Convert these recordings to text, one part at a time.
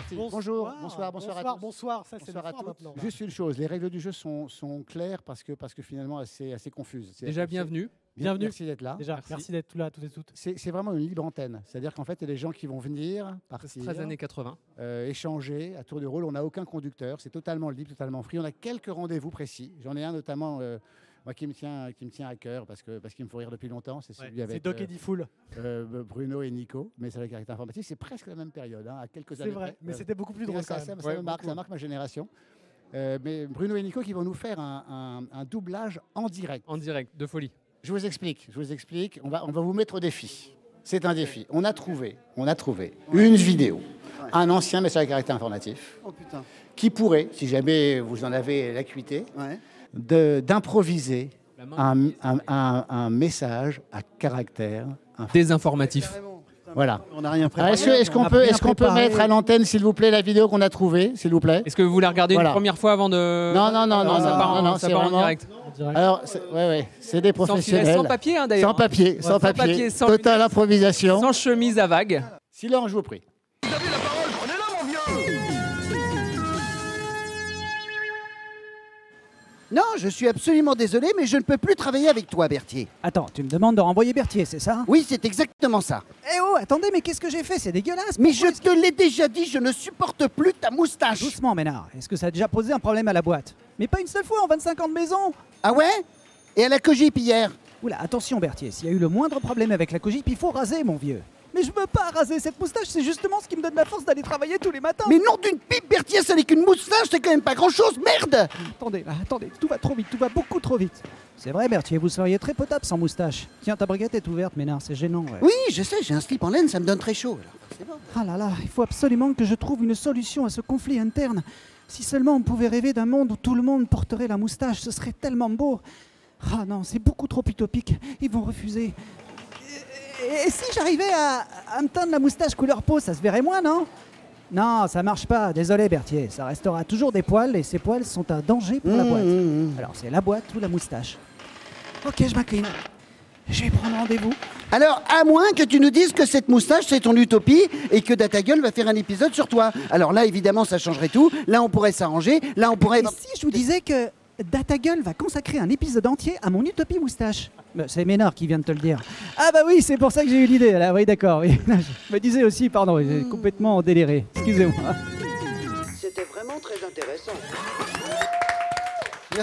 parti. Bonsoir. Bonjour, bonsoir, bonsoir, à tous. Bonsoir, ça c'est à maintenant. Juste une chose, les règles du jeu sont, sont claires parce que, parce que finalement assez, assez confuses. C'est- Déjà bienvenue. Bienvenue. Merci d'être là. Déjà, Merci. merci, d'être là, toutes et toutes. C'est c'est vraiment une libre antenne. C'est-à-dire qu'en fait, il y a des gens qui vont venir, partir, 13 années 80. euh, échanger à tour de rôle. On n'a aucun conducteur. C'est totalement libre, totalement free. On a quelques rendez-vous précis. J'en ai un notamment euh, moi, qui, me tient, qui me tient à cœur parce qu'il parce qu'il me faut rire depuis longtemps. C'est celui C'est avec Doc euh, Eddie Full. euh, Bruno et Nico. Mais c'est avec caractère informatique. C'est presque la même période, hein, à quelques C'est années vrai, près. mais Euh, c'était beaucoup plus drôle ça, quand ça, même. ça Ouais, me marque, ça marque ma génération. Euh, mais Bruno et Nico qui vont nous faire un, un- un doublage en direct. En direct, de folie. Je vous explique, je vous explique. On va, on va vous mettre au défi. C'est un défi. On a trouvé, on a trouvé une vidéo, un ancien message à caractère informatif, Oh putain. qui pourrait, si jamais vous en avez l'acuité, d'improviser un, un- un- un message à caractère. inf- Désinformatif. Voilà. On n'a rien Alors, préparé. Est-ce qu'on peut, est-ce qu'on peut mettre à l'antenne, s'il vous plaît, la vidéo qu'on a trouvée, s'il vous plaît Est-ce que vous la regardez Voilà. une première fois avant de. Non, non, non, non, ça non, part, non, ça en direct. Alors, c'est- ouais, ouais, c'est des professionnels. sans papier, hein, d'ailleurs. Sans papier, sans sans papier, papier, sans totale lunettes. improvisation. Sans chemise à vagues. Silence, je vous prie. Non, je suis absolument désolé, mais je ne peux plus travailler avec toi, Berthier. Attends, tu me demandes de renvoyer Berthier, c'est ça? Oui, c'est exactement ça. Eh oh, attendez, mais qu'est-ce que j'ai fait? C'est dégueulasse Mais je te l'ai déjà dit, je ne supporte plus ta moustache. Doucement, Ménard. Est-ce que ça a déjà posé un problème à la boîte? Mais pas une seule fois en 25 ans de maison Ah ouais? Et à la cogip hier? Oula, attention Berthier, s'il y a eu le moindre problème avec la cogip, il faut raser, mon vieux. Mais je veux pas raser cette moustache, c'est justement ce qui me donne la force d'aller travailler tous les matins. Mais non d'une pipe, Berthier, ça n'est qu'une moustache, c'est quand même pas grand-chose, merde Attendez, là, attendez, tout va trop vite, tout va beaucoup trop vite. C'est vrai, Berthier, vous seriez très potable sans moustache. Tiens, ta brigade est ouverte, Ménard, c'est gênant. ouais. Oui, je sais, j'ai un slip en laine, ça me donne très chaud. alors bon. Ah là là, il faut absolument que je trouve une solution à ce conflit interne. Si seulement on pouvait rêver d'un monde où tout le monde porterait la moustache, ce serait tellement beau. Ah non, c'est beaucoup trop utopique. Ils vont refuser. Et, si j'arrivais à, à me teindre la moustache couleur peau, ça se verrait moins, non? Non, ça marche pas. Désolé, Berthier. Ça restera toujours des poils et ces poils sont un danger pour la Mmh, boîte. mmh, mmh. Alors, c'est la boîte ou la moustache? Ok, je m'incline. Je vais prendre rendez-vous. Alors, à moins que tu nous dises que cette moustache, c'est ton utopie et que Data Gueule va faire un épisode sur toi. Alors là, évidemment, ça changerait tout. Là, on pourrait s'arranger. Là, on pourrait... Et si je vous disais que Data Gueule va consacrer un épisode entier à mon utopie moustache Bah, C'est Ménard qui vient de te le dire. Ah bah oui, c'est pour ça que j'ai eu l'idée. Là, oui, d'accord. Oui. Je me disais aussi, pardon, j'ai complètement déliré. Excusez-moi. C'était vraiment très intéressant.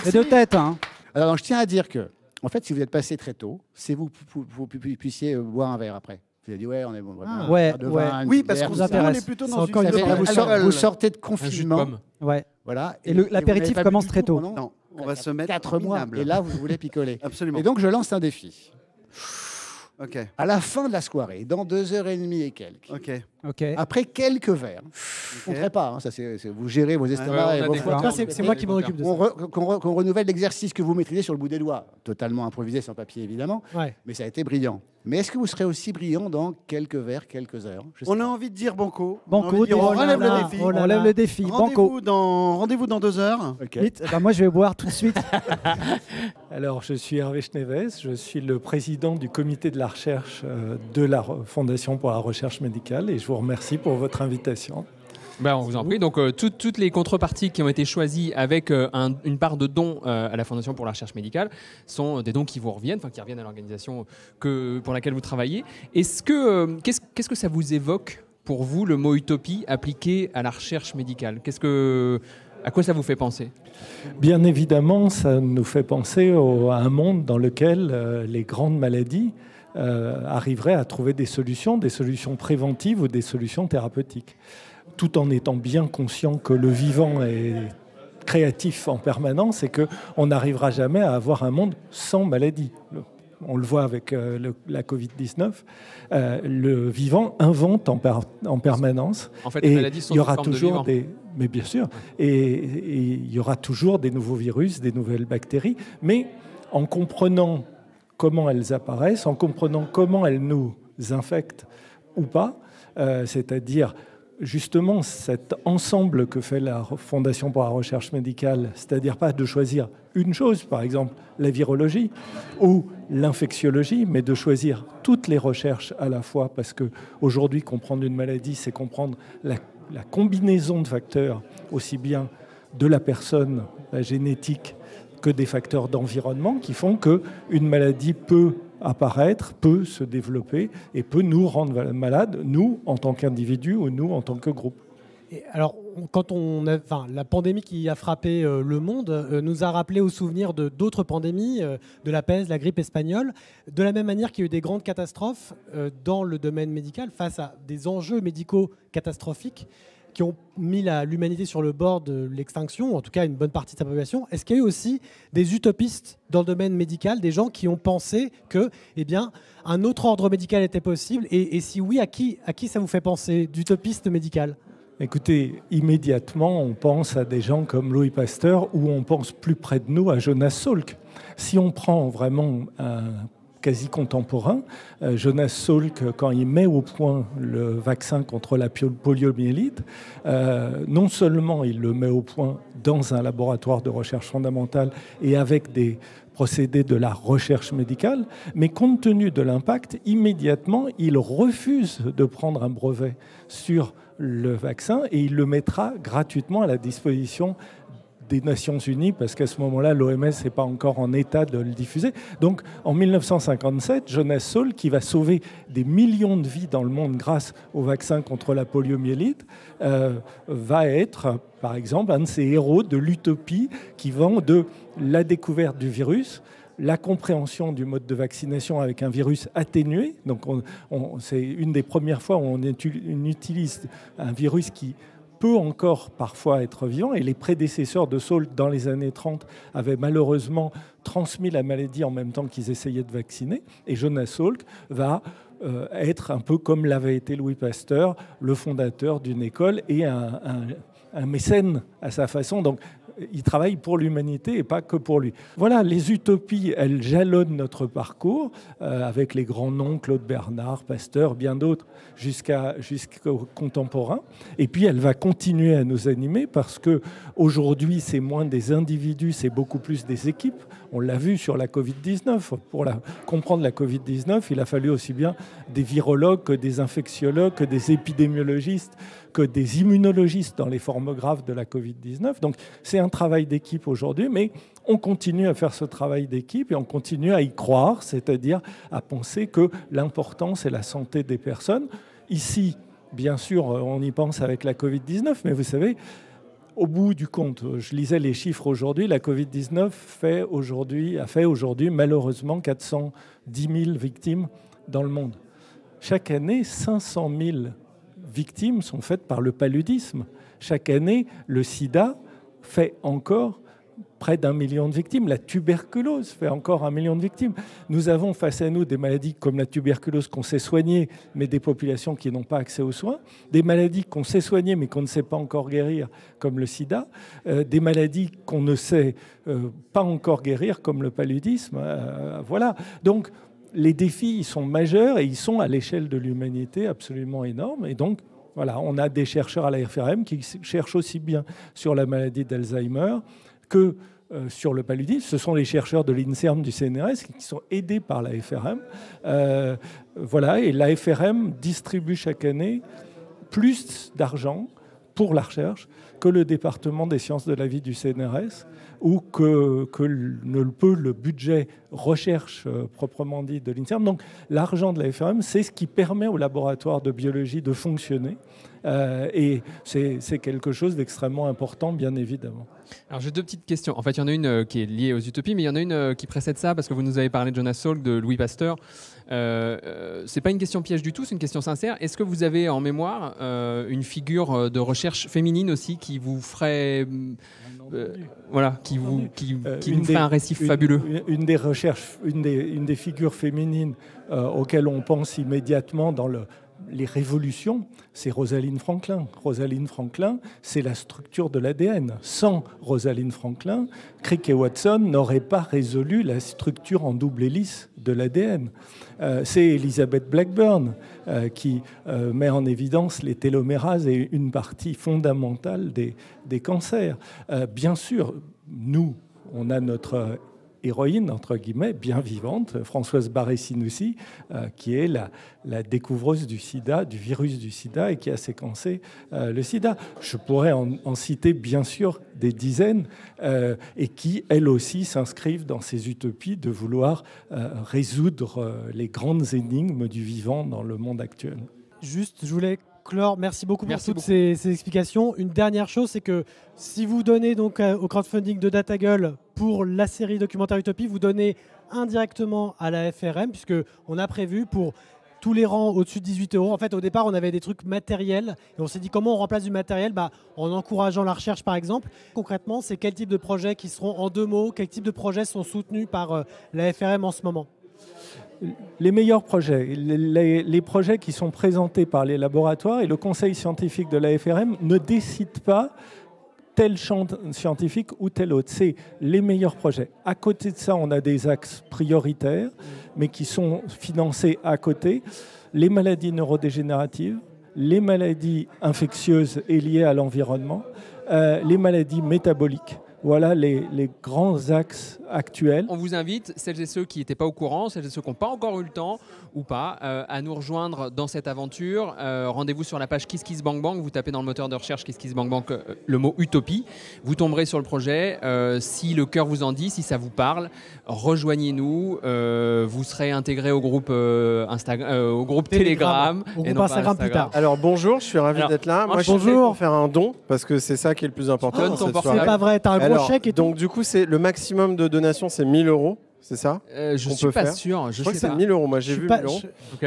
C'est deux têtes, hein. Alors, je tiens à dire que, en fait, si vous êtes passé très tôt, c'est vous vous, vous- vous puissiez euh, boire un verre après. Vous avez dit, ouais, on est bon. Ah. Ouais, de vin, Oui, parce qu'on vous intéresse. on est plutôt dans une... Vous, vous, sortez de de confinement. Ouais. Voilà. Et le- l'apéritif commence très tôt. pendant Non, on va se mettre 4 mois. minable. Et là, vous voulez picoler. Absolument. Et donc, je lance un défi. Ok, À la fin de la soirée, dans deux heures et demie et quelques, ok. Après quelques verres, on ne pas, hein, ça c'est, vous gérez vos estomacs Ouais, Ça, c'est- moi qui m'en occupe de ça. Re- qu'on, re- qu'on renouvelle l'exercice que vous maîtrisez sur le bout des doigts, totalement improvisé sans papier évidemment, Ouais. mais ça a été brillant. Mais est-ce que vous serez aussi brillant dans quelques verres, quelques heures? Je sais On a envie de dire banco. Banco, on, dire, oh relève là, le défi. oh là On lève le défi. Banco. Rendez-vous dans, rendez-vous dans deux heures. Vite. Bah, moi, je vais boire tout de suite. Alors, je suis Hervé Schneves, je suis le président du comité de la recherche euh, de la Fondation pour la recherche médicale et je vous remercie pour votre invitation. Ben, on vous en prie. Donc, euh, toutes- toutes les contreparties qui ont été choisies avec euh, un- une part de dons euh, à la Fondation pour la recherche médicale sont des dons qui vous reviennent, enfin qui reviennent à l'organisation pour laquelle vous travaillez. Est-ce que, qu'est-ce, que ça vous évoque pour vous, le mot utopie appliqué à la recherche médicale? Qu'est-ce que, À quoi ça vous fait penser? Bien évidemment, ça nous fait penser au- à un monde dans lequel les grandes maladies euh, arriveraient à trouver des solutions, des solutions préventives ou des solutions thérapeutiques, tout en étant bien conscient que le vivant est créatif en permanence et qu'on n'arrivera jamais à avoir un monde sans maladie. On le voit avec euh, le- la Covid-19. euh, le vivant invente en, per- en permanence. En fait, les Et maladies sont il y aura de toujours des, mais bien sûr, et, et il y aura toujours des nouveaux virus, des nouvelles bactéries, mais en comprenant comment elles apparaissent, en comprenant comment elles nous infectent ou pas, euh, c'est-à-dire justement cet ensemble que fait la Fondation pour la recherche médicale, c'est-à-dire pas de choisir une chose, par exemple la virologie ou l'infectiologie, mais de choisir toutes les recherches à la fois, parce que aujourd'hui comprendre une maladie, c'est comprendre la combinaison de facteurs, aussi bien de la personne, la génétique, que des facteurs d'environnement qui font qu'une maladie peut apparaître, peut se développer et peut nous rendre malades, nous en tant qu'individus ou nous en tant que groupe. Alors, quand on enfin, la pandémie qui a frappé euh, le monde euh, nous a rappelé au souvenir de d'autres pandémies, euh, de la peste, la grippe espagnole, de la même manière qu'il y a eu des grandes catastrophes dans le domaine médical face à des enjeux médicaux catastrophiques qui ont mis l'humanité sur le bord de l'extinction, en tout cas une bonne partie de sa population. Est-ce qu'il y a eu aussi des utopistes dans le domaine médical, des gens qui ont pensé que, eh bien, un autre ordre médical était possible et, si oui, à qui, à qui ça vous fait penser d'utopiste médical? Écoutez, immédiatement, on pense à des gens comme Louis Pasteur ou on pense plus près de nous à Jonas Salk. Si on prend vraiment un quasi contemporain. Euh, Jonas Salk, quand il met au point le vaccin contre la poliomyélite, euh, non seulement il le met au point dans un laboratoire de recherche fondamentale et avec des procédés de la recherche médicale, mais compte tenu de l'impact, immédiatement, il refuse de prendre un brevet sur le vaccin et il le mettra gratuitement à la disposition des Nations Unies, parce qu'à ce moment-là, l'OMS n'est pas encore en état de le diffuser. Donc en 1957, Jonas Saul, qui va sauver des millions de vies dans le monde grâce au vaccin contre la poliomyélite, euh, va être, par exemple, un de ces héros de l'utopie qui vont de la découverte du virus la compréhension du mode de vaccination avec un virus atténué. Donc, c'est une des premières fois où on utilise un virus qui peut encore parfois être vivant. Et les prédécesseurs de Saul, dans les années 30, avaient malheureusement transmis la maladie en même temps qu'ils essayaient de vacciner. Et Jonas Salk va euh, être un peu comme l'avait été Louis Pasteur, le fondateur d'une école et un, un, mécène à sa façon. Donc il travaille pour l'humanité et pas que pour lui. Voilà, les utopies, elles jalonnent notre parcours euh, avec les grands noms, Claude Bernard, Pasteur, bien d'autres, jusqu'à jusqu'aux contemporains. Et puis elle va continuer à nous animer parce que aujourd'hui, c'est moins des individus, c'est beaucoup plus des équipes. On l'a vu sur la Covid-19. Pour comprendre la Covid-19, il a fallu aussi bien des virologues que des infectiologues, que des épidémiologistes, que des immunologistes dans les formes graves de la Covid-19. Donc c'est un travail d'équipe aujourd'hui, mais on continue à faire ce travail d'équipe et on continue à y croire, c'est-à-dire à penser que l'important, c'est la santé des personnes. Ici, bien sûr, on y pense avec la Covid-19, mais vous savez, au bout du compte, je lisais les chiffres aujourd'hui, la Covid-19 fait aujourd'hui, a fait aujourd'hui malheureusement 410 000 victimes dans le monde. Chaque année, 500 000 victimes sont faites par le paludisme. Chaque année, le sida fait encore près d'un million de victimes. La tuberculose fait encore un million de victimes. Nous avons face à nous des maladies comme la tuberculose qu'on sait soigner, mais des populations qui n'ont pas accès aux soins, des maladies qu'on sait soigner, mais qu'on ne sait pas encore guérir, comme le sida, euh, des maladies qu'on ne sait euh, pas encore guérir, comme le paludisme. Euh, voilà. Donc, les défis ils sont majeurs et ils sont à l'échelle de l'humanité absolument énormes. Et donc, voilà, on a des chercheurs à la FRM qui cherchent aussi bien sur la maladie d'Alzheimer que euh, sur le paludisme. Ce sont les chercheurs de l'INSERM du CNRS qui sont aidés par la FRM. Euh, voilà, et la FRM distribue chaque année plus d'argent pour la recherche que le département des sciences de la vie du CNRS ou que, ne le peut le budget recherche euh, proprement dit de l'INSERM. Donc l'argent de la FRM, c'est ce qui permet au laboratoire de biologie de fonctionner. Euh, et c'est quelque chose d'extrêmement important, bien évidemment. Alors j'ai deux petites questions. En fait, il y en a une euh, qui est liée aux utopies, mais il y en a une qui précède ça, parce que vous nous avez parlé de Jonas Salk, de Louis Pasteur. Euh, c'est pas une question piège du tout, c'est une question sincère. Est-ce que vous avez en mémoire une figure de recherche féminine aussi qui vous ferait euh, voilà, qui vous, qui, euh, nous fait un récif fabuleux? Une, des recherches, une des, une des figures féminines euh, auxquelles on pense immédiatement dans le les révolutions, c'est Rosalind Franklin. Rosalind Franklin, c'est la structure de l'ADN. Sans Rosalind Franklin, Crick et Watson n'auraient pas résolu la structure en double hélice de l'ADN. Euh, c'est Elizabeth Blackburn euh, qui euh, met en évidence les télomérases et une partie fondamentale des cancers. bien sûr, nous, on a notre héroïne, entre guillemets, bien vivante, Françoise Barré-Sinoussi, euh, qui est la, découvreuse du sida, du virus du sida, et qui a séquencé euh, le sida. Je pourrais en, citer, bien sûr, des dizaines, euh, et qui, elles aussi, s'inscrivent dans ces utopies de vouloir résoudre les grandes énigmes du vivant dans le monde actuel. Juste, je voulais Clore, merci beaucoup pour toutes Ces, explications. Une dernière chose, c'est que si vous donnez donc euh, au crowdfunding de DataGull pour la série documentaire Utopie, vous donnez indirectement à la FRM, puisque on a prévu pour tous les rangs au-dessus de 18 euros. En fait, au départ, on avait des trucs matériels et on s'est dit comment on remplace du matériel? Bah, En encourageant la recherche, par exemple. Concrètement, c'est quel type de projets qui seront en deux mots Quel type de projets sont soutenus par euh, la FRM en ce moment? Les meilleurs projets, les, projets qui sont présentés par les laboratoires et le conseil scientifique de la FRM ne décident pas tel champ scientifique ou tel autre. C'est les meilleurs projets. À côté de ça, on a des axes prioritaires, mais qui sont financés à côté. Les maladies neurodégénératives, les maladies infectieuses et liées à l'environnement, euh, les maladies métaboliques. Voilà les, grands axes actuels. On vous invite, celles et ceux qui n'étaient pas au courant, celles et ceux qui n'ont pas encore eu le temps ou pas, euh, à nous rejoindre dans cette aventure. Euh, rendez-vous sur la page KissKissBankBank. Vous tapez dans le moteur de recherche KissKissBankBank euh, le mot Utopie. Vous tomberez sur le projet. si le cœur vous en dit, si ça vous parle, rejoignez-nous. vous serez intégré au groupe, Instagram, au groupe Telegram. Au groupe Instagram, plus tard. Alors bonjour, je suis ravi d'être là. Moi, je pour faire un don parce que c'est ça qui est le plus important. c'est pas vrai, t'as un gros chèque et Donc du coup, c'est le maximum de donation, c'est 1000 euros. C'est ça euh, Je ne suis pas sûr. Je, crois que c'est 1000 euros. Moi, j'ai vu 1000 euros.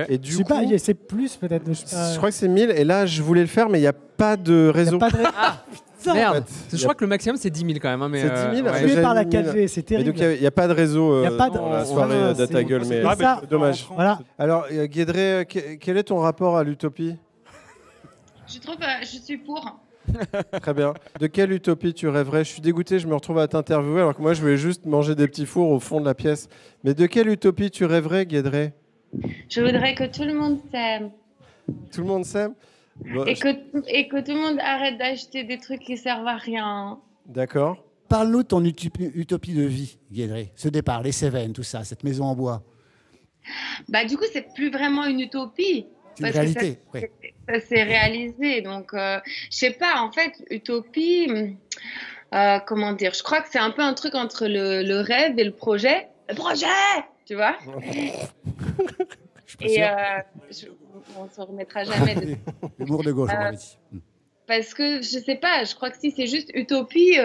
Et du coup, c'est plus peut-être. Je, crois que c'est 1000. Et là, je voulais le faire, mais il n'y a pas de réseau. pas de... ah, Merde. Je crois que le maximum c'est 10 000 quand même. Hein, mais c'est 10 000 euh, ouais. par la 4G, c'est terrible. donc il n'y a, pas de réseau euh, a pas de... dans la soirée euh, Data Gueule, mais c'est dommage. Voilà. Alors, Guédré, quel est ton rapport à l'utopie? Je trouve, je suis pour. Très bien. De quelle utopie tu rêverais? Je suis dégoûté, je me retrouve à t'interviewer alors que moi je voulais juste manger des petits fours au fond de la pièce. Mais de quelle utopie tu rêverais, Guédré? Je voudrais que tout le monde s'aime. Tout le monde s'aime? Et, que, et que tout le monde arrête d'acheter des trucs qui servent à rien. D'accord. Parle-nous de ton utopie, de vie, Guédré. Ce départ, les Cévennes, tout ça, cette maison en bois. Bah, du coup, c'est plus vraiment une utopie. Réalité. Ça, s'est réalisé. Donc, euh, je sais pas, en fait, utopie, euh, comment dire, je crois que c'est un peu un truc entre le, rêve et le projet. Le projet Tu vois Et euh, on ne se remettra jamais de L'humour de gauche, on euh, dit. Parce que je sais pas, je crois que si c'est juste utopie,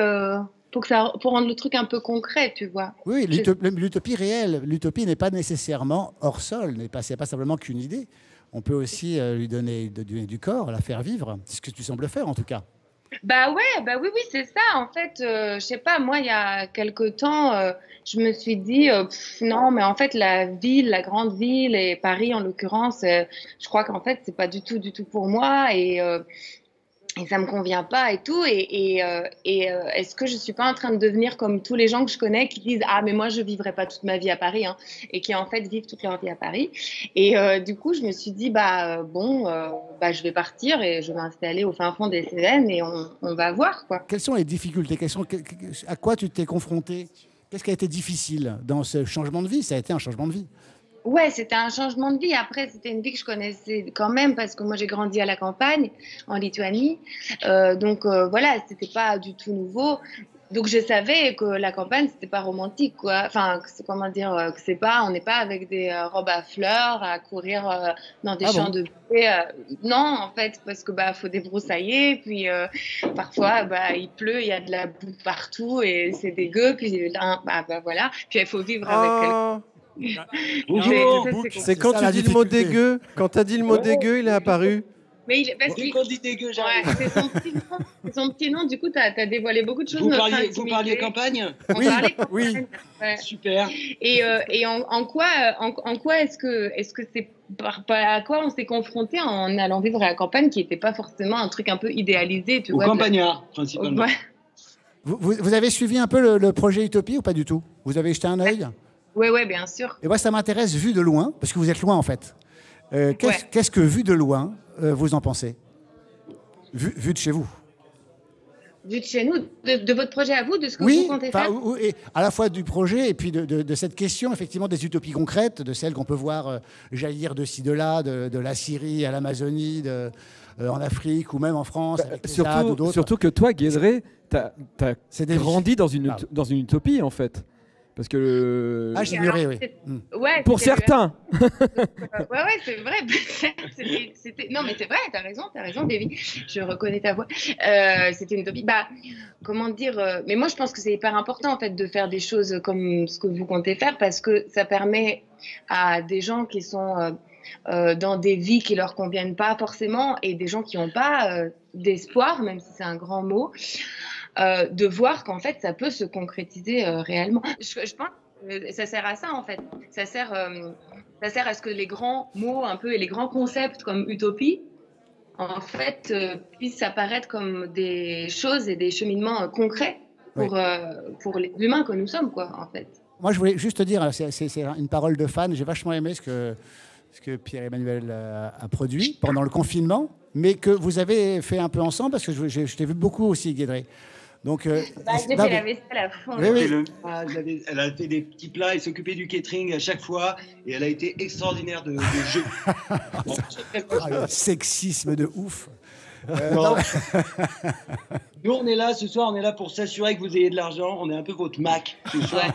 pour, que ça, pour rendre le truc un peu concret, tu vois. Oui, l'utopie réelle. L'utopie n'est pas nécessairement hors sol, n'est pas, pas simplement qu'une idée. On peut aussi euh, lui donner, du corps, la faire vivre. C'est ce que tu sembles faire, en tout cas. Bah ouais, bah oui, oui, c'est ça. En fait, euh, je sais pas, moi, il y a quelque temps, euh, je me suis dit, euh, non, mais en fait, la ville, la grande ville et Paris en l'occurrence, je crois qu'en fait, c'est pas du tout, du tout pour moi. Et et ça me convient pas et tout. Et, euh, euh, est-ce que je suis pas en train de devenir comme tous les gens que je connais qui disent ah mais moi je vivrai pas toute ma vie à Paris hein, et qui en fait vivent toute leur vie à Paris. Et euh, du coup je me suis dit bah bon bah je vais partir et je vais m'installer au fin fond des Cévennes et on, on, va voir quoi. Quelles sont les difficultés? Quelles sont, À quoi tu t'es confronté? Qu'est-ce qui a été difficile dans ce changement de vie? Ça a été un changement de vie. Ouais, c'était un changement de vie. Après, c'était une vie que je connaissais quand même parce que moi, j'ai grandi à la campagne, en Lituanie. Euh, donc euh, voilà, c'était pas du tout nouveau. Donc je savais que la campagne c'était pas romantique quoi. Enfin c'est comment dire euh, que c'est pas on n'est pas avec des euh, robes à fleurs à courir euh, dans des ah champs de blé. non en fait parce que bah faut débroussailler puis parfois bah il pleut il y a de la boue partout et c'est dégueu puis bah, bah, voilà puis il faut vivre avec ah. C'est quand tu dis le mot dégueu, quand tu as dit le mot dégueu, il est apparu Mais il, parce qu'il- dit dégueu, ouais, j'arrive. c'est son petit nom. C'est son petit nom. Du coup, t'as as dévoilé beaucoup de choses. Vous parliez, vous parliez campagne On Oui, parlait campagne. oui. Ouais. Super. Et, euh, et en, en quoi, euh, en, en quoi est-ce que, est-ce que c'est par, par- à quoi on s'est confronté en allant vivre à la campagne, qui n'était pas forcément un truc un peu idéalisé, tu Au vois. de- campagnard, principalement. Ouais. Vous, vous- vous avez suivi un peu le, le projet Utopie ou pas du tout? Vous avez jeté un œil? Ouais, ouais, bien sûr. Et moi, ça m'intéresse vu de loin, parce que vous êtes loin en fait. Euh, Qu'est-ce Ouais. qu'est-ce que vu de loin, euh, vous en pensez? Vu, vu de chez vous Vu de chez nous, de, de votre projet à vous, de ce que Oui, vous comptez faire. ou- ou- et à la fois du projet et puis de, de- de cette question, effectivement, des utopies concrètes, de celles qu'on peut voir euh, jaillir de ci, de là, de, de la Syrie à l'Amazonie, de- euh, en Afrique ou même en France, avec ou Bah, Surtout, que toi, Guédré, t'as as grandi dans une, dans une utopie, en fait. Parce que le- Ah, j'ai muré, oui. c'est- Hmm. Ouais, pour le- certains, Ouais, ouais, c'est vrai. C'était- c'était- Non, mais c'est vrai, t'as raison, t'as raison, Davy. Je reconnais ta voix. Euh, C'était une utopie. Bah, comment dire euh, Mais moi, je pense que c'est hyper important, en fait, de faire des choses comme ce que vous comptez faire parce que ça permet à des gens qui sont euh, euh, dans des vies qui leur conviennent pas forcément et des gens qui n'ont pas euh, d'espoir, même si c'est un grand mot, euh, de voir qu'en fait, ça peut se concrétiser euh, réellement. Je, je pense que ça sert à ça, en fait. Ça sert, euh, ça sert à ce que les grands mots un peu et les grands concepts comme utopie, en fait, euh, puissent apparaître comme des choses et des cheminements euh, concrets pour, euh, pour les humains que nous sommes, quoi, en fait. Moi, je voulais juste te dire, c'est c'est- une parole de fan, j'ai vachement aimé ce que, ce que Pierre-Emmanuel euh, a produit pendant le confinement, mais que vous avez fait un peu ensemble, parce que je, je- je t'ai vu beaucoup aussi, Guédré. Donc, euh, Bah, J'ai non, fait mais- la vaisselle à fond. Oui, oui. Et le- Ah, elle, elle a fait des petits plats et s'occupait du catering à chaque fois. Et elle a été extraordinaire de, de jeu. Bon, Ah, le sexisme de ouf. Euh, non, Nous, on est là ce soir, on est là pour s'assurer que vous ayez de l'argent. On est un peu votre Mac ce soir.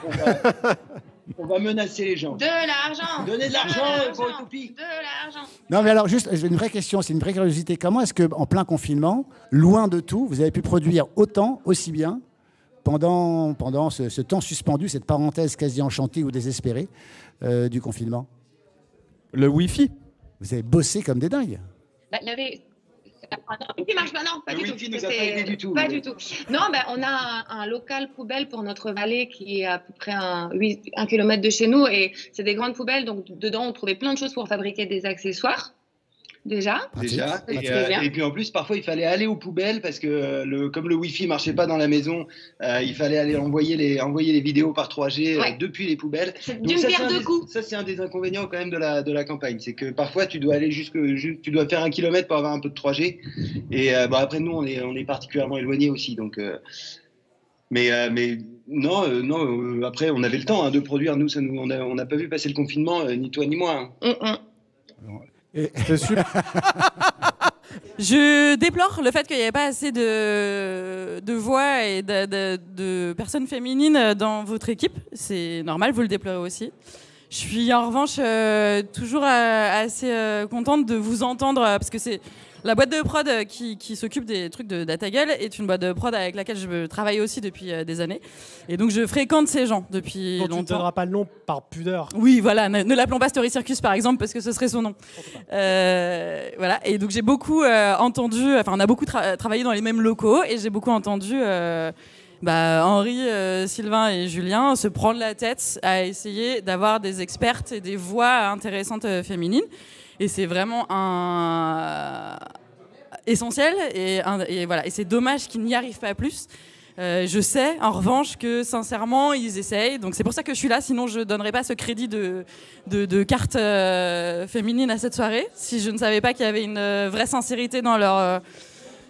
On va, menacer les gens. De l'argent Donnez de l'argent pour Utopie. De l'argent non, mais alors, juste, j'ai une vraie question, c'est une vraie curiosité. Comment est-ce qu'en plein confinement, loin de tout, vous avez pu produire autant, aussi bien, pendant, pendant ce, ce temps suspendu, cette parenthèse quasi enchantée ou désespérée euh, du confinement? Le Wi-Fi. Vous avez bossé comme des dingues. Bah, il y Ah, marche pas, non, pas Le du tout. nous a pas aidé du tout, Pas mais- du tout. Non, bah, on a un, un local poubelle pour notre vallée qui est à peu près un, 8, un kilomètre de chez nous et c'est des grandes poubelles. Donc, dedans, on trouvait plein de choses pour fabriquer des accessoires, déjà. Déjà. Et, euh, et puis en plus, parfois, il fallait aller aux poubelles parce que euh, le, comme le Wi-Fi marchait pas dans la maison, euh, il fallait aller envoyer les, envoyer les vidéos par 3G euh, Ouais. depuis les poubelles. D'une ça, pierre c'est un deux des- coups. Ça, c'est un des inconvénients quand même de la, de la campagne. C'est que parfois, tu dois aller jusque, ju- tu dois faire un kilomètre pour avoir un peu de 3G. Et euh, bon, après, nous, on est, on est particulièrement éloignés aussi. Donc, euh, mais, euh, mais non, euh, non euh, après, on avait le temps hein, de produire. Nous, ça nous on n'a on n'a pas vu passer le confinement, euh, ni toi ni moi. hein. Hum, hum. Je déplore le fait qu'il n'y ait pas assez de, voix et de, personnes féminines dans votre équipe. C'est normal, vous le déplorez aussi. Je suis en revanche euh, toujours euh, assez euh, contente de vous entendre parce que c'est la boîte de prod euh, qui, qui s'occupe des trucs de DataGull est une boîte de prod avec laquelle je travaille aussi depuis euh, des années. Et donc je fréquente ces gens depuis dont tu ne longtemps. donneras pas le nom par pudeur. Oui, voilà, ne, ne l'appelons pas Story Circus par exemple parce que ce serait son nom. Euh, voilà, et donc j'ai beaucoup euh, entendu, enfin on a beaucoup tra- travaillé dans les mêmes locaux et j'ai beaucoup entendu euh, bah, Henri, euh, Sylvain et Julien se prendre la tête à essayer d'avoir des expertes et des voix intéressantes euh, féminines. Et c'est vraiment un essentiel et, voilà. Et c'est dommage qu'ils n'y arrivent pas plus. Euh, je sais en revanche que sincèrement ils essayent. Donc c'est pour ça que je suis là. Sinon je donnerais pas ce crédit de, carte euh, féminine à cette soirée si je ne savais pas qu'il y avait une euh, vraie sincérité dans leur euh,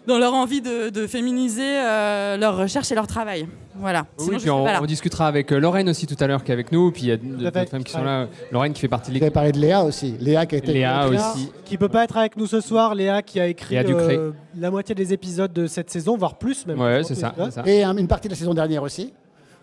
dans leur envie de, de féminiser euh, leur recherche et leur travail voilà sinon Oui, puis on, on discutera avec euh, Lorraine aussi tout à l'heure qui est avec nous. Puis il y a d'autres femmes qui sont là. Lorraine qui fait partie de Vous avez l'équipe. parlé de Léa aussi. Léa qui a été. Léa Léa, aussi. qui peut pas être avec nous ce soir, Léa qui a écrit euh, la moitié des épisodes de cette saison, voire plus même. Ouais, c'est ça. Et une partie de la saison dernière aussi.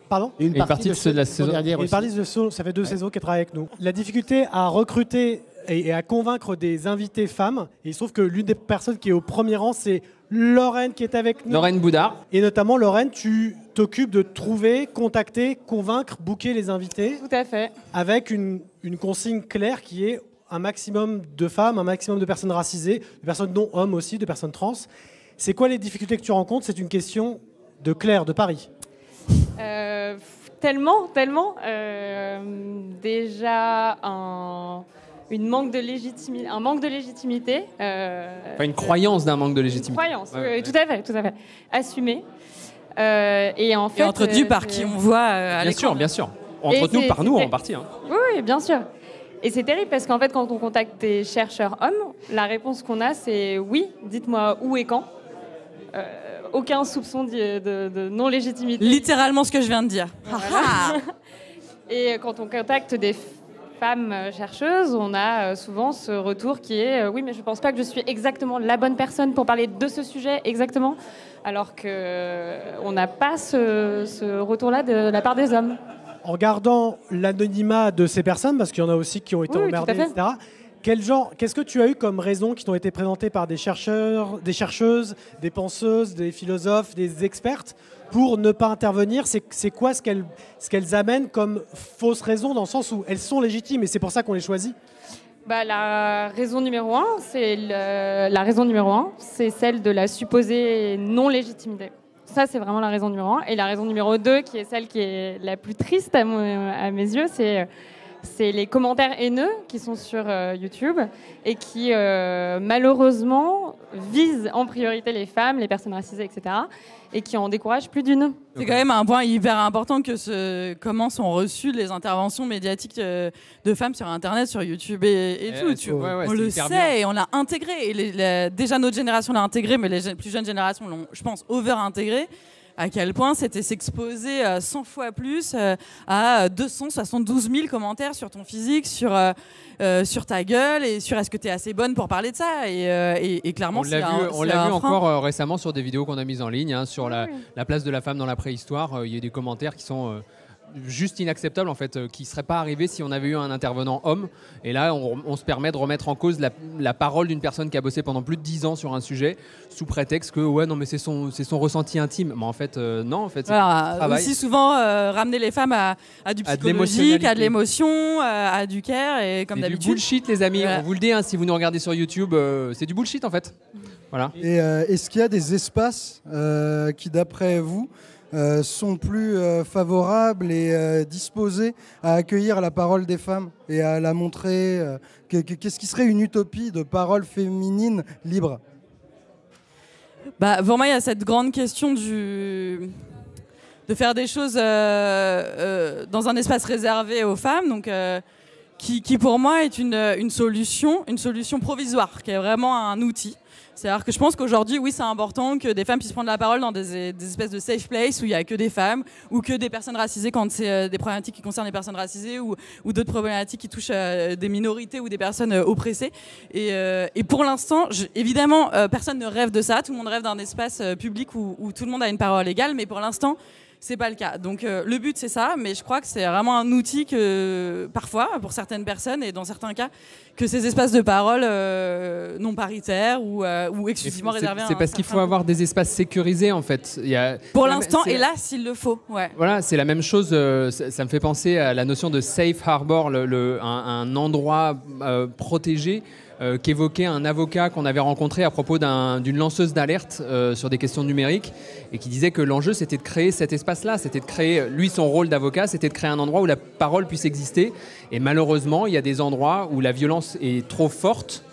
Pardon Et une, Et une partie de ceux de la saison- dernière aussi. partie de saison- ça fait deux saisons qu'elle travaille avec nous. La difficulté à recruter et, et à convaincre des invités femmes, et il se trouve que l'une des personnes qui est au premier rang, c'est Lorraine qui est avec nous. Lorraine Boudard. Et notamment, Lorraine, tu t'occupes de trouver, contacter, convaincre, booker les invités tout à fait avec une, une consigne claire qui est un maximum de femmes, un maximum de personnes racisées, de personnes non hommes aussi, de personnes trans. C'est quoi les difficultés que tu rencontres? C'est une question de Claire de Paris. Euh, tellement, tellement. Euh, déjà, un, une manque de légitimi- un manque de légitimité. euh, Enfin, une croyance d'un manque de légitimité. croyance, Ouais, tout à fait, tout à fait. Assumée. Euh, et en fait. Et entretenu euh, par qui on voit euh, à Bien sûr, bien sûr. Et Entretenu par nous en partie. hein. Oui, oui, bien sûr. Et c'est terrible parce qu'en fait, quand on contacte des chercheurs hommes, la réponse qu'on a, c'est oui, dites-moi où et quand. Euh, aucun soupçon de, de- de non-légitimité. Littéralement ce que je viens de dire. Voilà. Et quand on contacte des femmes euh, chercheuses, on a euh, souvent ce retour qui est euh, oui, mais je ne pense pas que je suis exactement la bonne personne pour parler de ce sujet exactement, alors que euh, on n'a pas ce, ce retour-là de la part des hommes. En regardant l'anonymat de ces personnes, parce qu'il y en a aussi qui ont été Oui, emmerdées, etc. Quel genre, qu'est-ce que tu as eu comme raisons qui t'ont été présentées par des chercheurs, des chercheuses, des penseuses, des philosophes, des expertes pour ne pas intervenir C'est quoi ce qu'elles amènent comme fausses raisons dans le sens où elles sont légitimes et c'est pour ça qu'on les choisit? Bah, la raison numéro un, c'est la raison numéro un, c'est celle de la supposée non légitimité. Ça, c'est vraiment la raison numéro un. Et la raison numéro deux, qui est celle qui est la plus triste à, mes yeux, c'est c'est les commentaires haineux qui sont sur euh, YouTube et qui euh, malheureusement visent en priorité les femmes, les personnes racisées, etc. et qui en découragent plus d'une. C'est quand même un point hyper important que ce, comment sont reçues les interventions médiatiques euh, de femmes sur Internet, sur YouTube et, et Eh, tout. elles tu- sont- ouais, ouais, on le sait bien. et on l'a intégré. Et les- déjà notre génération l'a intégré, mais les plus jeunes générations l'ont, je pense, over-intégré. À quel point c'était s'exposer euh, 100 fois plus euh, à 272 000 commentaires sur ton physique, sur, euh, euh, sur ta gueule et sur est-ce que tu es assez bonne pour parler de ça. Et, euh, et- et clairement, On l'a un- vu, on c'est l'a un vu encore euh, récemment sur des vidéos qu'on a mises en ligne, hein, sur la, la place de la femme dans la préhistoire. Euh, Il y a des commentaires qui sont euh, juste inacceptables, en fait, euh, qui ne seraient pas arrivés si on avait eu un intervenant homme. Et là, on, on se permet de remettre en cause la, la parole d'une personne qui a bossé pendant plus de 10 ans sur un sujet, sous prétexte que, ouais, non, mais c'est son, c'est son ressenti intime. Mais en fait, euh, non, en fait, c'est Voilà, aussi souvent euh, ramener les femmes à, à du psychologique, à de l'émotion, à du care et comme C'est du d'habitude. bullshit, les amis. Voilà. On vous le dit, hein, si vous nous regardez sur YouTube, euh, c'est du bullshit, en fait. Voilà. Et euh, est-ce qu'il y a des espaces euh, qui, d'après vous, euh, sont plus euh, favorables et euh, disposés à accueillir la parole des femmes et à la montrer euh, que- que- Qu'est-ce qui serait une utopie de parole féminine libre? Bah, pour moi, il y a cette grande question du de faire des choses euh, euh, dans un espace réservé aux femmes, donc euh, qui, qui pour moi est une, une solution, une solution provisoire, qui est vraiment un outil. C'est-à-dire que je pense qu'aujourd'hui, oui, c'est important que des femmes puissent prendre la parole dans des, espèces de safe place où il n'y a que des femmes ou que des personnes racisées quand c'est euh, des problématiques qui concernent les personnes racisées ou, d'autres problématiques qui touchent euh, des minorités ou des personnes euh, oppressées. Et, pour l'instant, évidemment, personne ne rêve de ça. Tout le monde rêve d'un espace public où, où tout le monde a une parole égale, mais pour l'instant, c'est pas le cas. Donc euh, le but c'est ça, mais je crois que c'est vraiment un outil que parfois, pour certaines personnes et dans certains cas, que ces espaces de parole euh, non paritaires ou, euh, ou exclusivement réservés C'est parce qu'il faut avoir des espaces sécurisés, en fait. Il y a- Pour l'instant, et là, s'il le faut, ouais. Voilà, c'est la même chose. euh, ça, ça me fait penser à la notion de safe harbor, le, le- un, un endroit protégé euh, qu'évoquait un avocat qu'on avait rencontré à propos d'un- d'une lanceuse d'alerte euh, sur des questions numériques et qui disait que l'enjeu c'était de créer cet espace-là, c'était de créer, lui son rôle d'avocat, c'était de créer un endroit où la parole puisse exister. Et malheureusement, il y a des endroits où la violence est trop forte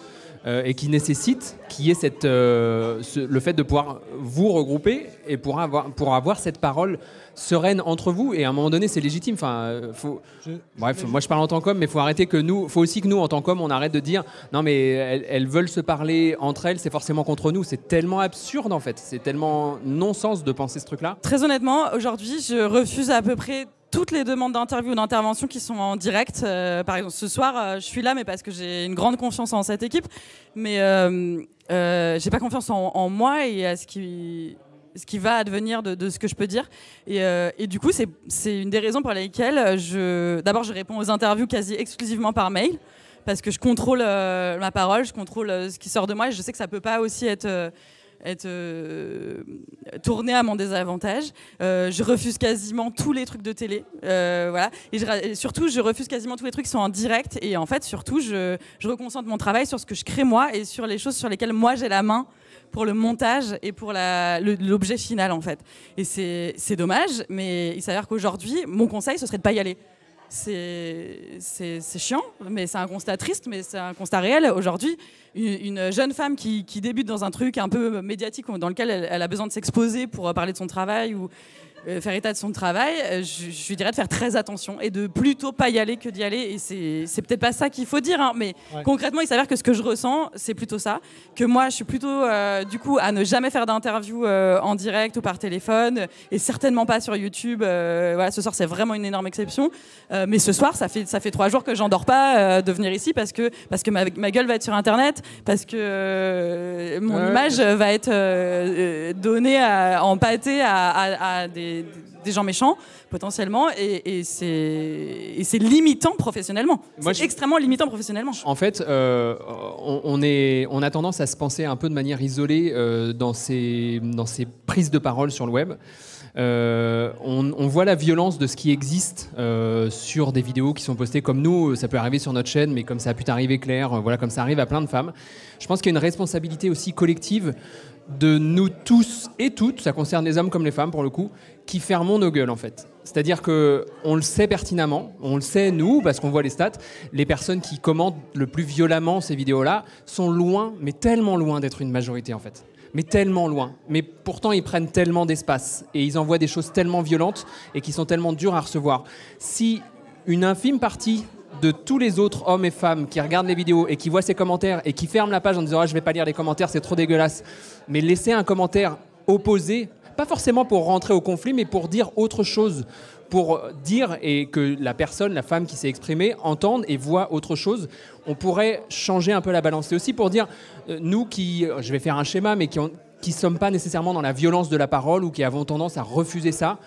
euh, et qui nécessite qu'il y ait le fait de pouvoir vous regrouper et pour avoir cette parole sereine entre vous. Et à un moment donné, c'est légitime. Enfin, euh, faut... Bref, moi je parle en tant qu'homme, mais il faut arrêter que nous, faut aussi que nous, en tant qu'hommes, on arrête de dire non, mais elles, elles veulent se parler entre elles, c'est forcément contre nous. C'est tellement absurde en fait. C'est tellement non-sens de penser ce truc-là. Très honnêtement, aujourd'hui, je refuse à peu près toutes les demandes d'interview ou d'intervention qui sont en direct. Euh, par exemple, ce soir, euh, je suis là, mais parce que j'ai une grande confiance en cette équipe. Mais euh, euh, j'ai pas confiance en, en moi et à ce qui, ce qui va advenir de, ce que je peux dire. Et, euh, du coup, c'est- une des raisons pour lesquelles. D'abord, je réponds aux interviews quasi exclusivement par mail. Parce que je contrôle euh, ma parole, je contrôle euh, ce qui sort de moi et je sais que ça peut pas aussi être. tournée à mon désavantage. Je refuse quasiment tous les trucs de télé, voilà. Et, surtout, je refuse quasiment tous les trucs qui sont en direct. Et en fait, surtout, je reconcentre mon travail sur ce que je crée moi et sur les choses sur lesquelles moi j'ai la main pour le montage et pour l'objet final en fait. Et c'est dommage, mais il s'avère qu'aujourd'hui, mon conseil, ce serait de pas y aller. C'est chiant, mais c'est un constat triste, mais c'est un constat réel. Aujourd'hui, une, une jeune femme qui, débute dans un truc un peu médiatique dans lequel elle, elle a besoin de s'exposer pour euh, parler de son travail ou faire état de son travail, euh, je, je lui dirais de faire très attention et de plutôt pas y aller que d'y aller. Et c'est peut-être pas ça qu'il faut dire, hein, mais Ouais. concrètement, il s'avère que ce que je ressens, c'est plutôt ça. Que moi, je suis plutôt euh, du coup à ne jamais faire d'interview euh, en direct ou par téléphone, et certainement pas sur YouTube. Euh, voilà, ce soir, c'est vraiment une énorme exception. Euh, mais ce soir, ça fait ça fait trois jours que j'endors pas euh, de venir ici parce que parce que ma, ma gueule va être sur Internet, parce que euh, mon image va être euh, euh, donnée à, en pâté à, à- à des, des gens méchants potentiellement, et, et c'est limitant professionnellement. C'est extrêmement limitant professionnellement. En fait, euh, on, on est, on a tendance à se penser un peu de manière isolée euh, dans, ces, dans ces prises de parole sur le web. Euh, on, on voit la violence de ce qui existe euh, sur des vidéos qui sont postées comme nous. Ça peut arriver sur notre chaîne, mais comme ça a pu t'arriver, Claire, euh, voilà, comme ça arrive à plein de femmes. Je pense qu'il y a une responsabilité aussi collective de nous tous et toutes, ça concerne les hommes comme les femmes pour le coup, qui fermons nos gueules en fait. C'est-à-dire que on le sait pertinemment, on le sait nous parce qu'on voit les stats, les personnes qui commentent le plus violemment ces vidéos-là sont loin, mais tellement loin d'être une majorité en fait. Mais tellement loin. Mais pourtant ils prennent tellement d'espace et ils envoient des choses tellement violentes et qui sont tellement dures à recevoir. Si une infime partie de tous les autres hommes et femmes qui regardent les vidéos et qui voient ces commentaires et qui ferment la page en disant ah, je vais pas lire les commentaires, c'est trop dégueulasse, mais laisser un commentaire opposé, pas forcément pour rentrer au conflit, mais pour dire autre chose, pour dire et que la personne, la femme qui s'est exprimée, entende et voit autre chose, on pourrait changer un peu la balance. C'est aussi pour dire, euh, nous qui, euh, je vais faire un schéma, mais qui ne qui sommes pas nécessairement dans la violence de la parole ou qui avons tendance à refuser ça,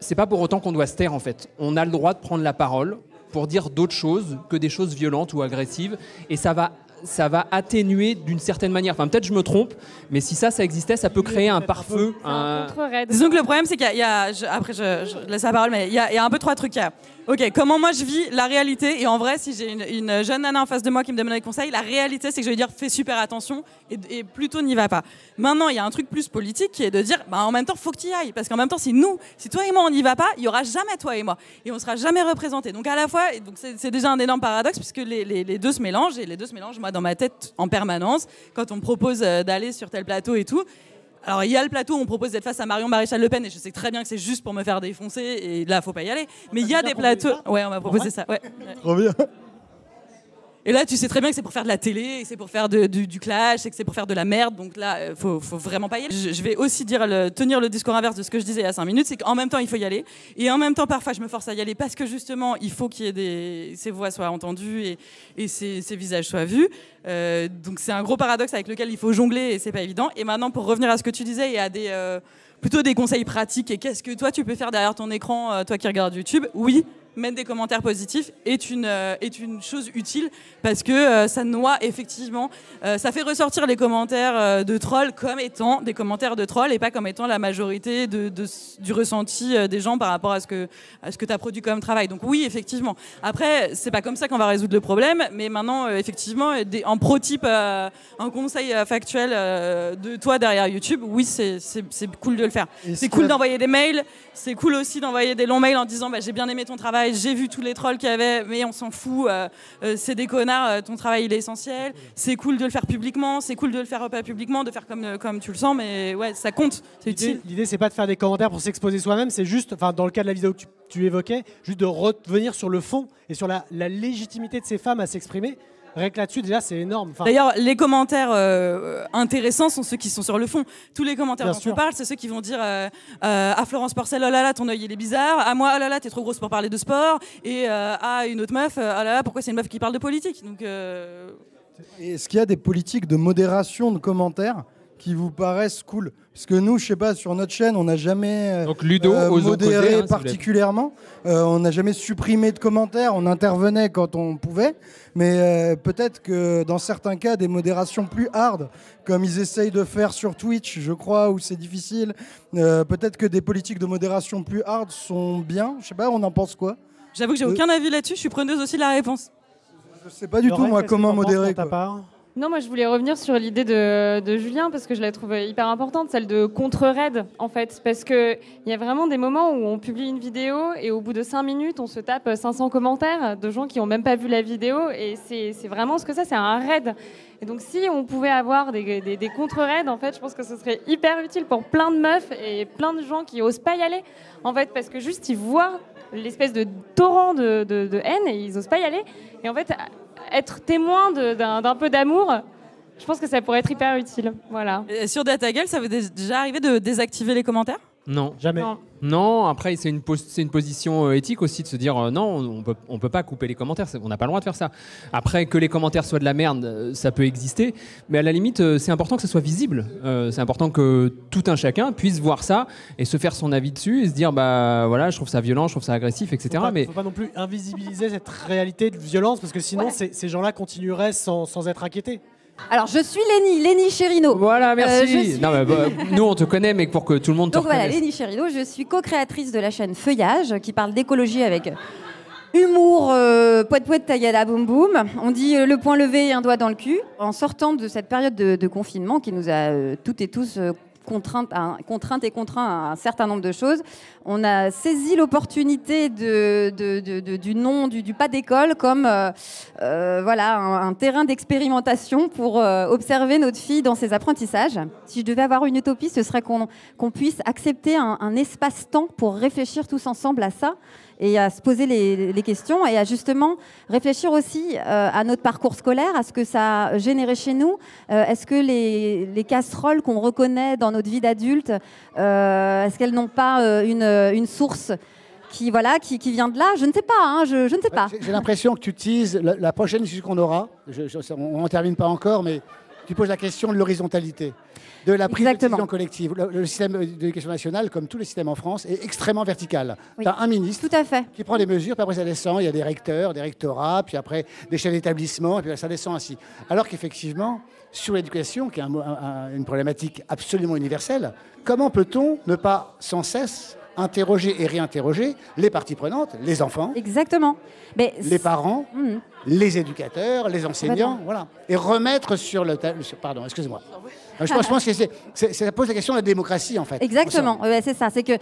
c'est pas pour autant qu'on doit se taire en fait. On a le droit de prendre la parole pour dire d'autres choses que des choses violentes ou agressives et ça va ça va atténuer d'une certaine manière. Enfin, peut-être je me trompe, mais si ça, ça existait, ça peut créer un pare-feu. un- Disons que le problème, c'est qu'il y a, il y a- je- après je, je laisse la parole, mais il y, a, il y a un peu trois trucs. Il y a, ok, comment moi je vis la réalité Et en vrai, si j'ai une, une jeune nana en face de moi qui me demande des conseils, la réalité, c'est que je vais dire fais super attention et, plutôt n'y va pas. Maintenant, il y a un truc plus politique qui est de dire, bah, en même temps, faut que tu y ailles, parce qu'en même temps, si nous, si toi et moi on n'y va pas, il y aura jamais toi et moi, et on sera jamais représentés. Donc à la fois, c'est déjà un énorme paradoxe puisque les, les- les deux se mélangent et les deux se mélangent moi dans ma tête en permanence quand on me propose euh, d'aller sur tel plateau et tout. Alors, il y a le plateau où on propose d'être face à Marion Maréchal Le Pen, et je sais très bien que c'est juste pour me faire défoncer, et là, faut pas y aller. Mais il y a des plateaux. Ouais, on m'a proposé ça. Ouais. Trop bien. Et là, tu sais très bien que c'est pour faire de la télé, c'est pour faire du, clash, et que c'est pour faire de la merde. Donc là, euh, faut, faut vraiment pas y aller. Je, vais aussi dire tenir le discours inverse de ce que je disais il y a 5 minutes, c'est qu'en même temps, il faut y aller. Et en même temps, parfois, je me force à y aller parce que justement, il faut qu'il y ait ces voix soient entendues et, ces, visages soient vus. Euh, donc c'est un gros paradoxe avec lequel il faut jongler et c'est pas évident. Et maintenant, pour revenir à ce que tu disais et à des euh, plutôt des conseils pratiques et qu'est-ce que toi tu peux faire derrière ton écran, toi qui regardes YouTube Oui, mettre des commentaires positifs est une, euh, est une chose utile parce que euh, ça noie effectivement, euh, ça fait ressortir les commentaires de trolls comme étant des commentaires de trolls et pas comme étant la majorité de, de- du ressenti des gens par rapport à ce que, à ce que tu as produit comme travail. Donc oui, effectivement. Après, c'est pas comme ça qu'on va résoudre le problème, mais maintenant, effectivement, des, en pro-type, un conseil factuel de toi derrière YouTube, oui, c'est cool de le faire. C'est cool d'envoyer des mails, c'est cool aussi d'envoyer des longs mails en disant bah, j'ai bien aimé ton travail, j'ai vu tous les trolls qu'il y avait, mais on s'en fout, euh, euh, c'est des connards, euh, ton travail il est essentiel. C'est cool de le faire publiquement, c'est cool de le faire pas publiquement, de faire comme, comme tu le sens, mais ouais, ça compte, c'est L'idée, utile. l'idée, c'est pas de faire des commentaires pour s'exposer soi-même, c'est juste, enfin, dans le cas de la vidéo que tu, tu évoquais, juste de revenir sur le fond et sur la, la légitimité de ces femmes à s'exprimer. Rien que là-dessus, déjà, c'est énorme. Enfin, D'ailleurs, les commentaires euh, intéressants sont ceux qui sont sur le fond. Tous les commentaires Bien dont sûr. je parle, c'est ceux qui vont dire euh, euh, à Florence Porcel, oh là là, ton œil il est bizarre. À moi, oh là là, t'es trop grosse pour parler de sport. Et euh, à une autre meuf, oh là là, pourquoi c'est une meuf qui parle de politique? Donc, euh, Est-ce qu'il y a des politiques de modération de commentaires qui vous paraissent cool. Parce que nous, je sais pas, sur notre chaîne, on n'a jamais euh, Donc Ludo, osons modéré hein, particulièrement. Euh, on n'a jamais supprimé de commentaires. On intervenait quand on pouvait. Mais euh, peut-être que dans certains cas, des modérations plus hard, comme ils essayent de faire sur Twitch, je crois, où c'est difficile, euh, peut-être que des politiques de modération plus hard sont bien. Je sais pas, on en pense quoi? J'avoue que j'ai Euh, aucun avis là-dessus, je suis preneuse aussi de la réponse. Je sais pas du tout, moi, comment modérer. quoi. Non, moi je voulais revenir sur l'idée de, Julien parce que je la trouve hyper importante, celle de contre-raid en fait. Parce qu'il y a vraiment des moments où on publie une vidéo et au bout de 5 minutes on se tape 500 commentaires de gens qui n'ont même pas vu la vidéo et c'est vraiment ce que c'est, c'est un raid. Et donc si on pouvait avoir des, contre-raids, en fait, je pense que ce serait hyper utile pour plein de meufs et plein de gens qui osent pas y aller en fait parce que juste ils voient l'espèce de torrent de haine et ils osent pas y aller. Et en fait, être témoin d'un peu d'amour, je pense que ça pourrait être hyper utile. Voilà. Et sur DataGull, ça vous est déjà arrivé de désactiver les commentaires? Non. Jamais. Non. Non, après, c'est une, une position euh, éthique aussi de se dire euh, non, on peut, on peut pas couper les commentaires, on n'a pas le droit de faire ça. Après, que les commentaires soient de la merde, euh, ça peut exister, mais à la limite, euh, c'est important que ça soit visible. Euh, c'est important que tout un chacun puisse voir ça et se faire son avis dessus et se dire bah voilà, je trouve ça violent, je trouve ça agressif, etc. Il ne mais faut pas non plus invisibiliser cette réalité de violence parce que sinon ces, ces gens-là continueraient sans, sans être inquiétés. Alors, je suis Lénie, Lénie Chérino. Voilà, merci. Euh, je suis- Non, mais, bah, nous, on te connaît, mais pour que tout le monde te Donc voilà. Lénie Chérino, je suis co-créatrice de la chaîne Feuillage qui parle d'écologie avec humour, euh, poète poète tagada boum boum. On dit euh, le point levé et un doigt dans le cul. En sortant de cette période de, de confinement qui nous a euh, toutes et tous contraintes, à- contraintes et contraints à un certain nombre de choses, on a saisi l'opportunité de, de- du nom du, pas d'école comme euh, euh, voilà, un, terrain d'expérimentation pour euh, observer notre fille dans ses apprentissages. Si je devais avoir une utopie, ce serait qu'on qu'on puisse accepter un, un espace-temps pour réfléchir tous ensemble à ça et à se poser les, les questions et à justement réfléchir aussi euh, à notre parcours scolaire, à ce que ça a généré chez nous. Euh, est-ce que les, les casseroles qu'on reconnaît dans notre vie d'adulte, euh, est-ce qu'elles n'ont pas une, une source qui, voilà, qui, qui vient de là? Je ne sais pas, hein, je, je ne sais pas. J'ai- J'ai l'impression que tu utilises la, la prochaine discussion qu'on aura. je- je- on n'en termine pas encore, mais tu poses la question de l'horizontalité, de la prise de décision collective. Le, le système d'éducation nationale, comme tous les systèmes en France, est extrêmement vertical. Oui. Tu as un ministre Tout à fait. qui prend des mesures, puis après ça descend. Il y a des recteurs, des rectorats, puis après des chefs d'établissement, et puis ça descend ainsi. Alors qu'effectivement, sur l'éducation, qui est un- un- une problématique absolument universelle, comment peut-on ne pas sans cesse interroger et réinterroger les parties prenantes, les enfants, Exactement. Mais les parents, Mhm. les éducateurs, les enseignants, voilà, et remettre sur le ta- sur- pardon, excusez-moi. Euh, Je pense, je pense que c'est- c'est- ça pose la question de la démocratie en fait. Exactement, ouais, c'est ça. C'est que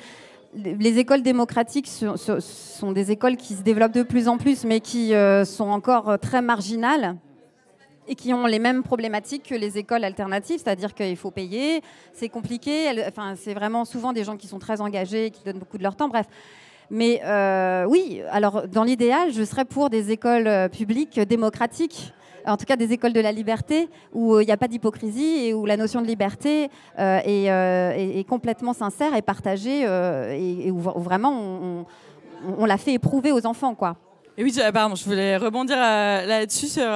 les écoles démocratiques sont des écoles qui se développent de plus en plus, mais qui euh, sont encore euh, très marginales et qui ont les mêmes problématiques que les écoles alternatives, c'est-à-dire qu'il faut payer, c'est compliqué, enfin, c'est vraiment souvent des gens qui sont très engagés, qui donnent beaucoup de leur temps, bref. Mais euh, oui, alors dans l'idéal, je serais pour des écoles euh, publiques démocratiques, en tout cas des écoles de la liberté, où euh, il n'y a pas d'hypocrisie et où la notion de liberté est, complètement sincère et partagée, et, où, vraiment on, la fait éprouver aux enfants. quoi. Et oui, pardon, je voulais rebondir là-dessus sur,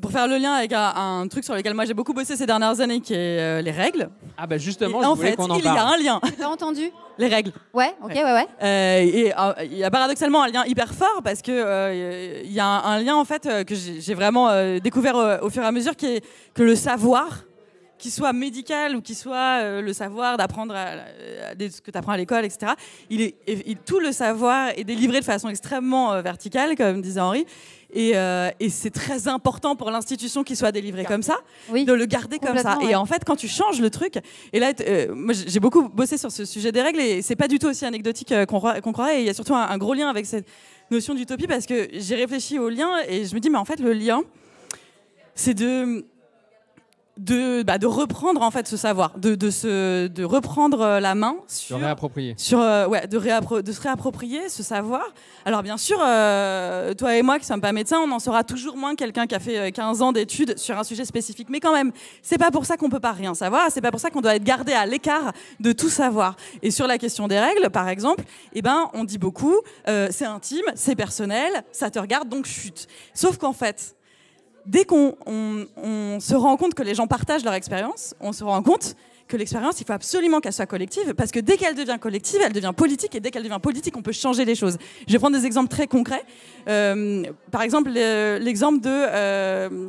pour faire le lien avec un, un truc sur lequel moi j'ai beaucoup bossé ces dernières années, qui est euh, les règles. Ah bah justement, Et je en voulais fait, qu'on en il y a un lien. T'as entendu Les règles. Ouais, ok, ouais, ouais. Euh, et euh, il y a paradoxalement un lien hyper fort parce que euh, il y a un, un lien en fait euh, que j'ai j'ai vraiment euh, découvert euh, au fur et à mesure qui est que le savoir qu'il soit médical ou qu'il soit euh, le savoir d'apprendre des- ce que tu apprends à l'école, etc. Il est, tout le savoir est délivré de façon extrêmement euh, verticale, comme disait Henri. Et, euh, et c'est très important pour l'institution qu'il soit délivré comme ça, de le garder comme ça. Et ouais. en fait, quand tu changes le truc, et là, euh, moi j'ai beaucoup bossé sur ce sujet des règles, et c'est pas du tout aussi anecdotique euh, qu'on croirait. Et il y a surtout un, un gros lien avec cette notion d'utopie parce que j'ai réfléchi au lien et je me dis, mais en fait, le lien, c'est de de, bah, de reprendre en fait ce savoir, de, de, se, de reprendre euh, la main sur, réapproprier. sur euh, ouais, de, réappro- de se réapproprier ce savoir. Alors bien sûr, euh, toi et moi qui sommes pas médecins, on en saura toujours moins que quelqu'un qui a fait euh, 15 ans d'études sur un sujet spécifique. Mais quand même, c'est pas pour ça qu'on peut pas rien savoir. C'est pas pour ça qu'on doit être gardé à l'écart de tout savoir. Et sur la question des règles, par exemple, eh ben on dit beaucoup, euh, c'est intime, c'est personnel, ça te regarde donc chute. Sauf qu'en fait dès qu'on on- on se rend compte que les gens partagent leur expérience, on se rend compte que l'expérience, il faut absolument qu'elle soit collective, parce que dès qu'elle devient collective, elle devient politique, et dès qu'elle devient politique, on peut changer les choses. Je vais prendre des exemples très concrets. Euh, par exemple, le- l'exemple de, euh,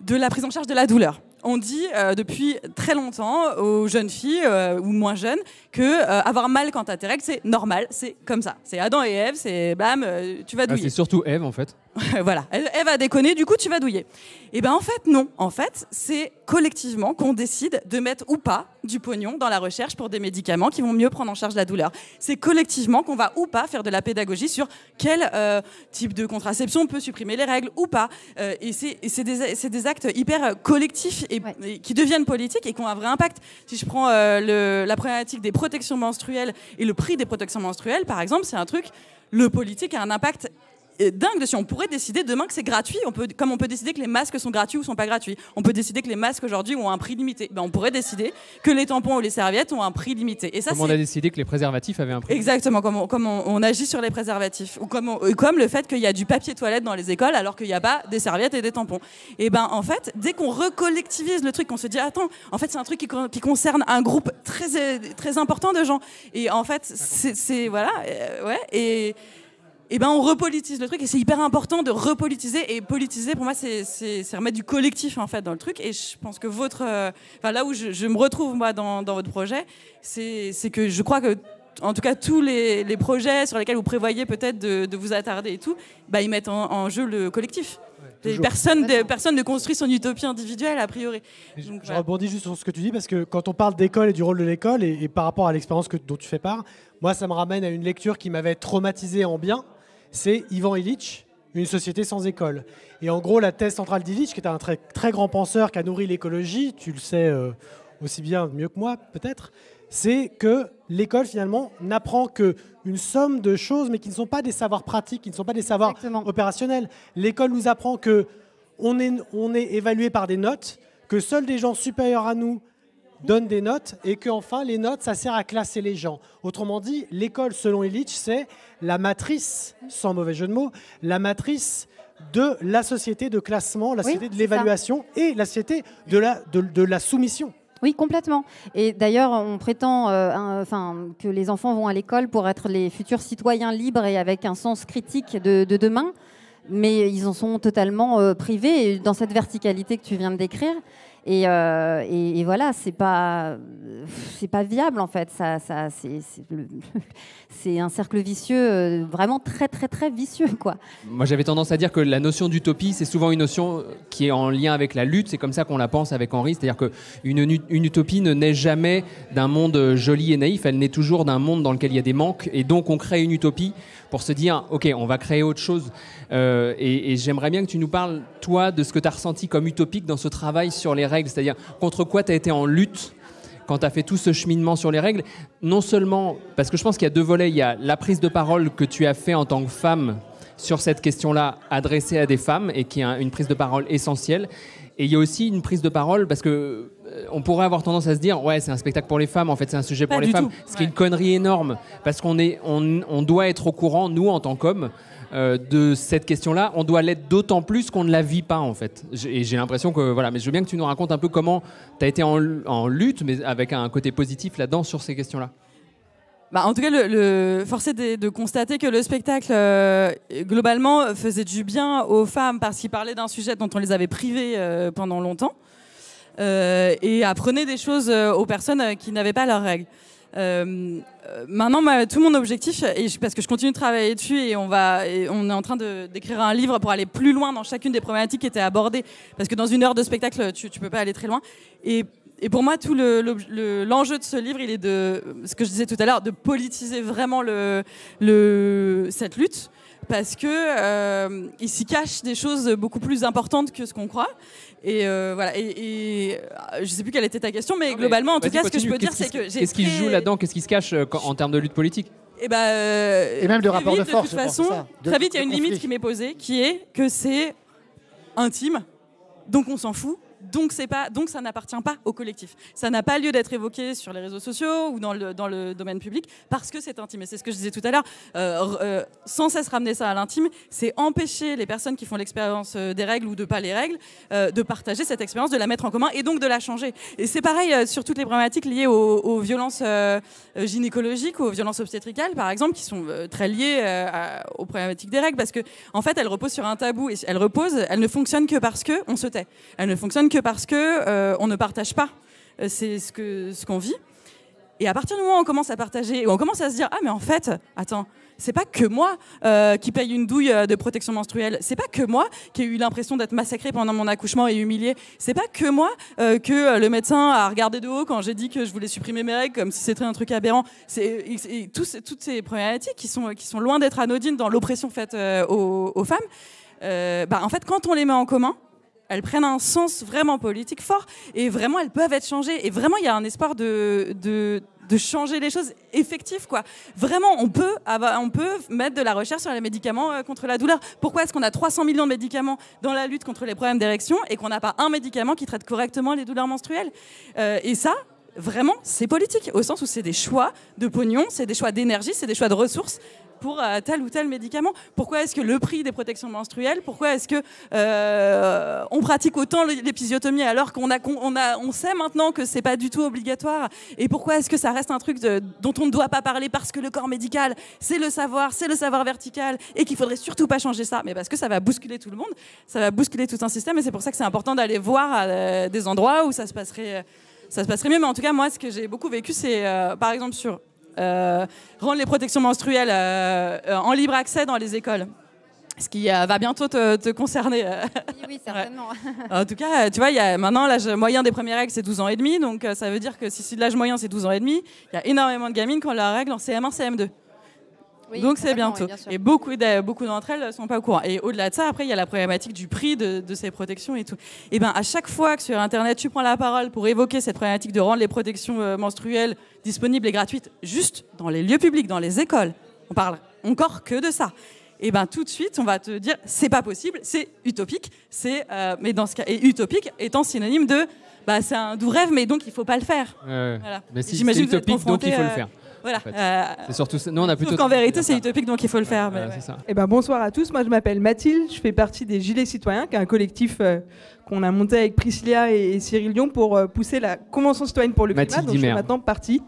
de la prise en charge de la douleur. On dit euh, depuis très longtemps aux jeunes filles ou moins jeunes que avoir mal quand t'as tes règles, c'est normal, c'est comme ça. C'est Adam et Ève, c'est bam, tu vas Ah, douiller. c'est surtout Eve en fait. voilà, elle, elle va déconner, du coup tu vas douiller. Et ben en fait non, en fait c'est collectivement qu'on décide de mettre ou pas du pognon dans la recherche pour des médicaments qui vont mieux prendre en charge la douleur. C'est collectivement qu'on va ou pas faire de la pédagogie sur quel euh, type de contraception peut supprimer les règles ou pas. Euh, et c'est des, actes hyper euh, collectifs et, et qui deviennent politiques et qui ont un vrai impact. Si je prends euh, le- la problématique des protections menstruelles et le prix des protections menstruelles, par exemple, c'est un truc, le politique a un impact dingue dessus. On pourrait décider demain que c'est gratuit, on peut, comme on peut décider que les masques sont gratuits ou sont pas gratuits. On peut décider que les masques aujourd'hui ont un prix limité. Ben, on pourrait décider que les tampons ou les serviettes ont un prix limité. Et ça, Comme on a décidé que les préservatifs avaient un prix. Exactement, comme on, comme on, on agit sur les préservatifs. Ou comme, on- comme le fait qu'il y a du papier toilette dans les écoles alors qu'il n'y a pas des serviettes et des tampons. Et ben en fait, dès qu'on recollectivise le truc, on se dit attends, en fait c'est un truc qui, qui concerne un groupe très, très important de gens. Et en fait, c'est c'est- voilà, euh, ouais, et et ben on repolitise le truc et c'est hyper important de repolitiser. Et politiser pour moi c'est remettre du collectif en fait dans le truc. Et je pense que votre euh, enfin là où je, je me retrouve moi dans, dans votre projet c'est que je crois que en tout cas tous les, les projets sur lesquels vous prévoyez peut-être de, de vous attarder et tout bah, ils mettent en, en jeu le collectif. Toujours. personne, de- personne ne construit son utopie individuelle a priori. Donc, Je rebondis juste sur ce que tu dis parce que quand on parle d'école et du rôle de l'école et, et par rapport à l'expérience dont tu fais part, moi ça me ramène à une lecture qui m'avait traumatisé en bien. C'est Ivan Illich, Une société sans école. Et en gros, la thèse centrale d'Illich, qui est un très, très grand penseur qui a nourri l'écologie, tu le sais euh, aussi bien, mieux que moi peut-être, c'est que l'école finalement n'apprend que une somme de choses, mais qui ne sont pas des savoirs pratiques, qui ne sont pas des savoirs opérationnels. L'école nous apprend que on est, on est évalué par des notes, que seuls des gens supérieurs à nous donnent des notes et que enfin les notes ça sert à classer les gens. Autrement dit, l'école selon Illich c'est la matrice, sans mauvais jeu de mots, la matrice de la société de classement, la Oui, société de l'évaluation et la société de la, de, de la soumission. Oui, complètement. Et d'ailleurs, on prétend euh, un- enfin, que les enfants vont à l'école pour être les futurs citoyens libres et avec un sens critique de, de demain, mais ils en sont totalement euh, privés dans cette verticalité que tu viens de décrire. Et, euh, et- voilà, c'est pas, c'est pas viable en fait. Ça, c'est, un cercle vicieux, euh, vraiment très, très, très vicieux, quoi. Moi, j'avais tendance à dire que la notion d'utopie, c'est souvent une notion qui est en lien avec la lutte. C'est comme ça qu'on la pense avec Henri. C'est-à-dire qu'une une utopie ne naît jamais d'un monde joli et naïf. Elle naît toujours d'un monde dans lequel il y a des manques. Et donc, on crée une utopie pour se dire, OK, on va créer autre chose. Euh, et j'aimerais bien que tu nous parles, toi, de ce que tu as ressenti comme utopique dans ce travail sur les règles. C'est-à-dire, contre quoi tu as été en lutte quand tu as fait tout ce cheminement sur les règles, non seulement parce que je pense qu'il y a deux volets, il y a la prise de parole que tu as fait en tant que femme sur cette question-là adressée à des femmes et qui est un- une prise de parole essentielle. Et il y a aussi une prise de parole parce que on pourrait avoir tendance à se dire ouais c'est un spectacle pour les femmes en fait c'est un sujet Pas pour les femmes tout. ce qui est une connerie énorme parce qu'on est on, on doit être au courant nous en tant qu'hommes euh, de cette question-là, on doit l'être d'autant plus qu'on ne la vit pas en fait. Et j'ai l'impression que voilà, mais je veux bien que tu nous racontes un peu comment tu as été en, en lutte, mais avec un côté positif là-dedans sur ces questions-là. Bah, en tout cas, le, le, force est de, de constater que le spectacle, euh, globalement, faisait du bien aux femmes parce qu'il parlait d'un sujet dont on les avait privées euh, pendant longtemps euh, et apprenait des choses euh, aux personnes euh, qui n'avaient pas leurs règles. Euh, euh, maintenant, ma- tout mon objectif, parce que je continue de travailler dessus et on, est en train d'écrire un livre pour aller plus loin dans chacune des problématiques qui étaient abordées, parce que dans une heure de spectacle, tu ne peux pas aller très loin. Et, pour moi, tout l'enjeu de ce livre, il est de, ce que je disais tout à l'heure, de politiser vraiment cette lutte, parce que euh, il s'y cache des choses beaucoup plus importantes que ce qu'on croit. Et euh, voilà. Et, et, je sais plus quelle était ta question, mais globalement, en tout cas, ce que je peux dire, c'est que j'ai Qu'est-ce qui se très- joue là-dedans? Qu'est-ce qui se cache euh, quand- en termes de lutte politique? Et, bah, euh, Et même de rapport de force, toute je pense, façon, ça. De- très vite, il y a de une limite qui m'est posée, qui est que c'est intime, donc on s'en fout, donc ça n'appartient pas au collectif. Ça n'a pas lieu d'être évoqué sur les réseaux sociaux ou dans le, domaine public parce que c'est intime. Et c'est ce que je disais tout à l'heure. Euh, euh, sans cesse ramener ça à l'intime, c'est empêcher les personnes qui font l'expérience euh, des règles ou de pas les règles de partager cette expérience, de la mettre en commun et donc de la changer. Et c'est pareil sur toutes les problématiques liées aux, violences gynécologiques, aux violences obstétricales, par exemple, qui sont très liées aux problématiques des règles, parce que en fait, elles reposent sur un tabou et elles ne fonctionnent que parce que on se tait. Elles ne fonctionnent que parce que euh, on ne partage pas. euh, c'est ce qu'on vit. Et à partir du moment où on commence à partager, on commence à se dire ah mais en fait, attends, c'est pas que moi euh, qui paye une douille de protection menstruelle, c'est pas que moi qui ai eu l'impression d'être massacrée pendant mon accouchement et humiliée, c'est pas que moi que le médecin a regardé de haut quand j'ai dit que je voulais supprimer mes règles comme si c'était un truc aberrant. Toutes ces problématiques qui sont qui sont loin d'être anodines dans l'oppression faite aux, femmes. bah, en fait, quand on les met en commun, elles prennent un sens vraiment politique fort et vraiment elles peuvent être changées et vraiment il y a un espoir de, de, de changer les choses effectives quoi. Vraiment on peut on peut mettre de la recherche sur les médicaments euh, contre la douleur. Pourquoi est-ce qu'on a 300 millions de médicaments dans la lutte contre les problèmes d'érection et qu'on n'a pas un médicament qui traite correctement les douleurs menstruelles? Euh, Et ça Vraiment, c'est politique, au sens où c'est des choix de pognon, c'est des choix d'énergie, c'est des choix de ressources pour euh, tel ou tel médicament. Pourquoi est-ce que le prix des protections menstruelles, pourquoi est-ce que euh, on pratique autant l'épisiotomie alors qu'on a, on a, on sait maintenant que c'est pas du tout obligatoire? Et pourquoi est-ce que ça reste un truc dont on ne doit pas parler parce que le corps médical, c'est le savoir, c'est le savoir vertical et qu'il faudrait surtout pas changer ça Mais parce que ça va bousculer tout le monde, ça va bousculer tout un système et c'est pour ça que c'est important d'aller voir euh, des endroits où ça se passerait. ça se passerait mieux. Mais en tout cas, moi, ce que j'ai beaucoup vécu, c'est par exemple sur rendre les protections menstruelles euh, euh, en libre accès dans les écoles. Ce qui euh, va bientôt te, te concerner. euh. Oui, oui, certainement. En tout cas, euh, tu vois, il y a, maintenant, l'âge moyen des premières règles, c'est 12 ans et demi. Donc, euh, ça veut dire que si, si l'âge moyen, c'est 12 ans et demi, il y a énormément de gamines qui ont leurs règles en CM1, CM2. Oui, Donc c'est bientôt. oui, bien sûr. et beaucoup, d'entre elles ne sont pas au courant. Et au-delà de ça, après, il y a la problématique du prix de, de ces protections et tout. Et ben à chaque fois que sur Internet, tu prends la parole pour évoquer cette problématique de rendre les protections euh, menstruelles disponibles et gratuites, juste dans les lieux publics, dans les écoles, on parle encore que de ça. Et ben tout de suite, on va te dire, c'est pas possible, c'est utopique. C'est, euh, mais dans ce cas, et utopique étant synonyme de, bah c'est un doux rêve, mais donc il faut pas le faire. Ouais. Voilà. Mais si J'imagine c'est que vous êtes utopique, donc il faut le confrontés, faire. euh, Voilà. en fait. Euh, C'est surtout ça. Nous, on a plutôt. Sauf qu'en vérité, c'est utopique, donc il faut le faire. mais Voilà, ouais. c'est ça. Eh ben, bonsoir à tous, moi je m'appelle Mathilde, je fais partie des Gilets Citoyens, qui est un collectif euh, qu'on a monté avec Priscilla et, et Cyril Dion pour euh, pousser la Convention citoyenne pour le climat. Mathilde Donc je fais Dimer. maintenant partie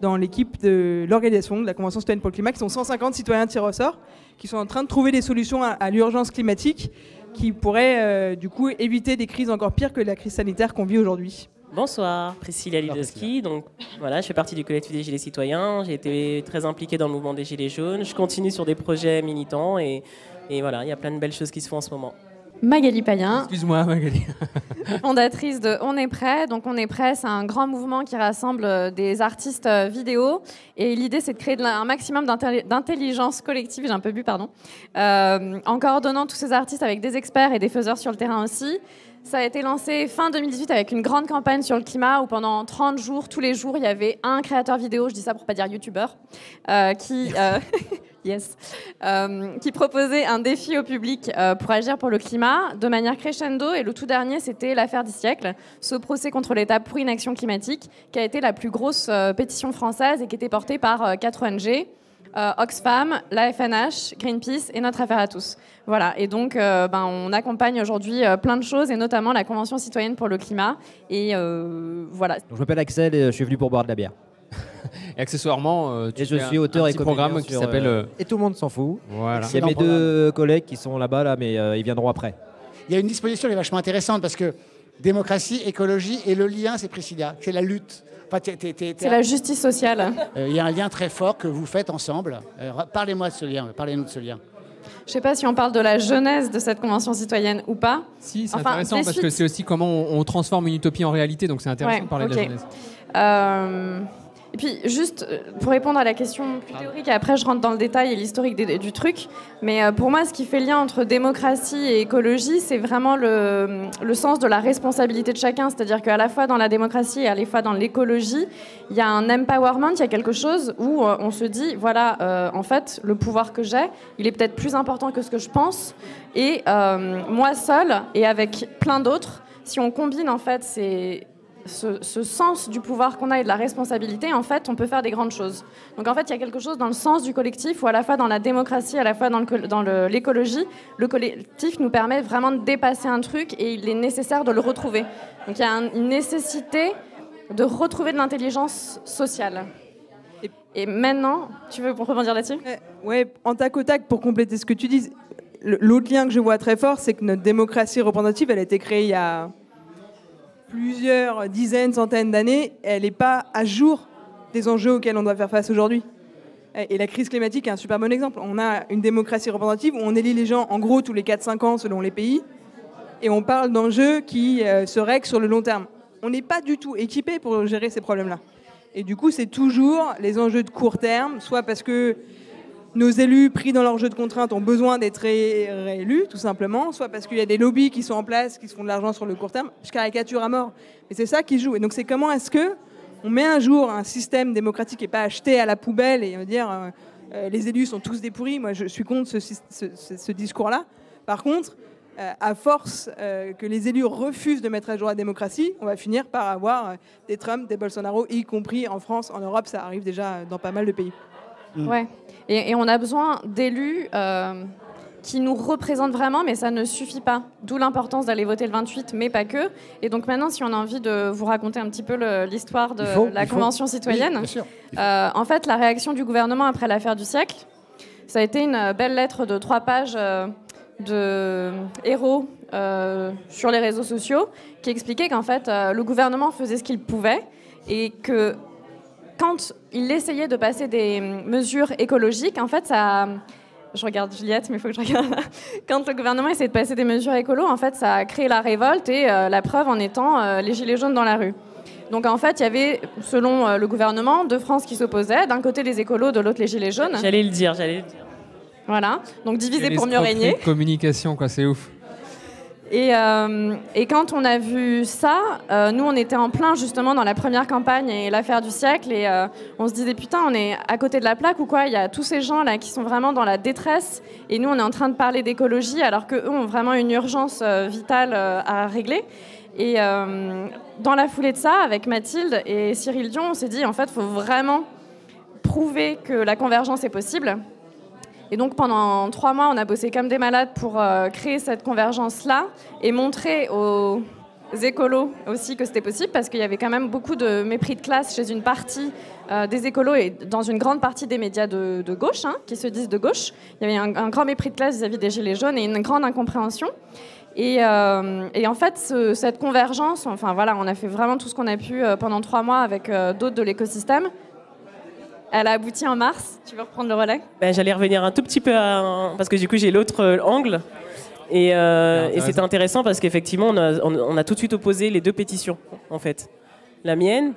dans l'équipe de l'organisation de la Convention citoyenne pour le climat, qui sont 150 citoyens tirés au sort, qui sont en train de trouver des solutions à, à l'urgence climatique qui pourraient euh, du coup éviter des crises encore pires que la crise sanitaire qu'on vit aujourd'hui. Bonsoir, Priscilla Lidowski. Donc voilà, je fais partie du collectif des Gilets citoyens. J'ai été très impliquée dans le mouvement des Gilets jaunes. Je continue sur des projets militants et, et voilà, il y a plein de belles choses qui se font en ce moment. Magali Payen, Excuse-moi, Magali. fondatrice de On est prêt. Donc On est prêt, c'est un grand mouvement qui rassemble euh, des artistes euh, vidéo. Et l'idée, c'est de créer un maximum d'intelli- d'intelligence collective, j'ai un peu bu, pardon, euh, en coordonnant tous ces artistes avec des experts et des faiseurs sur le terrain aussi. Ça a été lancé fin 2018 avec une grande campagne sur le climat où pendant 30 jours, tous les jours, il y avait un créateur vidéo, je dis ça pour pas dire youtubeur, euh, qui, euh, yes, euh, qui proposait un défi au public euh, pour agir pour le climat de manière crescendo. Et le tout dernier, c'était l'affaire du siècle, ce procès contre l'État pour inaction climatique, qui a été la plus grosse euh, pétition française et qui était portée par euh, quatre ONG. euh, Oxfam, la FNH, Greenpeace et notre affaire à tous. Voilà, et donc euh, ben, on accompagne aujourd'hui euh, plein de choses, et notamment la Convention citoyenne pour le climat. Et euh, voilà. Donc, je m'appelle Axel et je suis venu pour boire de la bière. Et accessoirement, euh, tu Et je suis auteur un et programme qui s'appelle. Et tout le monde s'en fout. Voilà. Il y a mes deux collègues qui sont là-bas, là, mais euh, ils viendront après. Il y a une disposition qui est vachement intéressante parce que démocratie, écologie et le lien, c'est Priscilla, c'est la lutte. Enfin, C'est la justice sociale. Euh, Il y a un lien très fort que vous faites ensemble. Parlez-moi de ce lien, parlez-nous de ce lien. Je ne sais pas si on parle de la jeunesse de cette Convention citoyenne ou pas. Si, c'est Enfin, intéressant parce que c'est aussi comment on, on transforme une utopie en réalité, donc c'est intéressant Ouais, de parler de la jeunesse. Euh, et puis, juste euh, pour répondre à la question plus théorique, et après je rentre dans le détail et l'historique du truc, mais euh, pour moi, ce qui fait lien entre démocratie et écologie, c'est vraiment le, le sens de la responsabilité de chacun. C'est-à-dire qu'à la fois dans la démocratie et à la fois dans l'écologie, il y a un empowerment, il y a quelque chose où euh, on se dit, voilà, euh, en fait, le pouvoir que j'ai, il est peut-être plus important que ce que je pense. Et euh, moi seule, et avec plein d'autres, si on combine en fait ces- ce, sens du pouvoir qu'on a et de la responsabilité, en fait, on peut faire des grandes choses. Donc en fait, il y a quelque chose dans le sens du collectif, ou à la fois dans la démocratie, à la fois dans l'écologie. Le, collectif nous permet vraiment de dépasser un truc et il est nécessaire de le retrouver. Donc il y a un- une nécessité de retrouver de l'intelligence sociale. Et maintenant, tu veux rebondir là-dessus? Ouais, en tac au tac, pour compléter ce que tu dis, l'autre lien que je vois très fort, c'est que notre démocratie représentative, elle a été créée il y a plusieurs dizaines, centaines d'années. Elle n'est pas à jour des enjeux auxquels on doit faire face aujourd'hui. Et la crise climatique est un super bon exemple. On a une démocratie représentative où on élit les gens en gros tous les 4-5 ans selon les pays. Et on parle d'enjeux qui euh, se règlent sur le long terme. On n'est pas du tout équipé pour gérer ces problèmes-là. Et du coup, c'est toujours les enjeux de court terme, soit parce que nos élus pris dans leur jeu de contraintes ont besoin d'être ré- réélus, tout simplement, soit parce qu'il y a des lobbies qui sont en place, qui se font de l'argent sur le court terme. Je caricature à mort, mais c'est ça qui joue. Et donc, c'est comment est-ce que on met un jour un système démocratique et pas acheté à la poubelle et on va dire euh, euh, les élus sont tous des pourris. Moi, je suis contre ce, discours-là. Par contre, euh, à force que les élus refusent de mettre à jour la démocratie, on va finir par avoir des Trump, des Bolsonaro, y compris en France, en Europe, ça arrive déjà dans pas mal de pays. Ouais. Et, et on a besoin d'élus euh, qui nous représentent vraiment, mais ça ne suffit pas. D'où l'importance d'aller voter le 28, mais pas que. Et donc maintenant, si on a envie de vous raconter un petit peu l'histoire de faut, la faut. Convention Oui, citoyenne, euh, en fait, la réaction du gouvernement après l'affaire du siècle, ça a été une belle lettre de trois pages euh, de héros euh, sur les réseaux sociaux qui expliquait qu'en fait, euh, le gouvernement faisait ce qu'il pouvait et que quand il essayait de passer des mesures écologiques, en fait, ça. Je regarde Juliette, mais il faut que je regarde. Quand le gouvernement essayait de passer des mesures écolo, en fait, ça a créé la révolte et euh, la preuve en étant euh, les gilets jaunes dans la rue. Donc en fait, il y avait, selon euh, le gouvernement, deux France qui s'opposaient. D'un côté les écolos, de l'autre les gilets jaunes. J'allais le dire, j'allais le dire. Voilà. Donc divisé Une pour mieux régner. Communication, quoi, c'est ouf. Et, euh, et quand on a vu ça, euh, nous on était en plein justement dans la première campagne et l'affaire du siècle et euh, on se disait putain on est à côté de la plaque ou quoi? Il y a tous ces gens là qui sont vraiment dans la détresse et nous on est en train de parler d'écologie alors que eux ont vraiment une urgence vitale à régler. Et dans la foulée de ça, avec Mathilde et Cyril Dion, on s'est dit en fait faut vraiment prouver que la convergence est possible. Et donc pendant trois mois, on a bossé comme des malades pour euh, créer cette convergence-là et montrer aux écolos aussi que c'était possible parce qu'il y avait quand même beaucoup de mépris de classe chez une partie euh, des écolos et dans une grande partie des médias de, gauche hein, qui se disent de gauche. Il y avait un, grand mépris de classe vis-à-vis des Gilets jaunes et une grande incompréhension. Et, euh, en fait, ce- cette convergence, enfin voilà, on a fait vraiment tout ce qu'on a pu pendant trois mois avec d'autres de l'écosystème. Elle a abouti en mars. Tu veux reprendre le relais? Ben, J'allais revenir un tout petit peu à... Parce que du coup, j'ai l'autre euh, angle. Et, euh, et c'était intéressant parce qu'effectivement, on a, on, on a tout de suite opposé les deux pétitions, en fait. La mienne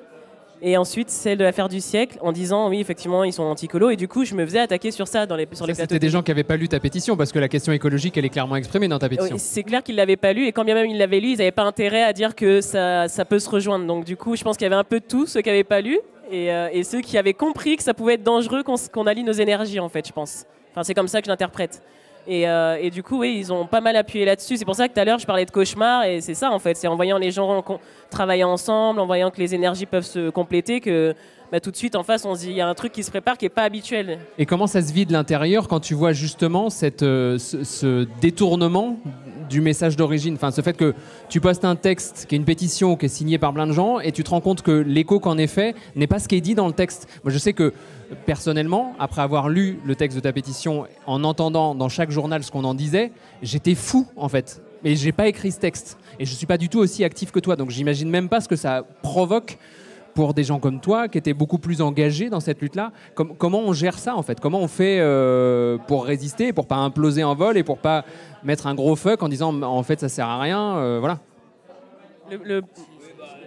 et ensuite celle de l'affaire du siècle, en disant oui, effectivement, ils sont anti-colo. Et du coup, je me faisais attaquer sur ça dans les, sur les plateaux. C'était des gens qui n'avaient pas lu ta pétition parce que la question écologique, elle est clairement exprimée dans ta pétition. Oui, c'est clair qu'ils l'avaient pas lu et quand bien même ils l'avaient lu, ils n'avaient pas intérêt à dire que ça, ça peut se rejoindre. Donc du coup, je pense qu'il y avait un peu de tout, ceux qui n'avaient pas lu et, euh, et ceux qui avaient compris que ça pouvait être dangereux qu'on qu'on allie nos énergies en fait, je pense. Enfin, c'est comme ça que je l'interprète. Et, euh, et du coup, oui, ils ont pas mal appuyé là-dessus. C'est pour ça que tout à l'heure, je parlais de cauchemar et c'est ça en fait. C'est en voyant les gens travailler ensemble, en voyant que les énergies peuvent se compléter que bah, tout de suite en face, on se dit il y a un truc qui se prépare qui est pas habituel. Et comment ça se vit de l'intérieur quand tu vois justement cette, euh, ce, détournement du message d'origine? Enfin, ce fait que tu postes un texte qui est une pétition qui est signée par plein de gens et tu te rends compte que l'écho qu'en est fait n'est pas ce qui est dit dans le texte. Moi, je sais que personnellement, après avoir lu le texte de ta pétition, en entendant dans chaque journal ce qu'on en disait, j'étais fou en fait. Mais j'ai pas écrit ce texte et je suis pas du tout aussi actif que toi, donc j'imagine même pas ce que ça provoque pour des gens comme toi qui étaient beaucoup plus engagés dans cette lutte-là. Com- comment on gère ça en fait? Comment on fait euh, pour résister, pour pas imploser en vol et pour pas mettre un gros fuck en disant en fait ça sert à rien euh, Voilà. Le- le-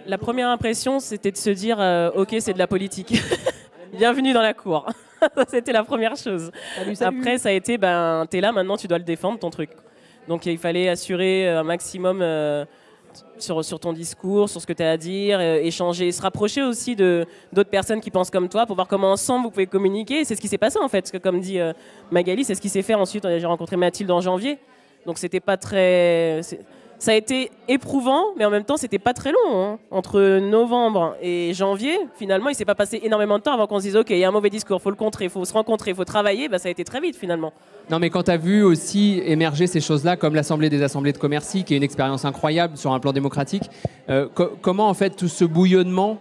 la première impression, c'était de se dire euh, ok, c'est de la politique. Bienvenue dans la cour. c'était la première chose. Salut, salut. Après, ça a été ben, t'es là maintenant, tu dois le défendre ton truc. Donc il fallait assurer un maximum euh, sur, ton discours, sur ce que tu as à dire, euh, échanger, se rapprocher aussi de d'autres personnes qui pensent comme toi pour voir comment ensemble vous pouvez communiquer. C'est ce qui s'est passé en fait, parce que comme dit euh, Magali, c'est ce qui s'est fait ensuite. J'ai rencontré Mathilde en janvier, donc c'était pas très. Ça a été éprouvant, mais en même temps, c'était pas très long. hein. Entre novembre et janvier, finalement, il s'est pas passé énormément de temps avant qu'on se dise Ok, il y a un mauvais discours, faut le contrer, faut se rencontrer, faut travailler. Bah, ça a été très vite finalement. Non, mais quand tu as vu aussi émerger ces choses-là, comme l'Assemblée des assemblées de commerce, qui est une expérience incroyable sur un plan démocratique, euh, co- comment en fait tout ce bouillonnement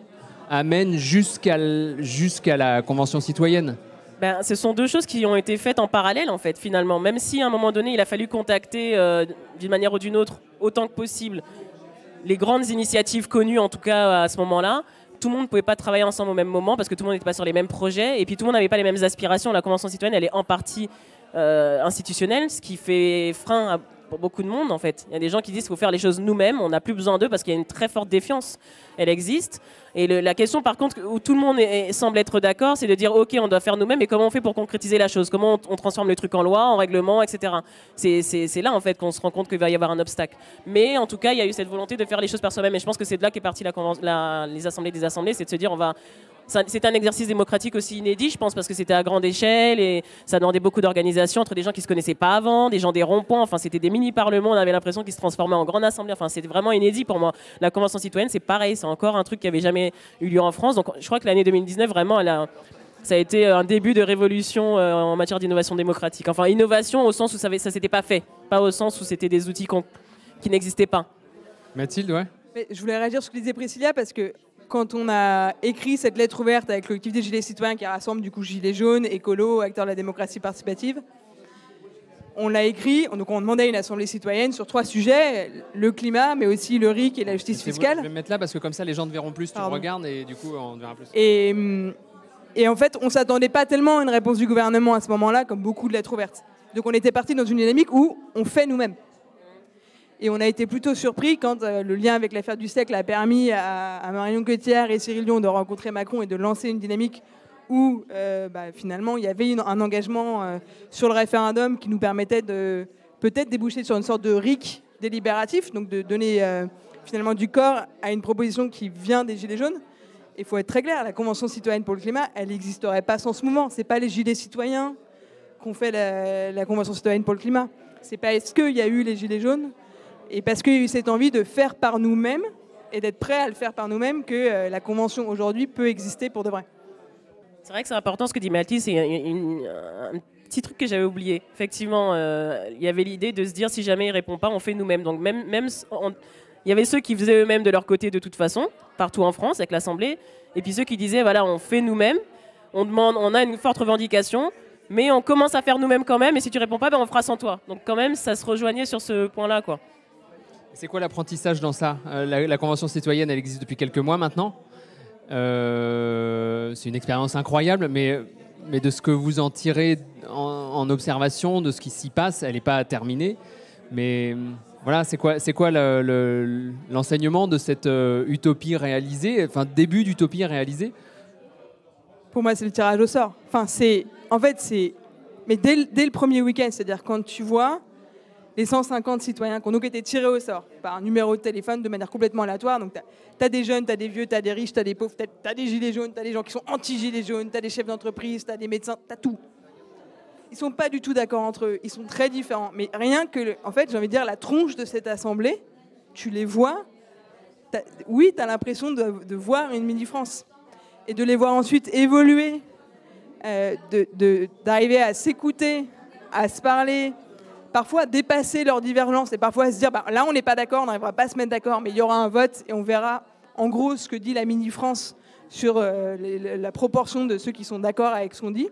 amène jusqu'à jusqu'à la Convention citoyenne? Ben, ce sont deux choses qui ont été faites en parallèle, en fait, finalement. Même si à un moment donné, il a fallu contacter euh, d'une manière ou d'une autre, autant que possible, les grandes initiatives connues, en tout cas à ce moment-là, tout le monde ne pouvait pas travailler ensemble au même moment parce que tout le monde n'était pas sur les mêmes projets et puis tout le monde n'avait pas les mêmes aspirations. La Convention citoyenne, elle est en partie euh, institutionnelle, ce qui fait frein à pour beaucoup de monde en fait. Il y a des gens qui disent qu'il faut faire les choses nous-mêmes, on n'a plus besoin d'eux parce qu'il y a une très forte défiance, elle existe. Et la question par contre où tout le monde semble être d'accord, c'est de dire ok on doit faire nous-mêmes, mais comment on fait pour concrétiser la chose? Comment on, transforme le truc en loi, en règlement, etc. C'est- là en fait qu'on se rend compte qu'il va y avoir un obstacle. Mais en tout cas il y a eu cette volonté de faire les choses par soi-même et je pense que c'est de là qu'est partie la, les assemblées des assemblées, c'est de se dire on va c'est un exercice démocratique aussi inédit, je pense, parce que c'était à grande échelle et ça demandait beaucoup d'organisation entre des gens qui se connaissaient pas avant, des gens des ronds-points. Enfin, c'était des mini-parlements. On avait l'impression qu'ils se transformaient en grande assemblée. Enfin, c'était vraiment inédit pour moi. La Convention citoyenne, c'est pareil. C'est encore un truc qui avait jamais eu lieu en France. Donc, je crois que l'année 2019, vraiment, elle a. Ça a été un début de révolution euh, en matière d'innovation démocratique. Enfin, innovation au sens où ça, ça s'était pas fait, pas au sens où c'était des outils qui n'existaient pas. Mathilde, ouais Mais je voulais réagir sur ce que disait Priscilla parce que quand on a écrit cette lettre ouverte avec le collectif des Gilets citoyens qui rassemble du coup Gilets jaunes, écolo, acteurs de la démocratie participative, on l'a écrit, donc on demandait à une assemblée citoyenne sur trois sujets le climat, mais aussi le RIC et la justice fiscale. Je vais me mettre là parce que comme ça les gens te verront plus, tu me regardes et du coup on te verra plus. Et, hum, et en fait, on s'attendait pas tellement à une réponse du gouvernement à ce moment-là, comme beaucoup de lettres ouvertes. Donc on était parti dans une dynamique où on fait nous-mêmes. Et on a été plutôt surpris quand euh, le lien avec l'affaire du siècle a permis à, Marion Cotillard et Cyril Dion de rencontrer Macron et de lancer une dynamique où euh, bah, finalement il y avait un engagement euh, sur le référendum qui nous permettait de peut-être déboucher sur une sorte de RIC délibératif, donc de donner finalement du corps à une proposition qui vient des Gilets jaunes. Il faut être très clair, la Convention citoyenne pour le climat, elle n'existerait pas sans ce mouvement. Ce n'est pas les Gilets citoyens qu'on fait la, la Convention citoyenne pour le climat. C'est pas est-ce qu'il y a eu les Gilets jaunes et parce qu'il y a eu cette envie de faire par nous-mêmes et d'être prêt à le faire par nous-mêmes que euh, la Convention aujourd'hui peut exister pour de vrai. C'est vrai que c'est important ce que dit Mathilde, c'est un petit truc que j'avais oublié. Effectivement, euh, il y avait l'idée de se dire si jamais il répond pas, on fait nous-mêmes. Donc même, il y avait ceux qui faisaient eux-mêmes de leur côté de toute façon, partout en France avec l'Assemblée, et puis ceux qui disaient voilà, on fait nous-mêmes, on demande, on a une forte revendication, mais on commence à faire nous-mêmes quand même, et si tu réponds pas, ben on fera sans toi. Donc quand même, ça se rejoignait sur ce point-là, quoi. C'est quoi l'apprentissage dans ça Euh, la, Convention citoyenne, elle existe depuis quelques mois maintenant. Euh, c'est une expérience incroyable, mais, de ce que vous en tirez en, observation, de ce qui s'y passe, elle n'est pas terminée. Mais voilà, c'est quoi, l'enseignement de cette euh, utopie réalisée, enfin début d'utopie réalisée? Pour moi, c'est le tirage au sort. Enfin, en fait, c'est, mais dès le premier week-end, c'est-à-dire quand tu vois les 150 citoyens qui ont donc été tirés au sort par un numéro de téléphone de manière complètement aléatoire. Donc, tu as, des jeunes, tu as des vieux, tu as des riches, tu as des pauvres, tu as, des gilets jaunes, tu as des gens qui sont anti-gilets jaunes, tu as des chefs d'entreprise, tu as des médecins, tu as tout. Ils sont pas du tout d'accord entre eux, ils sont très différents. Mais rien que, en fait, j'ai envie de dire, la tronche de cette assemblée, tu les vois, oui, tu as l'impression de, voir une mini-France. Et de les voir ensuite évoluer, euh, d'arriver à s'écouter, à se parler, parfois dépasser leurs divergences et parfois se dire bah, là on n'est pas d'accord, on n'arrivera pas à se mettre d'accord, mais il y aura un vote et on verra en gros ce que dit la mini-France sur euh, la proportion de ceux qui sont d'accord avec ce qu'on dit.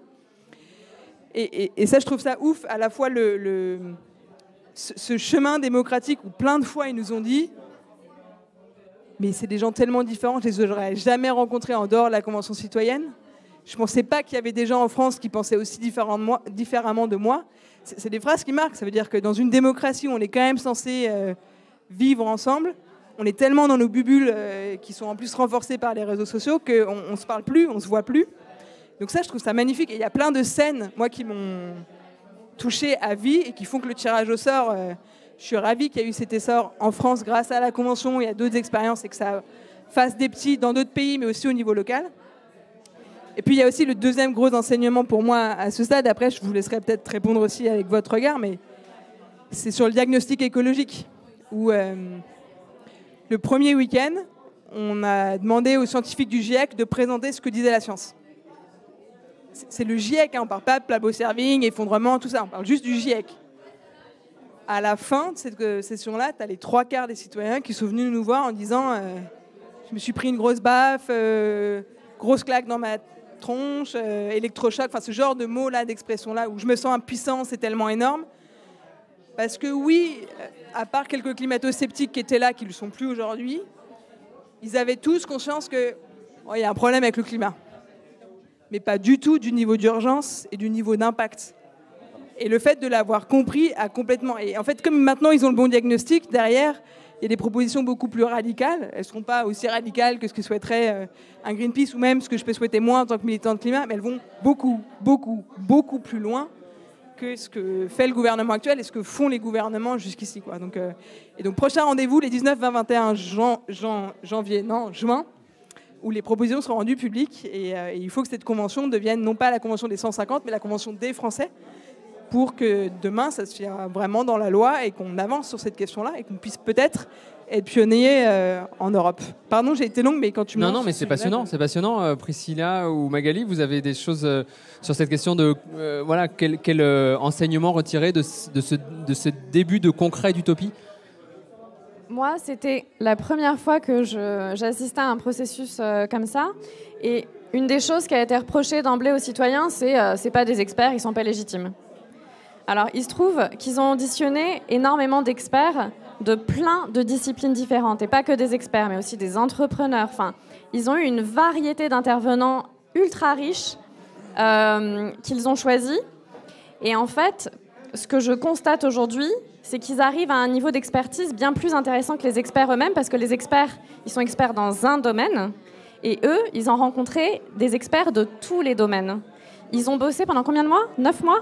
Et, ça, je trouve ça ouf, à la fois ce chemin démocratique où plein de fois ils nous ont dit mais c'est des gens tellement différents, je les aurais jamais rencontrés en dehors de la Convention citoyenne. Je ne pensais pas qu'il y avait des gens en France qui pensaient aussi différemment de moi. C'est des phrases qui marquent. Ça veut dire que dans une démocratie où on est quand même censé euh, vivre ensemble, on est tellement dans nos bubules euh, qui sont en plus renforcées par les réseaux sociaux qu'on ne se parle plus, on ne se voit plus. Donc ça, je trouve ça magnifique. Et il y a plein de scènes, moi, qui m'ont touché à vie et qui font que le tirage au sort, euh, je suis ravie qu'il y ait eu cet essor en France grâce à la Convention et à d'autres expériences et que ça fasse des petits dans d'autres pays, mais aussi au niveau local. Et puis il y a aussi le deuxième gros enseignement pour moi à ce stade. Après, je vous laisserai peut-être répondre aussi avec votre regard, mais c'est sur le diagnostic écologique. où euh, le premier week-end, on a demandé aux scientifiques du GIEC de présenter ce que disait la science. C'est- le GIEC, hein, on ne parle pas de plabo serving, effondrement, tout ça, on parle juste du GIEC. À la fin de cette euh, session-là, tu as les trois quarts des citoyens qui sont venus nous voir en disant euh, Je me suis pris une grosse baffe, grosse claque dans ma tronche, euh, électrochoc, enfin ce genre de mots-là, d'expression-là, où je me sens impuissant, c'est tellement énorme. Parce que oui, euh, à part quelques climato-sceptiques qui étaient là, qui ne le sont plus aujourd'hui, ils avaient tous conscience que oh, y a un problème avec le climat. Mais pas du tout du niveau d'urgence et du niveau d'impact. Et le fait de l'avoir compris a complètement. Et en fait, comme maintenant ils ont le bon diagnostic, derrière, il y a des propositions beaucoup plus radicales. Elles ne seront pas aussi radicales que ce que souhaiterait euh, un Greenpeace ou même ce que je peux souhaiter moi en tant que militant de climat, mais elles vont beaucoup, beaucoup, beaucoup plus loin que ce que fait le gouvernement actuel et ce que font les gouvernements jusqu'ici. Donc, euh, et donc, prochain rendez-vous les 19, 20, 21 jan- jan- janvier, non, juin, où les propositions seront rendues publiques. Euh, et il faut que cette convention devienne non pas la convention des 150, mais la convention des Français, pour que demain, ça se fasse vraiment dans la loi et qu'on avance sur cette question-là et qu'on puisse peut-être être pionnier euh, en Europe. Pardon, j'ai été longue, mais quand tu me Non, non, mais c'est passionnant, c'est passionnant. Euh, Priscilla ou Magali, vous avez des choses euh, sur cette question de euh, voilà quel, quel, euh, enseignement retirer de, ce- de ce, de ce début de concret d'utopie? Moi, c'était la première fois que j'assistais à un processus euh, comme ça. Et une des choses qui a été reprochée d'emblée aux citoyens, c'est euh, c'est pas des experts, ils sont pas légitimes. Alors, il se trouve qu'ils ont auditionné énormément d'experts de plein de disciplines différentes, et pas que des experts, mais aussi des entrepreneurs. Enfin, ils ont eu une variété d'intervenants ultra riches euh, qu'ils ont choisis. Et en fait, ce que je constate aujourd'hui, c'est qu'ils arrivent à un niveau d'expertise bien plus intéressant que les experts eux-mêmes, parce que les experts, ils sont experts dans un domaine, et eux, ils ont rencontré des experts de tous les domaines. Ils ont bossé pendant combien de mois? Neuf mois?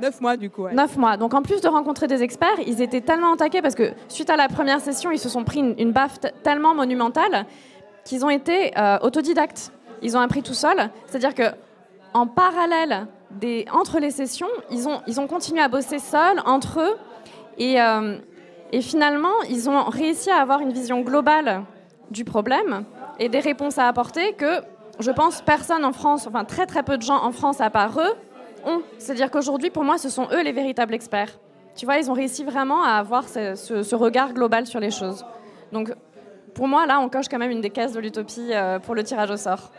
Neuf mois, du coup. ouais. Neuf mois. Donc en plus de rencontrer des experts, ils étaient tellement entaqués parce que suite à la première session, ils se sont pris une, baffe tellement monumentale qu'ils ont été euh, autodidactes. Ils ont appris tout seuls. C'est-à-dire que en parallèle des, entre les sessions, ils ont, ils ont continué à bosser seuls entre eux et, euh, et finalement, ils ont réussi à avoir une vision globale du problème et des réponses à apporter que je pense personne en France, enfin très très peu de gens en France à part eux, ont. C'est-à-dire qu'aujourd'hui, pour moi, ce sont eux les véritables experts. Tu vois, ils ont réussi vraiment à avoir ce, ce- ce regard global sur les choses. Donc, pour moi, là, on coche quand même une des cases de l'utopie euh, pour le tirage au sort.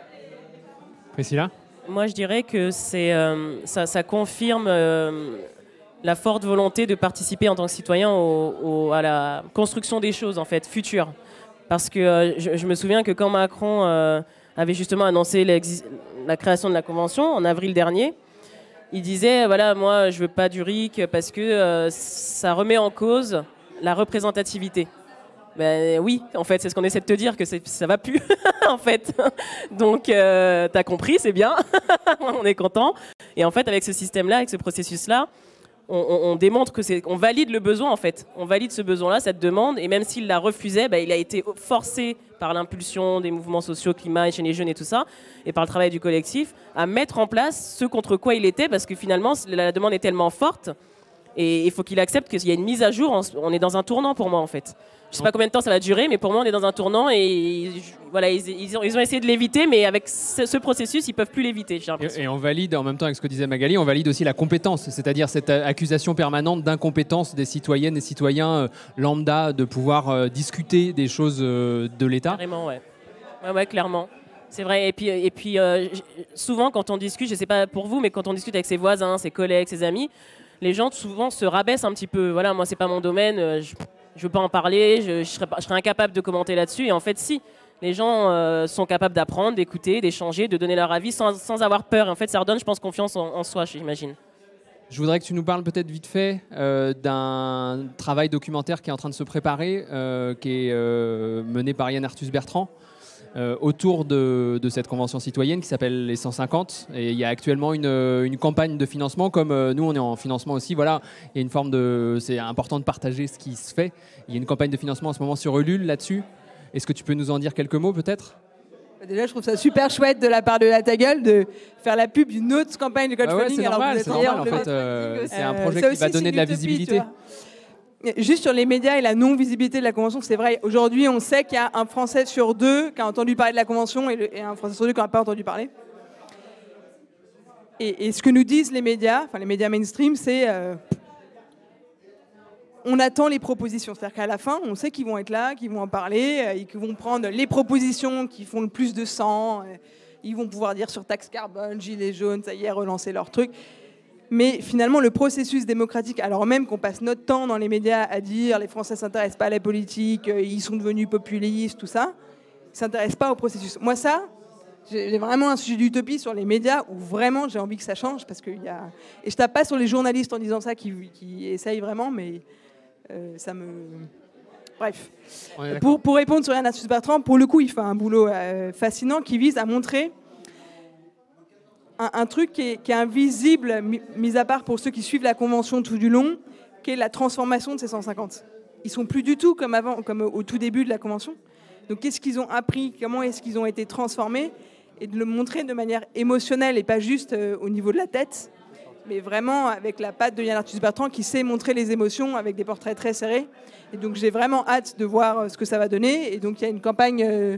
Priscilla? Moi, je dirais que c'est, euh, ça, ça confirme euh, la forte volonté de participer en tant que citoyen au- au- à la construction des choses, en fait, futures. Parce que euh, je, je me souviens que quand Macron euh, avait justement annoncé la création de la Convention en avril dernier, il disait, voilà, moi, je veux pas du RIC parce que euh, ça remet en cause la représentativité. Ben oui, en fait, c'est ce qu'on essaie de te dire, que ça va plus, en fait. Donc, euh, t'as compris, c'est bien, on est content. Et en fait, avec ce système-là, avec ce processus-là, on, on- on démontre que c'est, on valide le besoin, en fait. On valide ce besoin-là, cette demande, et même s'il la refusait, ben, il a été forcé par l'impulsion des mouvements sociaux, climat, chez les jeunes et tout ça, et par le travail du collectif, à mettre en place ce contre quoi il était, parce que finalement, la demande est tellement forte, et il faut qu'il accepte qu'il y a une mise à jour. On est dans un tournant pour moi, en fait. Je sais pas combien de temps ça va durer, mais pour moi, on est dans un tournant et voilà, ils, ils ont, ils ont essayé de l'éviter, mais avec ce, ce processus, ils peuvent plus l'éviter. Et, et on valide en même temps avec ce que disait Magali, on valide aussi la compétence, c'est-à-dire cette euh, accusation permanente d'incompétence des citoyennes et citoyens euh, lambda de pouvoir euh, discuter des choses de l'État. Carrément, ouais. Ouais, ouais, clairement. C'est vrai. Et puis, et puis euh, souvent, quand on discute, je sais pas pour vous, mais quand on discute avec ses voisins, ses collègues, ses amis, les gens souvent se rabaissent un petit peu. Voilà, moi, c'est pas mon domaine, je, je veux pas en parler, je, serais, incapable de commenter là-dessus. Et en fait, si. Les gens euh, sont capables d'apprendre, d'écouter, d'échanger, de donner leur avis sans, avoir peur. En fait, ça redonne, je pense, confiance en, soi, j'imagine. Je voudrais que tu nous parles peut-être vite fait euh, d'un travail documentaire qui est en train de se préparer, euh, qui est mené par Yann Arthus Bertrand. Euh, autour de, de cette convention citoyenne qui s'appelle les 150 et il y a actuellement une, euh, une campagne de financement comme euh, nous on est en financement aussi voilà. Il y a une forme de c'est important de partager ce qui se fait. Il y a une campagne de financement en ce moment sur Ulule là-dessus. Est-ce que tu peux nous en dire quelques mots peut-être? Déjà, je trouve ça super chouette de la part de la ta gueule de faire la pub d'une autre campagne de Bah ouais, crowdfunding. c'est normal, c'est en fait euh, c'est un projet qui va donner de la visibilité. Juste sur les médias et la non-visibilité de la Convention, c'est vrai, aujourd'hui on sait qu'il y a un Français sur deux qui a entendu parler de la Convention et, un Français sur deux qui n'a pas entendu parler. Et, et ce que nous disent les médias, enfin les médias mainstream, c'est euh, on attend les propositions. C'est-à-dire qu'à la fin, on sait qu'ils vont être là, qu'ils vont en parler, euh, et qu'ils vont prendre les propositions qui font le plus de sang. euh, ils vont pouvoir dire sur taxe carbone, gilets jaunes, ça y est, relancer leur truc. Mais finalement, le processus démocratique, alors même qu'on passe notre temps dans les médias à dire les Français ne s'intéressent pas à la politique, euh, ils sont devenus populistes, tout ça, ils ne s'intéressent pas au processus. Moi, ça, j'ai vraiment un sujet d'utopie sur les médias où vraiment j'ai envie que ça change parce qu'il y a et je tape pas sur les journalistes en disant ça qui, qui essayent vraiment, mais euh, ça me bref. Pour, pour répondre sur Yann Bertrand, pour le coup, il fait un boulot euh, fascinant qui vise à montrer un, truc qui est, invisible, mi- mis à part pour ceux qui suivent la convention tout du long, qui est la transformation de ces 150. Ils sont plus du tout comme avant, comme au tout début de la convention. Donc, qu'est-ce qu'ils ont appris? Comment est-ce qu'ils ont été transformés? Et de le montrer de manière émotionnelle et pas juste euh, au niveau de la tête, mais vraiment avec la patte de Yann Arthus Bertrand qui sait montrer les émotions avec des portraits très serrés. Et donc, j'ai vraiment hâte de voir euh, ce que ça va donner. Et donc, il y a une campagne euh,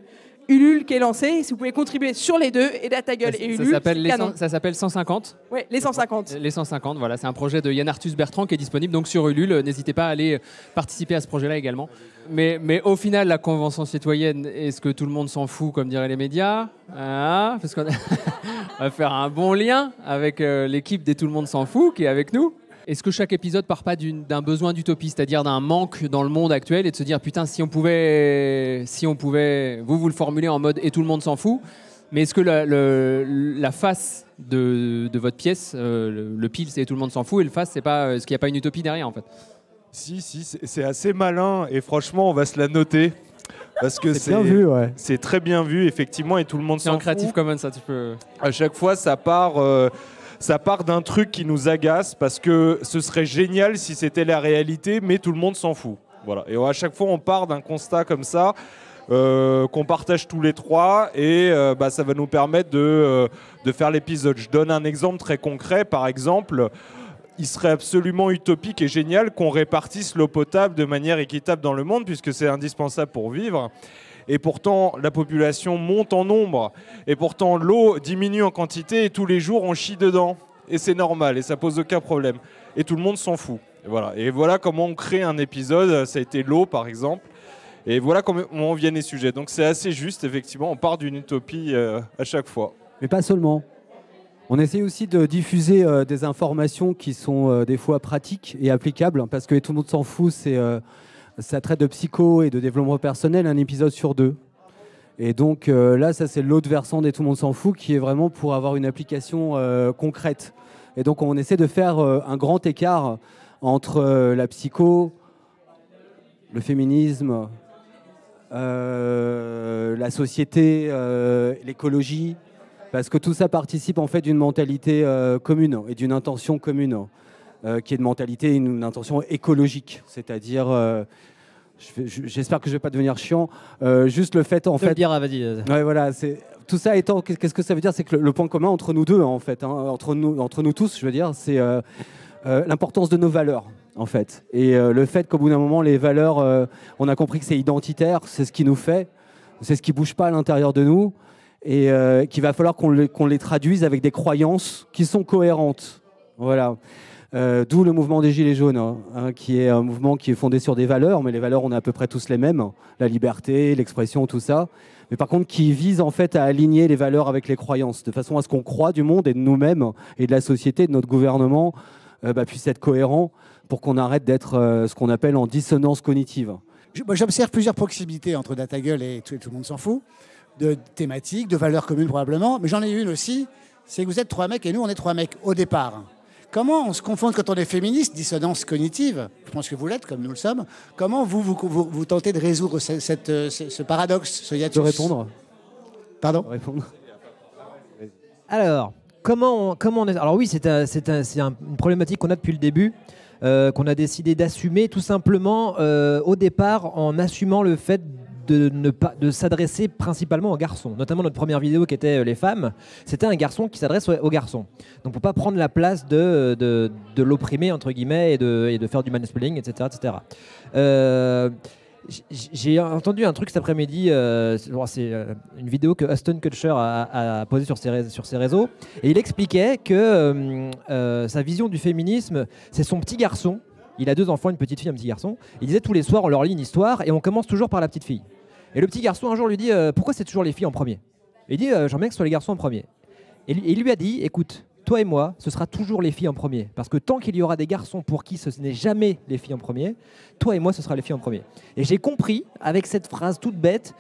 Ulule qui est lancée. Si vous pouvez contribuer sur les deux, et Data Gueule et Ça Ulule, s'appelle c'est les ça s'appelle 150. Ouais, les 150. Les 150, voilà, c'est un projet de Yann Arthus Bertrand qui est disponible donc sur Ulule. N'hésitez pas à aller participer à ce projet-là également. Mais, mais au final, la convention citoyenne, est-ce que tout le monde s'en fout, comme diraient les médias? Hein Parce qu'on va faire un bon lien avec euh, l'équipe des Tout le monde s'en fout qui est avec nous. Est-ce que chaque épisode part pas d'un besoin d'utopie, c'est-à-dire d'un manque dans le monde actuel et de se dire putain si on pouvait, si on pouvait, vous vous le formulez en mode et tout le monde s'en fout, mais est-ce que la, le- la face de, de votre pièce, euh, le, le pile c'est tout le monde s'en fout et le face c'est pas, est-ce qu'il n'y a pas une utopie derrière en fait? Si, si, c'est c'est assez malin et franchement, on va se la noter. Parce que C'est c'est bien vu, ouais. C'est très bien vu, effectivement, et tout le monde C'est s'en en Creative fout. Commons ça tu peux. À chaque fois, ça part, euh, ça part d'un truc qui nous agace parce que ce serait génial si c'était la réalité, mais tout le monde s'en fout. Voilà. Et à chaque fois, on part d'un constat comme ça. euh, qu'on partage tous les trois et euh, bah, ça va nous permettre euh, de faire l'épisode. Je donne un exemple très concret. Par exemple, il serait absolument utopique et génial qu'on répartisse l'eau potable de manière équitable dans le monde, puisque c'est indispensable pour vivre. Et pourtant, la population monte en nombre. Et pourtant, l'eau diminue en quantité et tous les jours, on chie dedans. Et c'est normal et ça pose aucun problème. Et tout le monde s'en fout. Et voilà. Et voilà comment on crée un épisode. Ça a été l'eau, par exemple. Et voilà comment on vient les sujets. Donc c'est assez juste, effectivement. On part d'une utopie euh, à chaque fois. Mais pas seulement. On essaie aussi de diffuser euh, des informations qui sont euh, des fois pratiques et applicables, parce que tout le monde s'en fout, c'est, ça traite de psycho et de développement personnel, un épisode sur deux. Et donc euh, là, ça c'est l'autre versant des Tout le monde s'en fout, qui est vraiment pour avoir une application euh, concrète. Et donc on essaie de faire euh, un grand écart entre la psycho, le féminisme, la société, l'écologie, parce que tout ça participe en fait d'une mentalité commune et d'une intention commune, qui est une mentalité, une, une intention écologique, c'est-à-dire, euh, j'espère que je vais pas devenir chiant, euh, juste le fait en le fait. dire, ah, vas-y. Ouais, voilà, c'est tout ça étant, qu'est-ce que ça veut dire? C'est que le, le point commun entre nous deux, en fait, hein, entre nous, entre nous tous, je veux dire, c'est euh, euh, l'importance de nos valeurs, en fait, et euh, le fait qu'au bout d'un moment, les valeurs, euh, on a compris que c'est identitaire, c'est ce qui nous fait, c'est ce qui bouge pas à l'intérieur de nous, et euh, qu'il va falloir qu'on les, qu'on les traduise avec des croyances qui sont cohérentes, voilà. Euh, D'où le mouvement des Gilets jaunes, hein, hein, qui est un mouvement qui est fondé sur des valeurs, mais les valeurs, on a à peu près tous les mêmes, la liberté, l'expression, tout ça. Mais par contre, qui vise en fait à aligner les valeurs avec les croyances, de façon à ce qu'on croit du monde et de nous-mêmes et de la société, de notre gouvernement, euh, bah, puisse être cohérent pour qu'on arrête d'être euh, ce qu'on appelle en dissonance cognitive. J'observe plusieurs proximités entre Data Gueule et tout, tout le monde s'en fout, de thématiques, de valeurs communes probablement, mais j'en ai une aussi, c'est que vous êtes trois mecs et nous on est trois mecs au départ. Comment on se confond quand on est féministe, dissonance cognitive Je pense que vous l'êtes, comme nous le sommes. Comment vous, vous, vous, vous tentez de résoudre ce, cette, euh, ce, ce paradoxe, ce hiatus De répondre Pardon Alors, comment on, comment on est... Alors oui, c'est un- un- une problématique qu'on a depuis le début, euh, qu'on a décidé d'assumer tout simplement euh, au départ en assumant le fait de ne pas de s'adresser principalement aux garçons. Notamment notre première vidéo qui était euh, les femmes, c'était un garçon qui s'adresse aux, garçons. Donc pour pas prendre la place de, de, entre guillemets et de, de faire du mansplaining, etc., etc. Euh, j'ai entendu un truc cet après-midi, euh, c'est une vidéo que Aston Kutcher a, posée sur ses, ré- sur ses réseaux, et il expliquait que sa vision du féminisme, c'est son petit garçon. Il a deux enfants, une petite fille, un petit garçon. Il disait tous les soirs, on leur lit une histoire, et on commence toujours par la petite fille. Et le petit garçon un jour lui dit, euh, pourquoi c'est toujours les filles en premier? Il dit, euh, j'aimerais que ce soit les garçons en premier. Et il lui a dit, écoute, toi et moi, ce sera toujours les filles en premier. Parce que tant qu'il y aura des garçons pour qui ce n'est jamais les filles en premier, toi et moi, ce sera les filles en premier. Et j'ai compris, avec cette phrase toute bête,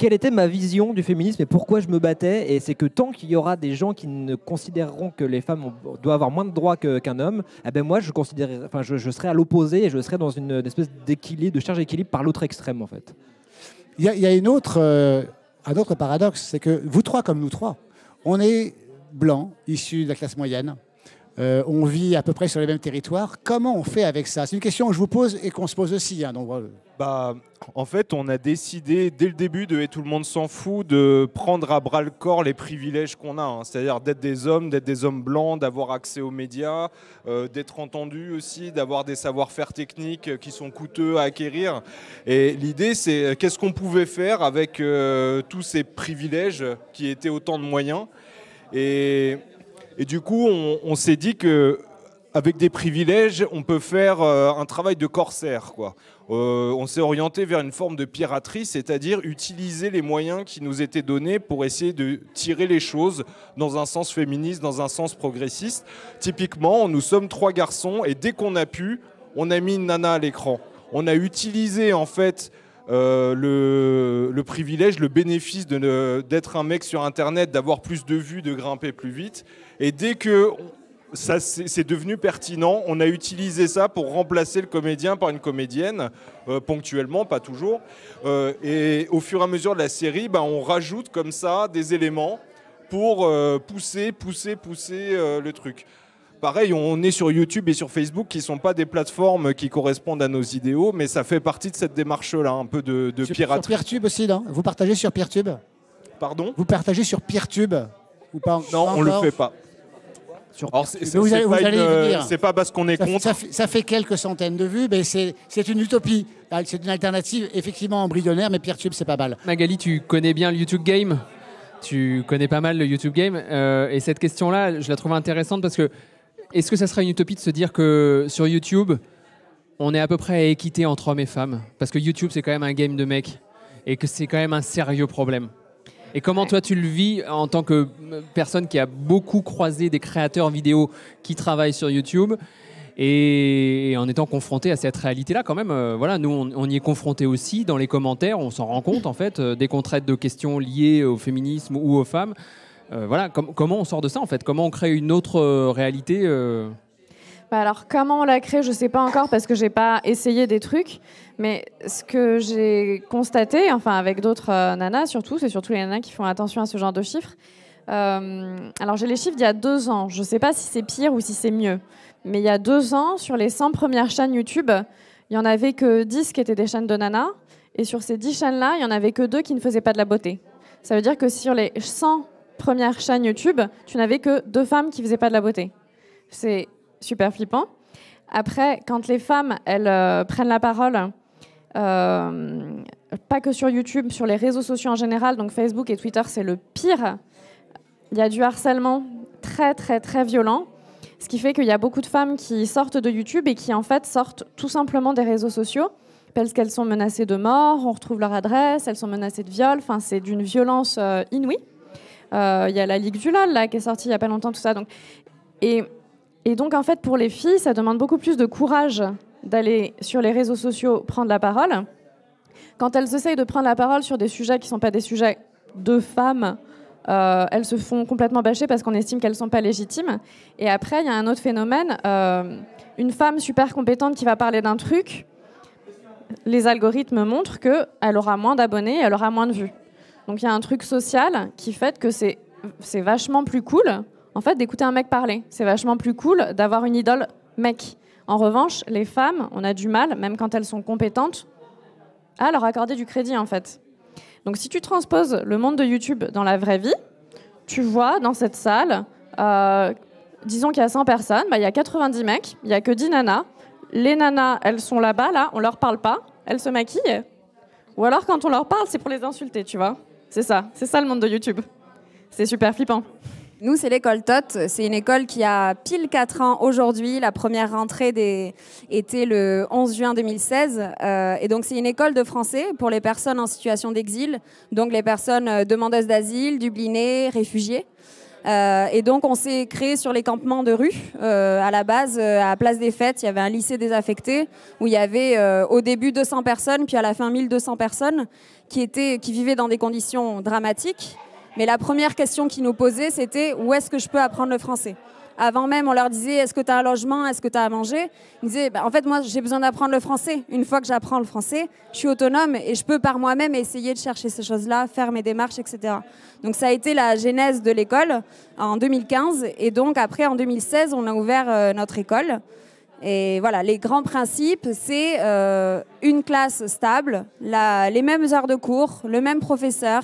quelle était ma vision du féminisme et pourquoi je me battais. Et c'est que tant qu'il y aura des gens qui ne considéreront que les femmes doivent avoir moins de droits qu'un homme, eh ben moi, je, enfin, je, serais à l'opposé et je serais dans une espèce d'équilibre, de charge d'équilibre par l'autre extrême, en fait. Il y, a- une autre, euh, un autre paradoxe, c'est que vous trois, comme nous trois, on est blancs, issus de la classe moyenne. Euh, on vit à peu près sur les mêmes territoires. Comment on fait avec ça? C'est une question que je vous pose et qu'on se pose aussi. hein, donc. Bah, en fait, on a décidé dès le début de Et tout le monde s'en fout de prendre à bras le corps les privilèges qu'on a. hein. C'est-à-dire d'être des hommes, d'être des hommes blancs, d'avoir accès aux médias, euh, d'être entendus aussi, d'avoir des savoir-faire techniques euh, qui sont coûteux à acquérir. Et l'idée, c'est qu'est-ce qu'on pouvait faire avec tous ces privilèges qui étaient autant de moyens? Et, et du coup, on, s'est dit que avec des privilèges, on peut faire euh, un travail de corsaire. Euh, on s'est orienté vers une forme de piraterie, c'est-à-dire utiliser les moyens qui nous étaient donnés pour essayer de tirer les choses dans un sens féministe, dans un sens progressiste. Typiquement, nous sommes trois garçons et dès qu'on a pu, on a mis une nana à l'écran. On a utilisé en fait euh, le, privilège, le bénéfice d'être un mec sur Internet, d'avoir plus de vues, de grimper plus vite. Et dès que ça c'est devenu pertinent. On a utilisé ça pour remplacer le comédien par une comédienne, euh, ponctuellement, pas toujours. Euh, et au fur et à mesure de la série, ben, on rajoute comme ça des éléments pour pousser, pousser, pousser le truc. Pareil, on est sur YouTube et sur Facebook qui ne sont pas des plateformes qui correspondent à nos idéaux, mais ça fait partie de cette démarche-là, un peu de, de Sur, sur piraterie. Peertube aussi, non? Vous partagez sur Peertube? Pardon? Vous partagez sur Peertube? Ou pas Non, pas on le encore fait pas. Alors, c'est- pas pas parce qu'on est Ça, contre. ça fait, ça fait quelques centaines de vues, mais c'est c'est une utopie. Ah, C'est une alternative effectivement embryonnaire, mais Peertube, c'est pas mal. Magali, tu connais bien le YouTube Game? Tu connais pas mal le YouTube Game? euh, et cette question-là, je la trouve intéressante parce que est-ce que ça serait une utopie de se dire que sur YouTube, on est à peu près à équité entre hommes et femmes Parce que YouTube, c'est quand même un game de mecs et que c'est quand même un sérieux problème. Et comment toi tu le vis en tant que personne qui a beaucoup croisé des créateurs vidéo qui travaillent sur YouTube et en étant confronté à cette réalité-là, quand même, euh, voilà, nous on, on y est confronté aussi dans les commentaires, on s'en rend compte en fait, euh, dès qu'on traite de questions liées au féminisme ou aux femmes. Euh, voilà, com- comment on sort de ça en fait? Comment on crée une autre euh, réalité euh, Bah alors, comment on l'a créé, je sais pas encore parce que j'ai pas essayé des trucs. Mais ce que j'ai constaté, enfin avec d'autres nanas surtout, c'est surtout les nanas qui font attention à ce genre de chiffres. Alors j'ai les chiffres d'il y a deux ans. Je sais pas si c'est pire ou si c'est mieux. Mais il y a deux ans, sur les 100 premières chaînes YouTube, il y en avait que 10 qui étaient des chaînes de nanas. Et sur ces 10 chaînes-là, il y en avait que deux qui ne faisaient pas de la beauté. Ça veut dire que sur les 100 premières chaînes YouTube, tu n'avais que deux femmes qui faisaient pas de la beauté. C'est super flippant. Après, quand les femmes, elles euh, prennent la parole, euh, pas que sur YouTube, sur les réseaux sociaux en général, donc Facebook et Twitter, c'est le pire. Il y a du harcèlement très, très, très violent. Ce qui fait qu'il y a beaucoup de femmes qui sortent de YouTube et qui, en fait, sortent tout simplement des réseaux sociaux parce qu'elles sont menacées de mort, on retrouve leur adresse, elles sont menacées de viol. Enfin, c'est d'une violence euh, inouïe. Euh, Il y a la Ligue du LOL, qui est sortie il y a pas longtemps, tout ça. Donc, et, et donc, en fait, pour les filles, ça demande beaucoup plus de courage d'aller sur les réseaux sociaux prendre la parole. Quand elles essayent de prendre la parole sur des sujets qui ne sont pas des sujets de femmes, euh, elles se font complètement bâcher parce qu'on estime qu'elles ne sont pas légitimes. Et après, il y a un autre phénomène. euh, une femme super compétente qui va parler d'un truc, les algorithmes montrent qu'elle aura moins d'abonnés, elle aura moins de vues. Donc il y a un truc social qui fait que c'est vachement plus cool en fait d'écouter un mec parler. C'est vachement plus cool d'avoir une idole mec. En revanche, les femmes, on a du mal, même quand elles sont compétentes, à leur accorder du crédit en fait. Donc si tu transposes le monde de YouTube dans la vraie vie, tu vois dans cette salle, euh, disons qu'il y a 100 personnes, bah, il y a 90 mecs, il n'y a que 10 nanas. Les nanas, elles sont là-bas, là, on leur parle pas, elles se maquillent. Ou alors quand on leur parle, c'est pour les insulter, tu vois. C'est ça, c'est ça le monde de YouTube. C'est super flippant. Nous, c'est l'école TOT. C'est une école qui a pile 4 ans aujourd'hui. La première rentrée des... était le 11 juin 2016. Euh, et donc, c'est une école de français pour les personnes en situation d'exil, donc les personnes euh, demandeuses d'asile, dublinées, réfugiées. Euh, et donc, on s'est créé sur les campements de rue. À la base, à Place des Fêtes, il y avait un lycée désaffecté où il y avait au début 200 personnes, puis à la fin 1200 personnes qui, étaient, qui vivaient dans des conditions dramatiques. Mais la première question qu'ils nous posaient, c'était où est-ce que je peux apprendre le français? Avant même, on leur disait est-ce que tu as un logement? Est-ce que tu as à manger? Ils disaient bah, en fait, moi, j'ai besoin d'apprendre le français. Une fois que j'apprends le français, je suis autonome et je peux par moi-même essayer de chercher ces choses-là, faire mes démarches, etc. Donc, ça a été la genèse de l'école en 2015. Et donc, après, en 2016, on a ouvert euh, notre école. Et voilà, les grands principes, c'est euh, une classe stable, les mêmes heures de cours, le même professeur,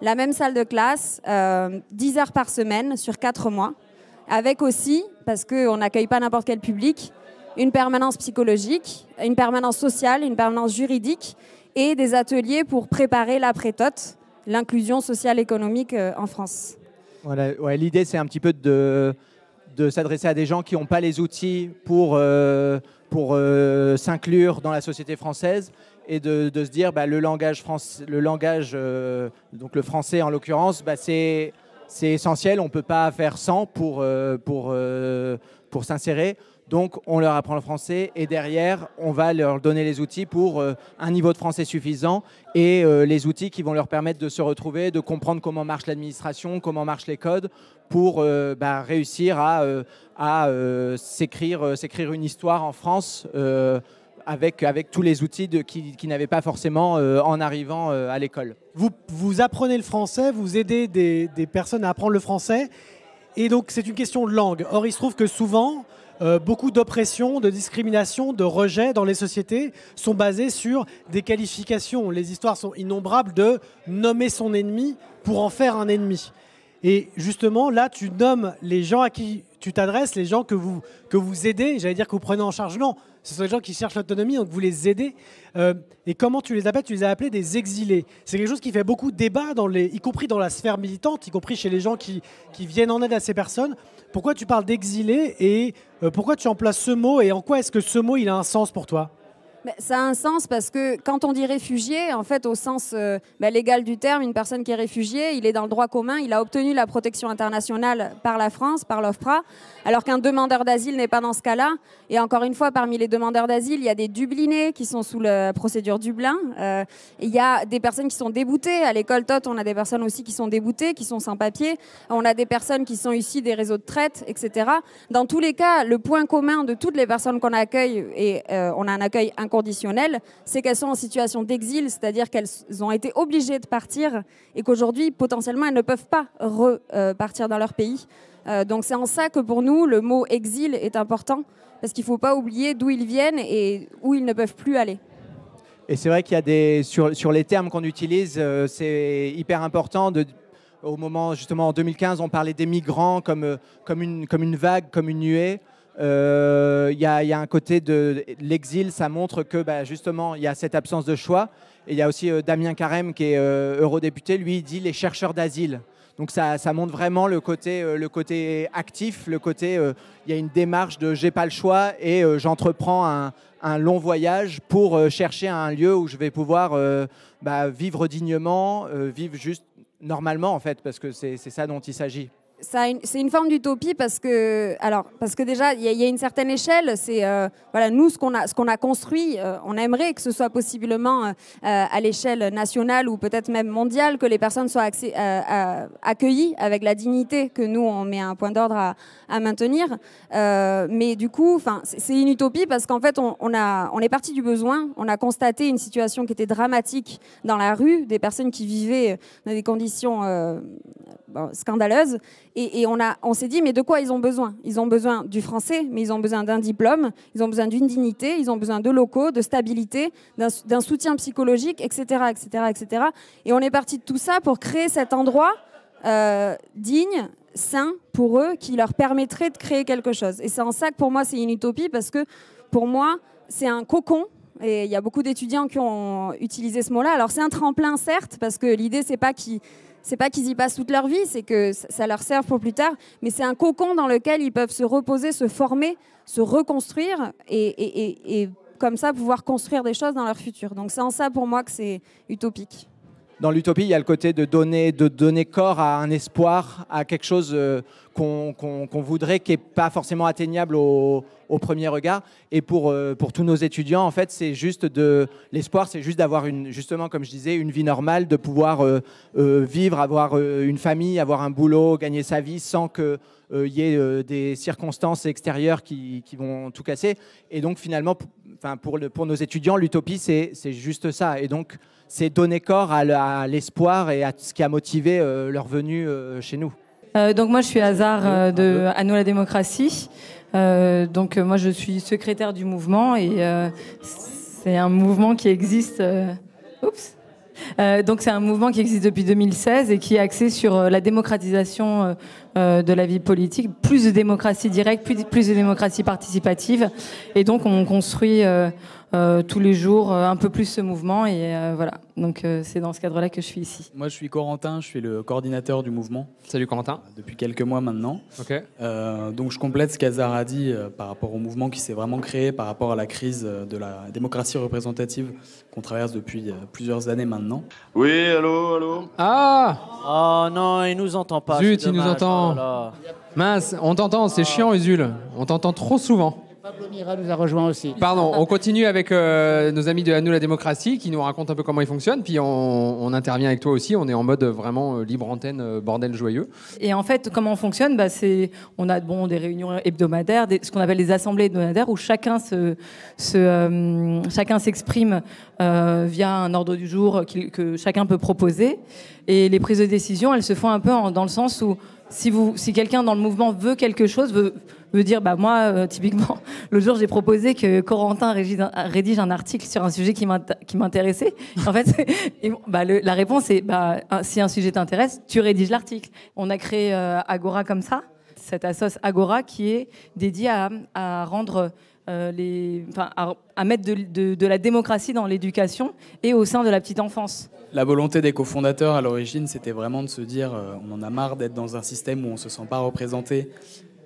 la même salle de classe, euh, 10 heures par semaine sur 4 mois, avec aussi, parce qu'on n'accueille pas n'importe quel public, une permanence psychologique, une permanence sociale, une permanence juridique et des ateliers pour préparer l'après-TOT, l'inclusion sociale économique euh, en France. Voilà, L'idée, c'est un petit peu de, de s'adresser à des gens qui n'ont pas les outils pour, euh, pour euh, s'inclure dans la société française et de, se dire bah, le langage, le langage euh, donc le français en l'occurrence, bah, c'est essentiel. On ne peut pas faire sans pour, pour, pour s'insérer. Donc, on leur apprend le français et derrière, on va leur donner les outils pour un niveau de français suffisant et les outils qui vont leur permettre de se retrouver, de comprendre comment marche l'administration, comment marchent les codes pour euh, bah, réussir à, euh, euh, s'écrire, une histoire en France. avec, tous les outils de, qui, n'avaient pas forcément en arrivant à l'école. Vous, apprenez le français, vous aidez des, personnes à apprendre le français, et donc c'est une question de langue. Or, il se trouve que souvent, beaucoup d'oppression, de discrimination, de rejet dans les sociétés sont basées sur des qualifications. Les histoires sont innombrables de nommer son ennemi pour en faire un ennemi. Et justement, là, tu nommes les gens à qui tu t'adresses, les gens que vous, que vous aidez, j'allais dire que vous prenez en charge. Non, ce sont les gens qui cherchent l'autonomie, donc vous les aidez. Euh, et comment tu les appelles? Tu les as appelés des exilés. C'est quelque chose qui fait beaucoup de débat, y compris dans la sphère militante, y compris chez les gens qui, qui viennent en aide à ces personnes. Pourquoi tu parles d'exilés et euh, pourquoi tu emploies ce mot et en quoi est-ce que ce mot il a un sens pour toi? Ça a un sens parce que quand on dit réfugié, en fait, au sens euh, bah, légal du terme, une personne qui est réfugiée, il est dans le droit commun, il a obtenu la protection internationale par la France, par l'OFPRA, alors qu'un demandeur d'asile n'est pas dans ce cas-là. Et encore une fois, parmi les demandeurs d'asile, il y a des Dublinés qui sont sous la procédure Dublin. Euh, il y a des personnes qui sont déboutées. À l'école TOT, on a des personnes aussi qui sont déboutées, qui sont sans papier. On a des personnes qui sont issues des réseaux de traite, etc. Dans tous les cas, le point commun de toutes les personnes qu'on accueille, et euh, on a un accueil inconditionnel, c'est qu'elles sont en situation d'exil, c'est-à-dire qu'elles ont été obligées de partir et qu'aujourd'hui, potentiellement, elles ne peuvent pas repartir dans leur pays. Euh, donc c'est en ça que pour nous, le mot exil est important, parce qu'il ne faut pas oublier d'où ils viennent et où ils ne peuvent plus aller. Et c'est vrai qu'il y a des sur, les termes qu'on utilise, euh, c'est hyper important. Au moment justement en 2015, on parlait des migrants comme euh, comme une comme une vague, comme une nuée. Euh, Il il y a un côté de l'exil, ça montre que bah, justement il y a cette absence de choix. Et il y a aussi euh, Damien Carême qui est euh, eurodéputé, lui il dit les chercheurs d'asile. Donc ça, montre vraiment le côté, euh, le côté actif, le côté euh, il y a une démarche de j'ai pas le choix et euh, j'entreprends un, long voyage pour euh, chercher un lieu où je vais pouvoir euh, bah, vivre dignement, euh, vivre juste normalement en fait, parce que c'est ça dont il s'agit. C'est une forme d'utopie parce que, alors, parce que déjà, il y, a- une certaine échelle. C'est euh, voilà, nous ce qu'on a, construit. euh, on aimerait que ce soit possiblement euh, à l'échelle nationale ou peut-être même mondiale que les personnes soient accueillies avec la dignité que nous on met un point d'ordre à, maintenir. Mais du coup, enfin, c'est une utopie parce qu'en fait, on, a, on est parti du besoin. On a constaté une situation qui était dramatique dans la rue, des personnes qui vivaient dans des conditions scandaleuses. Et, on, on s'est dit, mais de quoi ils ont besoin? Ils ont besoin du français, mais ils ont besoin d'un diplôme, ils ont besoin d'une dignité, ils ont besoin de locaux, de stabilité, d'un, d'un soutien psychologique, etc., etc., etc. Et on est parti de tout ça pour créer cet endroit euh, digne, sain pour eux, qui leur permettrait de créer quelque chose. Et c'est en ça que pour moi, c'est une utopie, parce que pour moi, c'est un cocon. Et il y a beaucoup d'étudiants qui ont utilisé ce mot-là. Alors c'est un tremplin, certes, parce que l'idée, c'est pas qu'ils c'est pas qu'ils y passent toute leur vie, c'est que ça- leur serve pour plus tard, mais c'est un cocon dans lequel ils peuvent se reposer, se former, se reconstruire et, comme ça pouvoir construire des choses dans leur futur. Donc c'est en ça pour moi que c'est utopique. Dans l'utopie, il y a le côté de donner, de donner corps à un espoir, à quelque chose euh, qu'on voudrait, qui n'est pas forcément atteignable au, au premier regard. Et pour, euh, pour tous nos étudiants, en fait, c'est juste de l'espoir, c'est juste d'avoir une, justement, comme je disais, une vie normale, de pouvoir euh, euh, vivre, avoir une famille, avoir un boulot, gagner sa vie sans que euh, il y ait des circonstances extérieures qui, vont tout casser. Et donc finalement, enfin, pour, le, pour nos étudiants, l'utopie, c'est juste ça. Et donc, c'est donner corps à, l'espoir et à ce qui a motivé leur venue chez nous. Euh, donc moi je suis Hazard euh, de À nous la démocratie. Euh, donc moi je suis secrétaire du mouvement et c'est un mouvement qui existe. Oups. Donc c'est un mouvement qui existe depuis 2016 et qui est axé sur la démocratisation euh, de la vie politique, plus de démocratie directe, plus, plus de démocratie participative. Et donc on construit euh, euh, tous les jours euh, un peu plus ce mouvement et euh, voilà. Donc euh, c'est dans ce cadre-là que je suis ici. Moi, je suis Corentin, je suis le coordinateur du mouvement. Salut Corentin. Depuis quelques mois maintenant. Ok. Euh, donc je complète ce qu'Azar a dit euh, par rapport au mouvement qui s'est vraiment créé par rapport à la crise de la démocratie représentative qu'on traverse depuis euh, plusieurs années maintenant. Oui, allô, allô Ah Oh non, il nous entend pas. Zut, il nous entend. Oh là. Mince, on t'entend, c'est chiant Usul. On t'entend trop souvent. Pablo Mira nous a rejoint aussi. Pardon, on continue avec euh, nos amis de nous la démocratie qui nous racontent un peu comment ils fonctionnent, puis on, on intervient avec toi aussi. On est en mode vraiment euh, libre antenne, euh, bordel joyeux. Et en fait, comment on fonctionne bah, c'est, On a bon, des réunions hebdomadaires, des- ce qu'on appelle des assemblées hebdomadaires, où chacun, se, se, euh, chacun s'exprime euh, via un ordre du jour que chacun peut proposer. Et les prises de décision, elles se font un peu en- dans le sens où si, vous, si quelqu'un dans le mouvement veut quelque chose, veut, dire, bah, moi, euh, typiquement, le jour, j'ai proposé que Corentin rédige un, article sur un sujet qui m'int- qui m'intéressait. En fait, bah, la réponse est, bah, si un sujet t'intéresse, tu rédiges l'article. On a créé euh, Agora comme ça, cette assoce Agora qui est dédiée à, rendre enfin, à, mettre de, de- la démocratie dans l'éducation et au sein de la petite enfance. La volonté des cofondateurs à l'origine, c'était vraiment de se dire euh, on en a marre d'être dans un système où on se sent pas représenté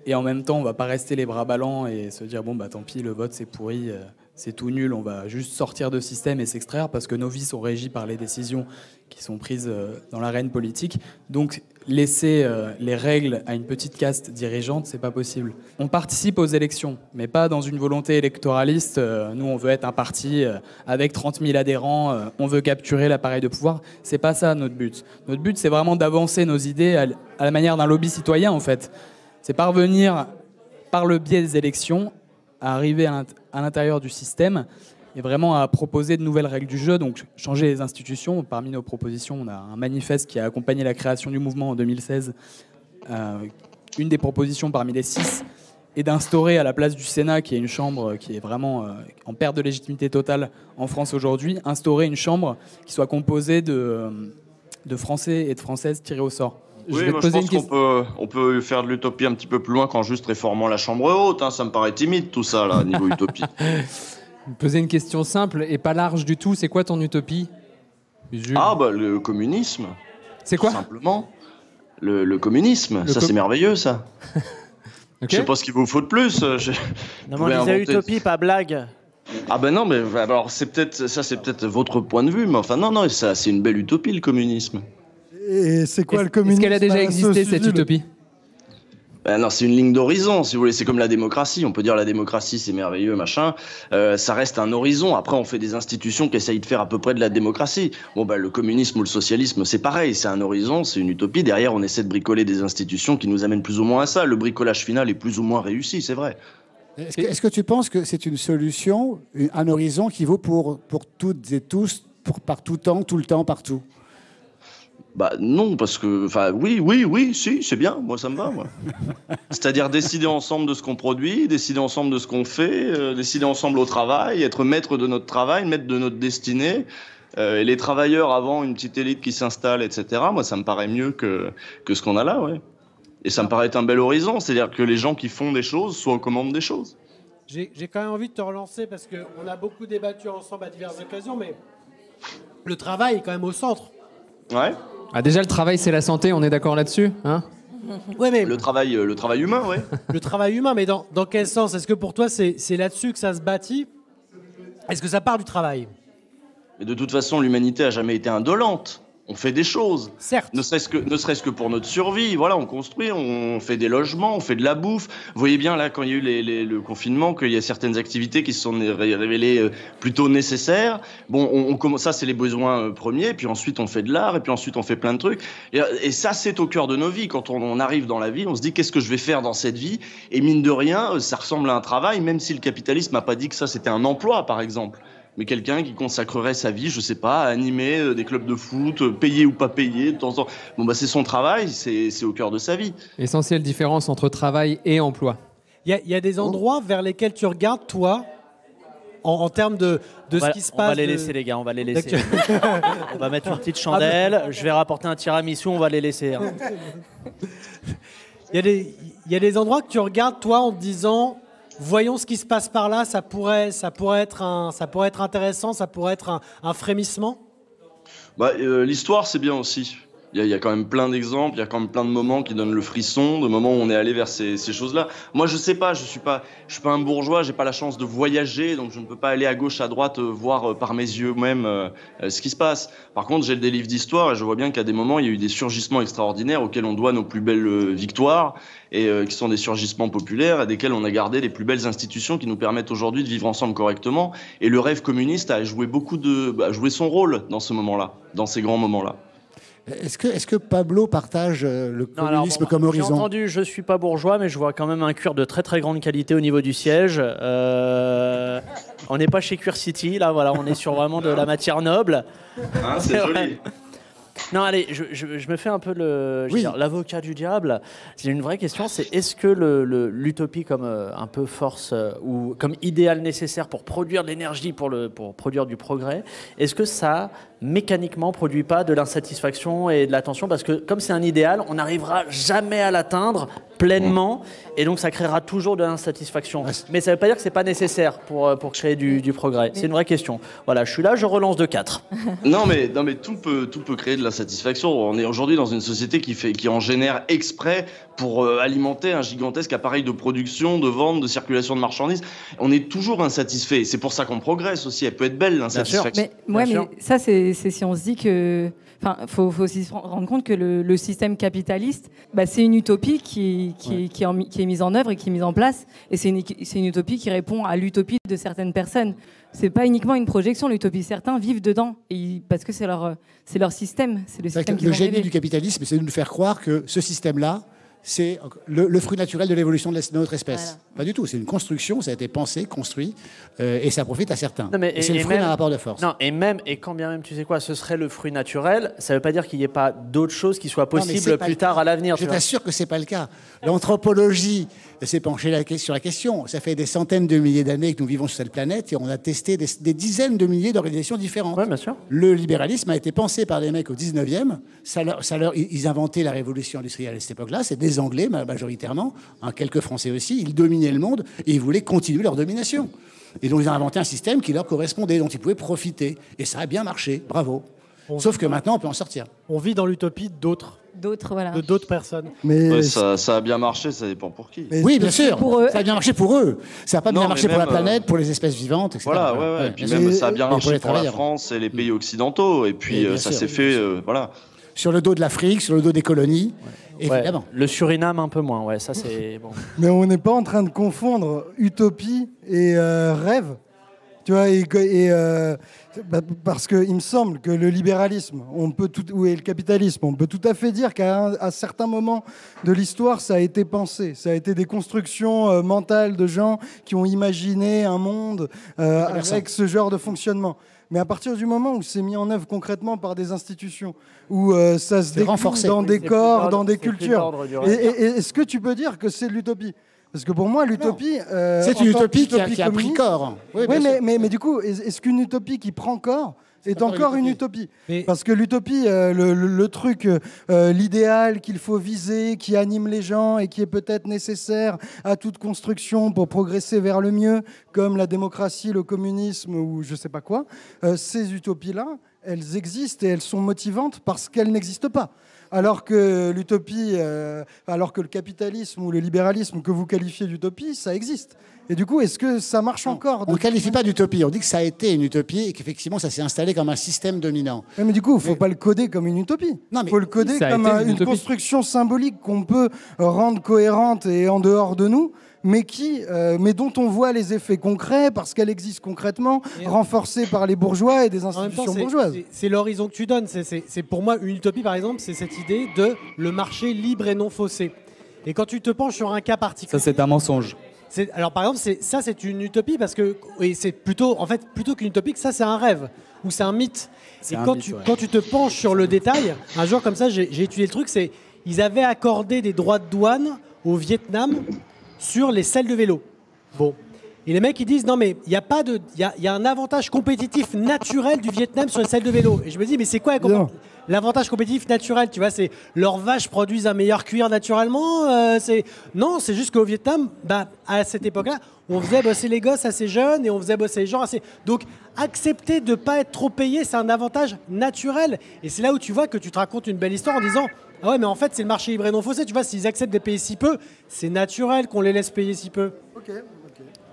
et en même temps on va pas rester les bras ballants et se dire bon bah tant pis le vote c'est pourri, euh, c'est tout nul, on va juste sortir de système et s'extraire parce que nos vies sont régies par les décisions qui sont prises euh, dans l'arène politique. Donc laisser euh, les règles à une petite caste dirigeante, c'est pas possible. On participe aux élections, mais pas dans une volonté électoraliste. euh, nous, on veut être un parti avec 30 000 adhérents, on veut capturer l'appareil de pouvoir. C'est pas ça notre but. Notre but, c'est vraiment d'avancer nos idées à, la manière d'un lobby citoyen, en fait. C'est parvenir, par le biais des élections, à arriver à à l'intérieur du système et vraiment à proposer de nouvelles règles du jeu, donc changer les institutions. Parmi nos propositions, on a un manifeste qui a accompagné la création du mouvement en 2016. Euh, une des propositions parmi les six est d'instaurer à la place du Sénat, qui est une chambre qui est vraiment euh, en perte de légitimité totale en France aujourd'hui, instaurer une chambre qui soit composée de, de Français et de Françaises tirés au sort. Oui, moi, je pense qu'on peut, on peut faire de l'utopie un petit peu plus loin qu'en juste réformant la chambre haute. hein. Ça me paraît timide tout ça, là, niveau utopie. Poser une question simple et pas large du tout. C'est quoi ton utopie Ah, bah, le communisme. C'est quoi? Simplement. Le, le communisme, Le ça com- c'est merveilleux, ça. Je sais pas ce qu'il vous faut de plus. euh, je- Non, mais on pouvez disait inventer- utopie, pas blague. Ah ben non, mais alors c'est peut-être ça, c'est peut-être votre point de vue, mais enfin non, non, ça c'est une belle utopie le communisme. Et c'est quoi le Est-ce communisme qu'elle a déjà existé cette utopie Ben non, c'est une ligne d'horizon, si vous voulez. C'est comme la démocratie. On peut dire la démocratie, c'est merveilleux, machin. Euh, ça reste un horizon. Après, on fait des institutions qui essayent de faire à peu près de la démocratie. Bon, ben le communisme ou le socialisme, c'est pareil. C'est un horizon, c'est une utopie. Derrière, on essaie de bricoler des institutions qui nous amènent plus ou moins à ça. Le bricolage final est plus ou moins réussi, c'est vrai. Est-ce que, est-ce que tu penses que c'est une solution, un horizon qui vaut pour, pour toutes et tous, pour, par tout temps, tout le temps, partout? Bah non, parce que, enfin, oui, oui, oui, si, c'est bien, moi ça me va, moi. C'est-à-dire décider ensemble de ce qu'on produit, décider ensemble de ce qu'on fait, euh, décider ensemble au travail, être maître de notre travail, maître de notre destinée. Euh, et les travailleurs avant une petite élite qui s'installe, etc. Moi, ça me paraît mieux que, que ce qu'on a là, ouais. Et ça me paraît être un bel horizon, c'est-à-dire que les gens qui font des choses soient aux commandes des choses. J'ai j'ai quand même envie de te relancer parce qu'on a beaucoup débattu ensemble à diverses occasions, mais le travail est quand même au centre. Ouais. Ah, déjà, le travail, c'est la santé, on est d'accord là-dessus hein? Ouais, mais Le travail, euh, le travail humain, ouais. le travail humain, mais dans, dans quel sens? Est-ce que pour toi, c'est c'est là-dessus que ça se bâtit? Est-ce que ça part du travail? Mais de toute façon, l'humanité a jamais été indolente. On fait des choses. Certes. Ne serait-ce que, ne serait-ce que pour notre survie. Voilà, on construit, on fait des logements, on fait de la bouffe. Vous voyez bien là, quand il y a eu les- les- le confinement, qu'il y a certaines activités qui se sont ré- révélées euh, plutôt nécessaires. Bon, on, ça c'est les besoins euh, premiers, puis ensuite on fait de l'art, et puis ensuite on fait plein de trucs. Et, euh, et ça c'est au cœur de nos vies. Quand on, on arrive dans la vie, on se dit qu'est-ce que je vais faire dans cette vie? Et mine de rien, ça ressemble à un travail, même si le capitalisme n'a pas dit que ça c'était un emploi, par exemple mais quelqu'un qui consacrerait sa vie, je sais pas, à animer euh, des clubs de foot, euh, payé ou pas payé, de temps en temps. Bon, bah, c'est son travail, c'est c'est au cœur de sa vie. Essentielle différence entre travail et emploi. Il y, a- il y a des endroits vers lesquels tu regardes, toi, en, en termes de, de on va, ce qui se on passe. va les de- laisser, les gars, on va les laisser. on va mettre une petite Ah, chandelle, je vais rapporter un tiramisu, on va les laisser. hein. Il y, a des, il y a des endroits que tu regardes, toi, en te disant voyons ce qui se passe par là, ça pourrait, ça pourrait, être, un, ça pourrait être intéressant, ça pourrait être un, frémissement Bah, euh, L'histoire, c'est bien aussi. Il y, a, quand même plein d'exemples, il y a quand même plein de moments qui donnent le frisson, de moments où on est allé vers ces, choses-là. Moi, je sais pas, je suis suis pas un bourgeois, j'ai pas la chance de voyager, donc je ne peux pas aller à gauche, à droite, euh, voir euh, par mes yeux même ce qui se passe. Par contre, j'ai des livres d'histoire et je vois bien qu'à des moments, il y a eu des surgissements extraordinaires auxquels on doit nos plus belles victoires et euh, qui sont des surgissements populaires et desquels on a gardé les plus belles institutions qui nous permettent aujourd'hui de vivre ensemble correctement. Et le rêve communiste a joué beaucoup de, bah, a joué son rôle dans ce moment-là, dans ces grands moments-là. Est-ce que, est que Pablo partage euh, le Non, alors, communisme bon, comme J'ai horizon? entendu, je suis pas bourgeois, mais je vois quand même un cuir de très très grande qualité au niveau du siège. Euh, on n'est pas chez Cuir City, là, voilà, on est sur vraiment de la matière noble. Hein, c'est vrai. joli. Non, allez, je, je- je me fais un peu le, l'avocat du diable. J'ai une vraie question, c'est est-ce que le- le- l'utopie comme euh, un peu force euh, ou comme idéal nécessaire pour produire de l'énergie, pour, le, pour produire du progrès, est-ce que ça mécaniquement produit pas de l'insatisfaction et de la tension Parce que comme c'est un idéal, on n'arrivera jamais à l'atteindre pleinement et donc ça créera toujours de l'insatisfaction. Mais ça ne veut pas dire que c'est pas nécessaire pour, euh, pour créer du, du progrès. C'est une vraie question. Voilà, je suis là, je relance de 4. Non mais, non mais tout peut, tout peut créer de l'insatisfaction. On est aujourd'hui dans une société qui, fait, qui en génère exprès pour euh, alimenter un gigantesque appareil de production, de vente, de circulation de marchandises. On est toujours insatisfait. C'est pour ça qu'on progresse aussi. Elle peut être belle l'insatisfaction. Mais, ouais, mais ça, c'est c'est si on se dit que. Enfin, il faut, faut aussi se rendre compte que le, le système capitaliste, bah, c'est une utopie qui, qui, qui, est en- qui est mise en œuvre et qui est mise en place. Et c'est une, utopie qui répond à l'utopie de certaines personnes. C'est pas uniquement une projection, l'utopie. Certains vivent dedans et parce que c'est leur, leur système. C'est le système le génie du capitalisme, c'est de nous faire croire que ce système-là, c'est le, le fruit naturel de l'évolution de, notre espèce. Pas du tout. C'est une construction, ça a été pensé, construit, euh, et ça profite à certains. Non, mais- Et c'est le fruit d'un rapport de force. Non, et même, et quand bien même, tu sais quoi, ce serait le fruit naturel, ça ne veut pas dire qu'il n'y ait pas d'autres choses qui soient possibles plus tard à l'avenir. Je t'assure que c'est pas le cas. L'anthropologie s'est penchée la- sur la question. Ça fait des centaines de milliers d'années que nous vivons sur cette planète et on a testé des, des dizaines de milliers d'organisations différentes. Le libéralisme a été pensé par des mecs au 19e. Ça leur, ça leur- ils inventaient la révolution industrielle à cette époque-là. C'est des Anglais ma- majoritairement, hein, quelques Français aussi. Ils dominaient le monde et ils voulaient continuer leur domination. Et donc ils ont inventé un système qui leur correspondait, dont ils pouvaient profiter. Et ça a bien marché. Bravo. Sauf que maintenant on peut en sortir. On vit dans l'utopie d'autres. D'autres, voilà. De d'autres personnes. Ouais, ça, ça a bien marché, ça dépend pour qui. Oui, bien sûr. Ça a bien marché pour eux. Ça n'a pas Non, bien mais marché pour la même, euh, planète, pour les espèces vivantes, etc. Voilà, ouais, ouais. Et puis bien même ça a bien Et pour marché pour la travailleurs. France et les pays occidentaux. Et puis bien euh, ça sûr. s'est fait, euh, voilà. Sur le dos de l'Afrique, sur le dos des colonies, Ouais, évidemment. Le Suriname un peu moins, ouais, ça c'est bon. Mais on n'est pas en train de confondre utopie et euh, rêve. Tu vois, et, euh, bah, parce qu'il me semble que le libéralisme, on peut tout, ou et le capitalisme, on peut tout à fait dire qu'à à certains moments de l'histoire, ça a été pensé. Ça a été des constructions euh, mentales de gens qui ont imaginé un monde euh, avec ce genre de fonctionnement. Mais à partir du moment où c'est mis en œuvre concrètement par des institutions, où euh, ça se renforcé. dans des corps, dans des cultures, est-ce que tu peux dire que c'est de l'utopie? Parce que pour moi, l'utopie. euh, C'est une utopie qui a- qu'utopie qui a pris corps. Oui, mais, sûr. mais, mais du coup, est- est-ce qu'une utopie qui prend corps est encore encore une une utopie Parce que l'utopie, euh, le, le- le truc, euh, l'idéal qu'il faut viser, qui anime les gens et qui est peut-être nécessaire à toute construction pour progresser vers le mieux, comme la démocratie, le communisme ou je sais pas quoi, euh, ces utopies-là, elles existent et elles sont motivantes parce qu'elles n'existent pas. Alors que l'utopie, euh, alors que le capitalisme ou le libéralisme que vous qualifiez d'utopie, ça existe. Et du coup, est-ce que ça marche encore On ne qualifie pas d'utopie, on dit que ça a été une utopie et qu'effectivement ça s'est installé comme un système dominant. Ouais, mais du coup, il ne faut pas le coder comme une utopie. Il faut le coder comme une construction symbolique qu'on peut rendre cohérente et en dehors de nous, mais, qui, euh, mais dont on voit les effets concrets parce qu'elle existe concrètement, renforcée par les bourgeois et des temps, institutions bourgeoises. c'est- l'horizon que tu donnes. C'est- pour moi une utopie, par exemple, c'est cette idée de le marché libre et non faussé. Et quand tu te penches sur un cas particulier, Ça, c'est un mensonge. c'est- alors par exemple, c'est- ça c'est une utopie parce que et c'est plutôt, en fait, plutôt qu'une utopie, que ça c'est un rêve ou c'est un mythe. C'est Et un quand mythe, tu ouais. quand tu te penches sur le détail, un jour comme ça, j'ai j'ai étudié le truc, c'est ils avaient accordé des droits de douane au Vietnam sur les selles de vélo. Bon. Et les mecs ils disent non mais il y a pas de il y a, il y a un avantage compétitif naturel du Vietnam sur les selles de vélo. Et je me dis mais c'est quoi l'avantage compétitif naturel Tu vois c'est leurs vaches produisent un meilleur cuir naturellement. euh, c'est non c'est juste qu'au Vietnam bah à cette époque-là on faisait bosser les gosses assez jeunes et on faisait bosser les gens assez donc accepter de pas être trop payé c'est un avantage naturel et c'est là où tu vois que tu te racontes une belle histoire en disant ah ouais mais en fait c'est le marché libre et non faussé tu vois s'ils acceptent de payer si peu c'est naturel qu'on les laisse payer si peu.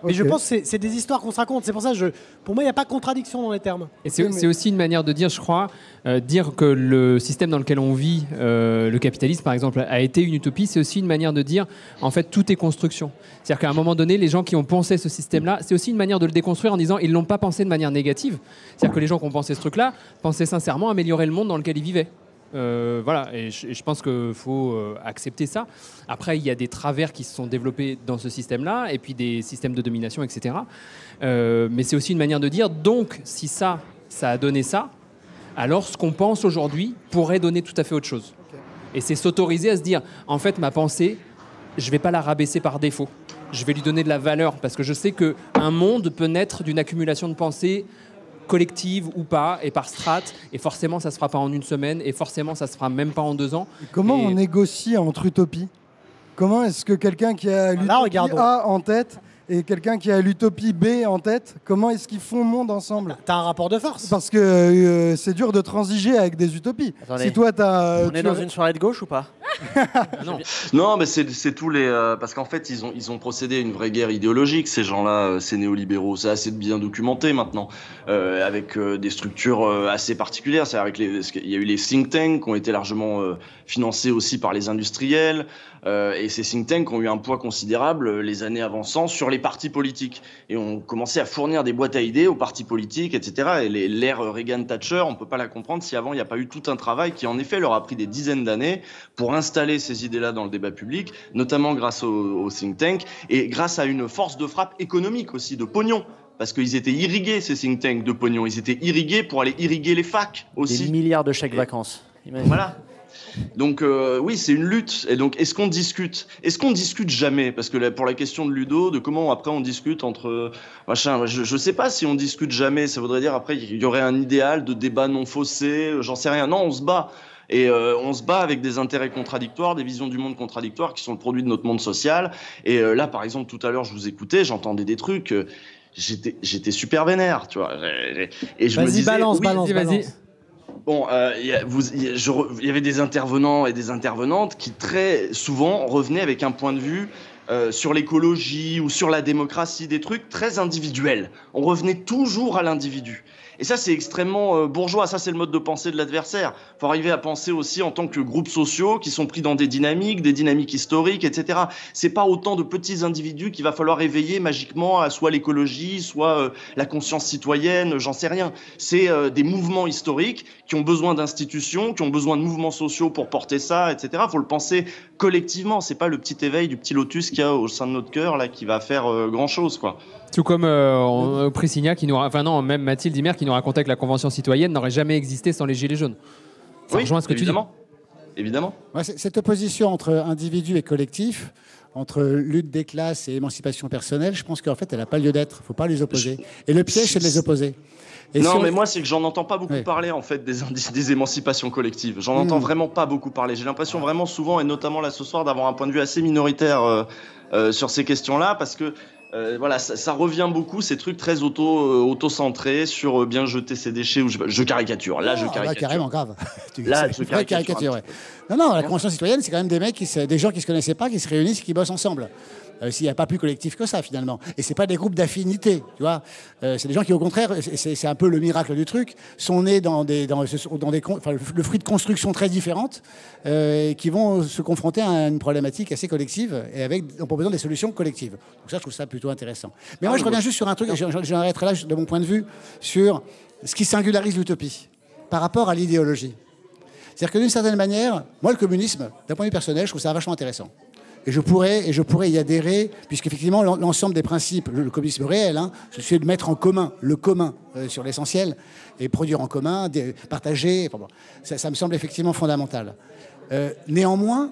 Mais je Ok. pense que c'est- des histoires qu'on se raconte. C'est pour ça que je, pour moi, il n'y a pas de contradiction dans les termes. Et c'est aussi une manière de dire, je crois, euh, dire que le système dans lequel on vit, euh, le capitalisme par exemple, a été une utopie, c'est aussi une manière de dire, en fait, tout est construction. C'est-à-dire qu'à un moment donné, les gens qui ont pensé ce système-là, c'est aussi une manière de le déconstruire en disant, ils l'ont pas pensé de manière négative. C'est-à-dire que les gens qui ont pensé ce truc-là pensaient sincèrement améliorer le monde dans lequel ils vivaient. Euh, voilà, et je, et je pense qu'il faut euh, accepter ça. Après, il y a des travers qui se sont développés dans ce système-là, et puis des systèmes de domination, etc. Euh, mais c'est aussi une manière de dire, donc, si ça, ça a donné ça, alors ce qu'on pense aujourd'hui pourrait donner tout à fait autre chose. Et c'est s'autoriser à se dire, en fait, ma pensée, je vais pas la rabaisser par défaut. Je vais lui donner de la valeur, parce que je sais qu'un monde peut naître d'une accumulation de pensées collective ou pas, et par strate, et forcément ça se fera pas en une semaine, et forcément ça se fera même pas en deux ans. Comment Et- on négocie entre utopies? Comment est-ce que quelqu'un qui a l'utopie. A en tête et quelqu'un qui a l'utopie B en tête, comment est-ce qu'ils font monde ensemble T'as un rapport de force. Parce que euh, c'est dur de transiger avec des utopies. Attendez. Si toi, t'as. On tu est dans as- une soirée de gauche ou pas non. Non, mais c'est tous les euh, parce qu'en fait ils ont ils ont procédé à une vraie guerre idéologique ces gens-là, euh, ces néolibéraux. C'est assez bien documenté maintenant, euh, avec euh, des structures euh, assez particulières. C'est avec les parce qu'il y a eu les think tanks qui ont été largement euh, financés aussi par les industriels, euh, et ces think tanks ont eu un poids considérable euh, les années avançant sur les partis politiques et ont commencé à fournir des boîtes à idées aux partis politiques, etc. Et l'ère Reagan-Thatcher, on peut pas la comprendre si avant il n'y a pas eu tout un travail qui en effet leur a pris des dizaines d'années pour installer ces idées-là dans le débat public, notamment grâce au, au think tank et grâce à une force de frappe économique aussi, de pognon. Parce qu'ils étaient irrigués, ces think tanks de pognon. Ils étaient irrigués pour aller irriguer les facs aussi. Des milliards de chèques vacances. Imagine. Voilà. Donc euh, oui, c'est une lutte. Et donc, est-ce qu'on discute? Est-ce qu'on discute jamais? Parce que là, pour la question de Ludo, de comment après on discute entre euh, machin, je, je sais pas si on discute jamais. Ça voudrait dire après il y aurait un idéal de débat non faussé. euh, J'en sais rien. Non, on se bat. Et euh, on se bat avec des intérêts contradictoires, des visions du monde contradictoires qui sont le produit de notre monde social. Et euh, là, par exemple, tout à l'heure, je vous écoutais, j'entendais des trucs. euh, J'étais, j'étais super vénère, tu vois. Et je me disais, balance, oui, balance, vas-y. Bon, euh, il il y y avait des intervenants et des intervenantes qui très souvent revenaient avec un point de vue euh, sur l'écologie ou sur la démocratie, des trucs très individuels. On revenait toujours à l'individu. Et ça, c'est extrêmement euh, bourgeois. Ça, c'est le mode de pensée de l'adversaire. Il faut arriver à penser aussi en tant que groupes sociaux qui sont pris dans des dynamiques, des dynamiques historiques, etc. C'est pas autant de petits individus qu'il va falloir éveiller magiquement à soit l'écologie, soit euh, la conscience citoyenne, j'en sais rien. C'est euh, des mouvements historiques qui ont besoin d'institutions, qui ont besoin de mouvements sociaux pour porter ça, etc. Faut le penser collectivement. C'est pas le petit éveil du petit lotus qu'il y a au sein de notre cœur là qui va faire grand chose, quoi. Tout comme euh, Priscilla qui nous, enfin non, même Mathilde Himer qui nous racontait que la convention citoyenne n'aurait jamais existé sans les gilets jaunes. Ça oui, rejoint ce que évidemment. tu dis. Évidemment. Ouais, cette opposition entre individu et collectif, entre lutte des classes et émancipation personnelle, je pense qu'en fait, elle n'a pas lieu d'être. Il ne faut pas les opposer. Et le piège, c'est de les opposer. Et non, si on- mais moi, c'est que j'en entends pas beaucoup parler, en fait, des, émancipations collectives. J'en entends Mm. vraiment pas beaucoup parler. J'ai l'impression vraiment souvent, et notamment là ce soir, d'avoir un point de vue assez minoritaire euh, euh, sur ces questions-là, parce que euh, voilà, ça, ça revient beaucoup, ces trucs très auto, euh, auto-centrés sur euh, bien jeter ses déchets, ou je, je caricature. Là, je Ah, bah, caricature. carrément, grave. Là, je caricature. ouais. Non, non, la convention citoyenne, c'est quand même des mecs, qui, des gens qui se connaissaient pas, qui se réunissent, qui bossent ensemble. Euh, S'il n'y a pas plus collectif que ça, finalement. Et c'est pas des groupes d'affinité, tu vois. Euh, c'est des gens qui, au contraire, c'est- un peu le miracle du truc, sont nés dans des, dans, des, enfin, le, fruit de constructions très différentes, euh, et qui vont se confronter à une problématique assez collective, et avec, en proposant des solutions collectives. Donc ça, je trouve ça plutôt intéressant. Mais moi, je reviens juste sur un truc, et j'en- j'en j'en arrêterai là, de mon point de vue, sur ce qui singularise l'utopie par rapport à l'idéologie. C'est-à-dire que d'une certaine manière, moi, le communisme, d'un point de vue personnel, je trouve ça vachement intéressant. Et je pourrais, et je pourrais y adhérer, puisqu'effectivement, l'en- l'ensemble des principes, le, communisme réel, hein, c'est de mettre en commun, le commun euh, sur l'essentiel, et produire en commun, partager. enfin bon, ça, ça me semble effectivement fondamental. Euh, néanmoins,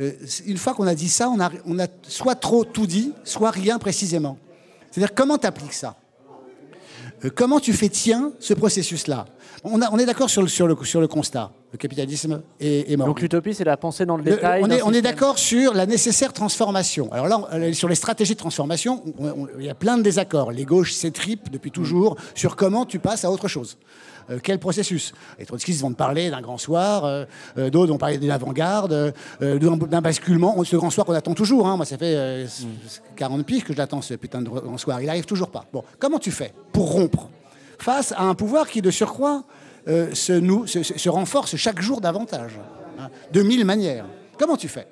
euh, une fois qu'on a dit ça, on a, on a soit trop tout dit, soit rien précisément. C'est-à-dire, comment tu appliques ça? Comment tu fais tien ce processus-là? On, est d'accord sur le, sur, le, sur le constat. Le capitalisme est, est mort. Donc l'utopie, c'est la pensée dans le Le- détail. on est, on est d'accord sur la nécessaire transformation. Alors là, on- sur les stratégies de transformation, on- on- il y a plein de désaccords. Les gauches s'étripent depuis toujours sur comment tu passes à autre chose. Euh, quel processus Les trotskistes vont te parler d'un grand soir, euh, euh, d'autres vont parler d'une avant-garde, euh, euh, d'un basculement. Ce grand soir qu'on attend toujours. hein. Moi, ça fait euh, 40 piges que je l'attends, ce putain de grand soir. Il arrive toujours pas. Bon, comment tu fais pour rompre face à un pouvoir qui, de surcroît, se, renforce chaque jour davantage, hein, de mille manières? Comment tu fais?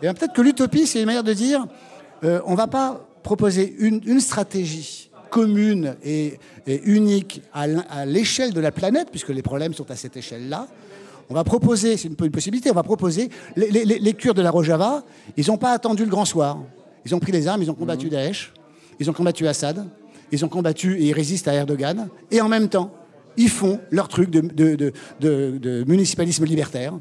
Peut-être que l'utopie, c'est une manière de dire, on ne va pas proposer une stratégie commune et, et unique à l'échelle de la planète, puisque les problèmes sont à cette échelle-là. On va proposer, c'est une, po- une possibilité, on va proposer, les, les- les- les Kurdes de la Rojava, ils n'ont pas attendu le grand soir. Ils ont pris les armes, ils ont combattu Daesh, ils ont combattu Assad, ils ont combattu et ils résistent à Erdogan, et en même temps, ils font leur truc de, de- de- de- de municipalisme libertaire,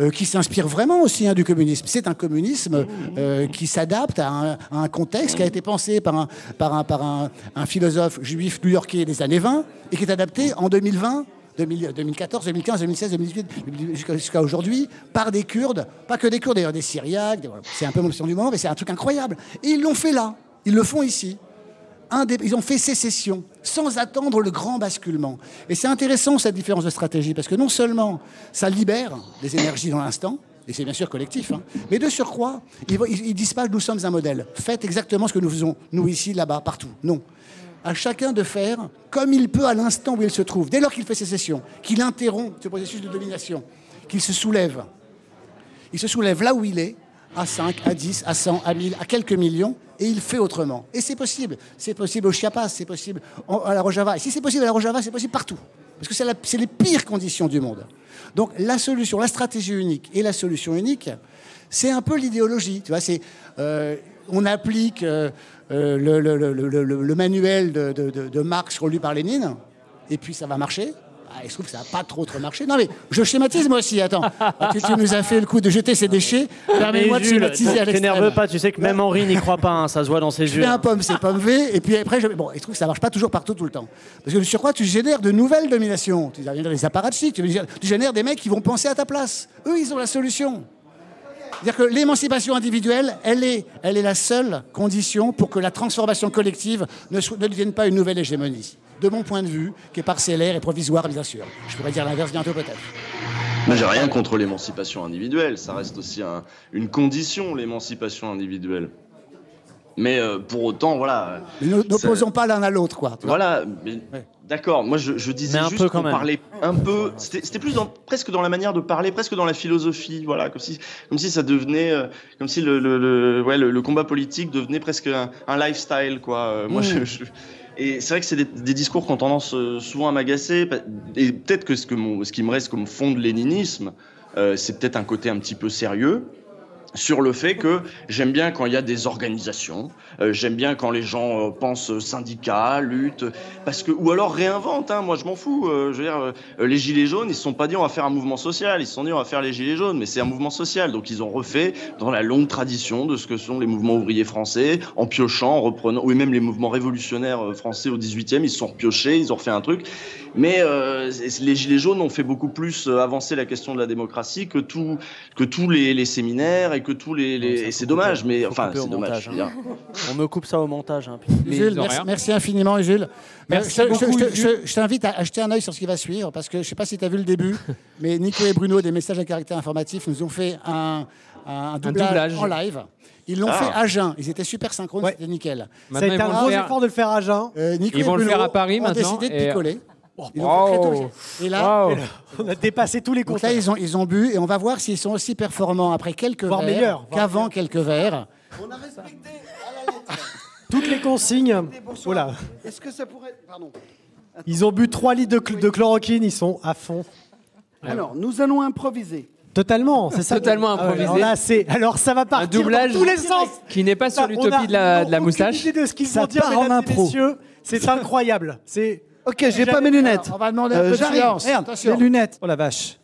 euh, qui s'inspire vraiment aussi hein, du communisme. C'est un communisme euh, qui s'adapte à, un- contexte qui a été pensé par un, par un, par un, philosophe juif new-yorkais des années 20 et qui est adapté en 2020. 2000 2014, 2015, 2016, 2018, jusqu'à aujourd'hui, par des Kurdes, pas que des Kurdes, d'ailleurs des Syriaques, c'est un peu mon option du moment, mais c'est un truc incroyable. Et ils l'ont fait là, ils le font ici ils ont fait sécession sans attendre le grand basculement. Et c'est intéressant cette différence de stratégie parce que non seulement ça libère des énergies dans l'instant, et c'est bien sûr collectif, hein, mais de surcroît, ils, ils, disent pas nous sommes un modèle. Faites exactement ce que nous faisons, nous ici, là-bas, partout. Non. À chacun de faire comme il peut à l'instant où il se trouve, dès lors qu'il fait sécession, qu'il interrompt ce processus de domination, qu'il se soulève. Il se soulève là où il est, à 5, à 10, à 100, à 1000, à quelques millions, et il fait autrement. Et c'est possible. C'est possible au Chiapas, c'est possible à la Rojava. Et si c'est possible à la Rojava, c'est possible partout. Parce que c'est les pires conditions du monde. Donc la solution, la stratégie unique et la solution unique, c'est un peu l'idéologie. Tu vois, euh, on applique euh, euh, le, manuel de Marx relu par Lénine, et puis ça va marcher. Ah, il se trouve que ça n'a pas trop trop marché. Non mais je schématise moi aussi. Attends, tu, tu nous as fait le coup de jeter ces déchets. Permets-moi de schématiser à T'énerve l'extrême. pas, tu sais que même Henri n'y croit pas, hein, ça se voit dans ses Je yeux. fais un pomme, c'est pomme V, et puis après, je... bon, il se trouve que ça marche pas toujours partout tout le temps. Parce que de surcroît, tu génères de nouvelles dominations? Tu génères des apparatchiks, tu génères- tu génères des mecs qui vont penser à ta place. Eux, ils ont la solution. C'est-à-dire que l'émancipation individuelle, elle est, elle est la seule condition pour que la transformation collective ne, ne devienne pas une nouvelle hégémonie. De mon point de vue, qui est parcellaire et provisoire, bien sûr. Je pourrais dire l'inverse bientôt peut-être. Moi, j'ai rien contre l'émancipation individuelle. Ça reste aussi un- une condition, l'émancipation individuelle. Mais euh, pour autant, voilà. Mais nous- N'opposons pas l'un à l'autre, quoi. Voilà, mais- d'accord. Moi, je, je disais Mais un juste qu'on parlait un peu. C'était c'était plus dans, presque dans la manière de parler, presque dans la philosophie. Voilà, comme si, comme si ça devenait, euh, comme si le, le, le- ouais, le, le combat politique devenait presque un, un lifestyle, quoi. Euh, Moi, Mm. je, je- et c'est vrai que c'est des, discours qui ont tendance euh, souvent à m'agacer. Et peut-être que ce, que ce qui me reste comme fond de léninisme, euh, c'est peut-être un côté un petit peu sérieux sur le fait que j'aime bien quand il y a des organisations, euh, j'aime bien quand les gens euh, pensent syndicats, lutte, parce que ou alors réinventent. Hein, moi, je m'en fous. euh, je veux dire, les gilets jaunes, ils se sont pas dit on va faire un mouvement social, ils se sont dit on va faire les gilets jaunes, mais c'est un mouvement social. Donc ils ont refait dans la longue tradition de ce que sont les mouvements ouvriers français, en piochant, en reprenant, ou même les mouvements révolutionnaires français au 18e, ils se sont repiochés, ils ont refait un truc. Mais les gilets jaunes ont fait beaucoup plus avancer la question de la démocratie que tout, que tous les, les séminaires et que tous les. les- et c'est dommage, mais enfin c'est dommage. montage, hein. On me coupe ça au montage. hein, puis- Jules, merci, merci infiniment, Jules. Merci Euh, je- je- beaucoup, je, te- Jules. je- je t'invite à acheter un œil sur ce qui va suivre, parce que je ne sais pas si tu as vu le début, mais Nico et Bruno, des messages à caractère informatif, nous ont fait un, un doublage, doublage. en live. Ils l'ont Ah. fait à jeun. Ils étaient super synchrones, c'était nickel. Ça a été un gros effort de le faire à jeun. Euh, Nico Ils et vont le faire à Paris ont maintenant, décidé de et- picoler. Ils ont Wow. fait très tôt. Et là, Et là, on a dépassé tous les comptes. là, ils ont, ils ont bu et on va voir s'ils sont aussi performants après quelques Voire verres qu'avant quelques verres. Toutes les consignes. Voilà. Est-ce que ça pourrait. Pardon. Ils ont bu 3 litres de, cl- de chloroquine, ils sont à fond. Alors, nous allons improviser. Totalement, c'est ça. Totalement Ah improvisé. alors là, alors ça va partir doublage dans tous les sens. qui n'est pas sur on l'utopie a- de la- on de la a moustache. idée de ce qu'ils vont dire, en impro. messieurs. C'est incroyable. C'est. Ok, j'ai pas mes lunettes. On va demander un Euh, peu de J'arrive. silence. Merde, Attention. mes lunettes. Oh la vache.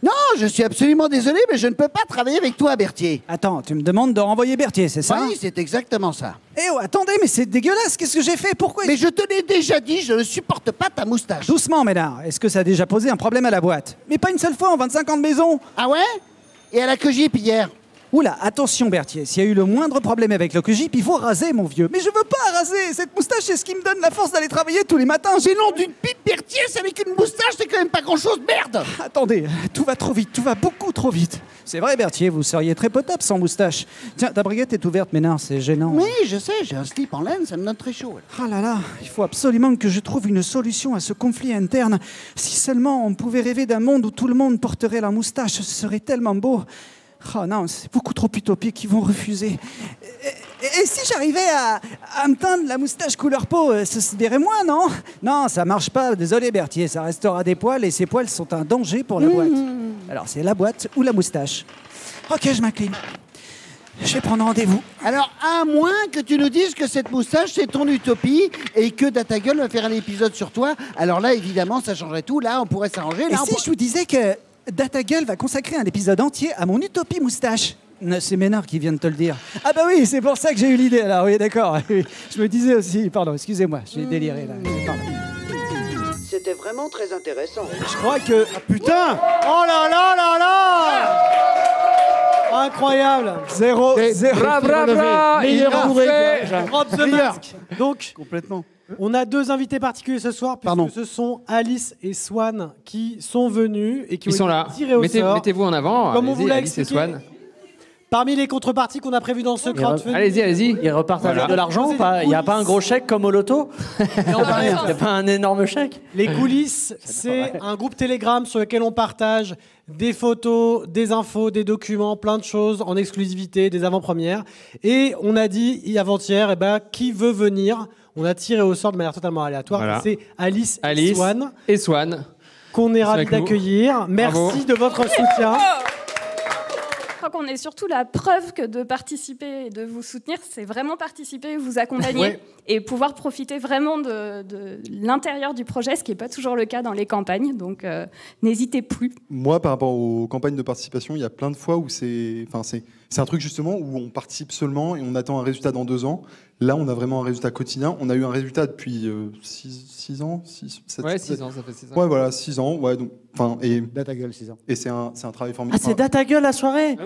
Non, je suis absolument désolé, mais je ne peux pas travailler avec toi, Berthier. Attends, tu me demandes de renvoyer Berthier, c'est ça? Oui, c'est exactement ça. Eh oh, attendez, mais c'est dégueulasse, qu'est-ce que j'ai fait? Pourquoi Mais je te l'ai déjà dit, je ne supporte pas ta moustache. Doucement, Ménard, est-ce que ça a déjà posé un problème à la boîte? Mais pas une seule fois en 25 ans de maison Ah ouais? Et à la Cogip hier? Oula, attention Berthier, s'il y a eu le moindre problème avec le Cogip, il faut raser, mon vieux. Mais je veux pas raser Cette moustache, c'est ce qui me donne la force d'aller travailler tous les matins. C'est nom d'une pipe, Berthier, c'est avec une moustache, c'est quand même pas grand-chose, merde Attendez, tout va trop vite, tout va beaucoup trop vite. C'est vrai, Berthier, vous seriez très potable sans moustache. Tiens, ta briguette est ouverte, Ménard, c'est gênant. Oui, je sais, j'ai un slip en laine, ça me donne très chaud. Ah là là, il faut absolument que je trouve une solution à ce conflit interne. Si seulement on pouvait rêver d'un monde où tout le monde porterait la moustache, ce serait tellement beau. Oh non, c'est beaucoup trop utopique, ils vont refuser. Et, si j'arrivais à, à me teindre la moustache couleur peau, euh, ça se verrait moins, non? Non, ça marche pas, désolé Berthier, ça restera des poils et ces poils sont un danger pour la boîte. Alors c'est la boîte ou la moustache. Ok, je m'incline. Je vais prendre rendez-vous. Alors, à moins que tu nous dises que cette moustache, c'est ton utopie et que Data Gueule va faire un épisode sur toi, alors là, évidemment, ça changerait tout. Là, on pourrait s'arranger. Et on si pour- je vous disais que Data Gueule va consacrer un épisode entier à mon utopie moustache C'est Ménard qui vient de te le dire. Ah bah oui, c'est pour ça que j'ai eu l'idée. Alors oui, d'accord. Je me disais aussi, pardon, excusez-moi, j'ai déliré là. C'était vraiment très intéressant. Je crois que... Ah, Putain Oh là là là là Incroyable Zéro, zéro. Bra, bra, bra, il the Meilleur. mask. Donc, Complètement. On a deux invités particuliers ce soir, puisque Pardon. ce sont Alice et Swan qui sont venus et qui Ils ont sont été là. tirés au Mettez- sort. Mettez-vous en avant. Comme on Allez-y, vous l'a Alice et expliqué, Swan. Parmi les contreparties qu'on a prévues dans ce crowdfunding, Allez-y, allez-y. Ils repartent Voilà. avec de l'argent ou pas Il n'y a pas un gros chèque comme au loto Il n'y a pas un énorme chèque Les coulisses, c'est un groupe Telegram sur lequel on partage des photos, des infos, des documents, plein de choses en exclusivité, des avant-premières. Et on a dit hi- avant-hier, eh ben, qui veut venir On a tiré au sort de manière totalement aléatoire. Voilà. C'est Alice, et Alice Swan et Swan. qu'on est ravis d'accueillir. Merci Bravo. de votre soutien. Je crois qu'on est surtout la preuve que de participer et de vous soutenir, c'est vraiment participer, vous accompagner Ouais. et pouvoir profiter vraiment de, de l'intérieur du projet, ce qui n'est pas toujours le cas dans les campagnes. Donc euh, n'hésitez plus. Moi, par rapport aux campagnes de participation, il y a plein de fois où c'est, enfin, c'est, c'est un truc justement où on participe seulement et on attend un résultat dans deux ans. Là, on a vraiment un résultat quotidien. On a eu un résultat depuis 6 ans, 6, Ouais, six ans, ça fait six ans. Ouais, voilà, 6 ans. Ouais, donc, enfin, et Data Gueule, 6 ans. Et c'est un, c'est un travail Ah, formidable. c'est data gueule la soirée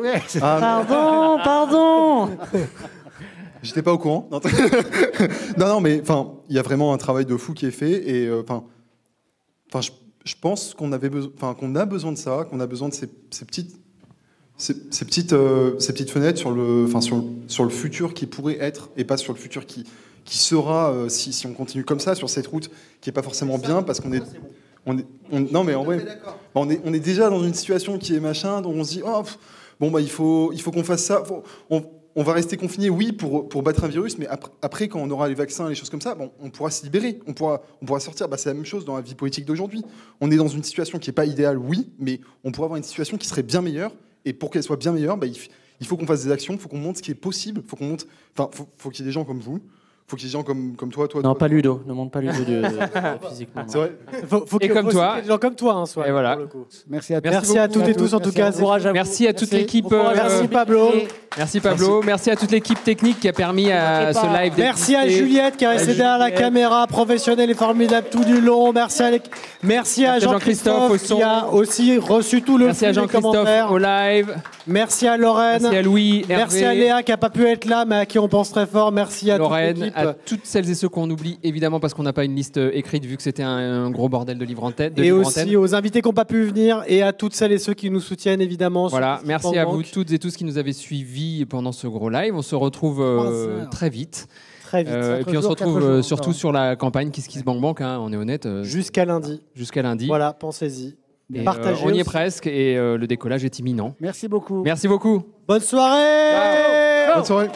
Ah, Pardon, pardon J'étais pas au courant. Non, non, non, mais enfin, il y a vraiment un travail de fou qui est fait et euh, enfin, enfin, je, je pense qu'on avait besoin, enfin qu'on a besoin de ça, qu'on a besoin de ces, ces petites, ces, ces petites, euh, ces petites fenêtres sur le, enfin sur, sur le futur qui pourrait être et pas sur le futur qui, qui sera euh, si, si on continue comme ça sur cette route qui est pas forcément bien parce qu'on est, on est, on- non mais en vrai, bah, on est, on est déjà dans une situation qui est machin, dont on se dit oh, pff, bon bah il faut, il faut qu'on fasse ça. Faut- on, on va rester confiné, oui, pour, pour battre un virus, mais après, après, quand on aura les vaccins et les choses comme ça, bon, on pourra se libérer, on pourra, on pourra sortir. Bah, c'est la même chose dans la vie politique d'aujourd'hui. On est dans une situation qui n'est pas idéale, oui, mais on pourra avoir une situation qui serait bien meilleure. Et pour qu'elle soit bien meilleure, bah, il, faut qu'on fasse des actions, il faut qu'on montre ce qui est possible, faut qu'on enfin, faut qu'il y ait des gens comme vous, faut qu'il y ait des gens comme, comme toi, toi, Non, toi, pas Ludo. Ne montre pas Ludo de- physiquement. C'est vrai. Faut, faut Et que- comme toi. des gens comme toi, hein, soit, Et voilà. Merci à Merci, à toutes et tous, en tout cas. Courage à vous. Merci à toute l'équipe. Euh. Merci, Pablo. Merci Pablo. Merci à toute l'équipe technique qui a permis à ce live. Merci à. Juliette qui est restée À derrière la caméra, professionnelle et formidable tout du long. Merci à, Merci Jean-Christophe qui a aussi reçu tout le Merci à Jean-Christophe commentaires. au live. Merci à Lorraine. Merci à Louis, Merci à Léa qui n'a pas pu être là, mais à qui on pense très fort. Merci à toute Lorraine, l'équipe. À toutes celles et ceux qu'on oublie, évidemment, parce qu'on n'a pas une liste euh, écrite vu que c'était un, un gros bordel de livres en tête. de Et aussi aux invités qui n'ont pas pu venir et à toutes celles et ceux qui nous soutiennent évidemment. Voilà, merci à vous toutes et tous qui nous avez suivis pendant ce gros live. On se retrouve euh, très vite. Très vite. Euh, et puis on se retrouve jours, surtout sur la campagne Kiss Kiss Bank Bank, hein, on est honnête. euh, Jusqu'à lundi. Jusqu'à lundi. Voilà, pensez-y. Euh, Partagez on y est presque et euh, le décollage est imminent. Merci beaucoup. Merci beaucoup. Bonne soirée Bonne soirée.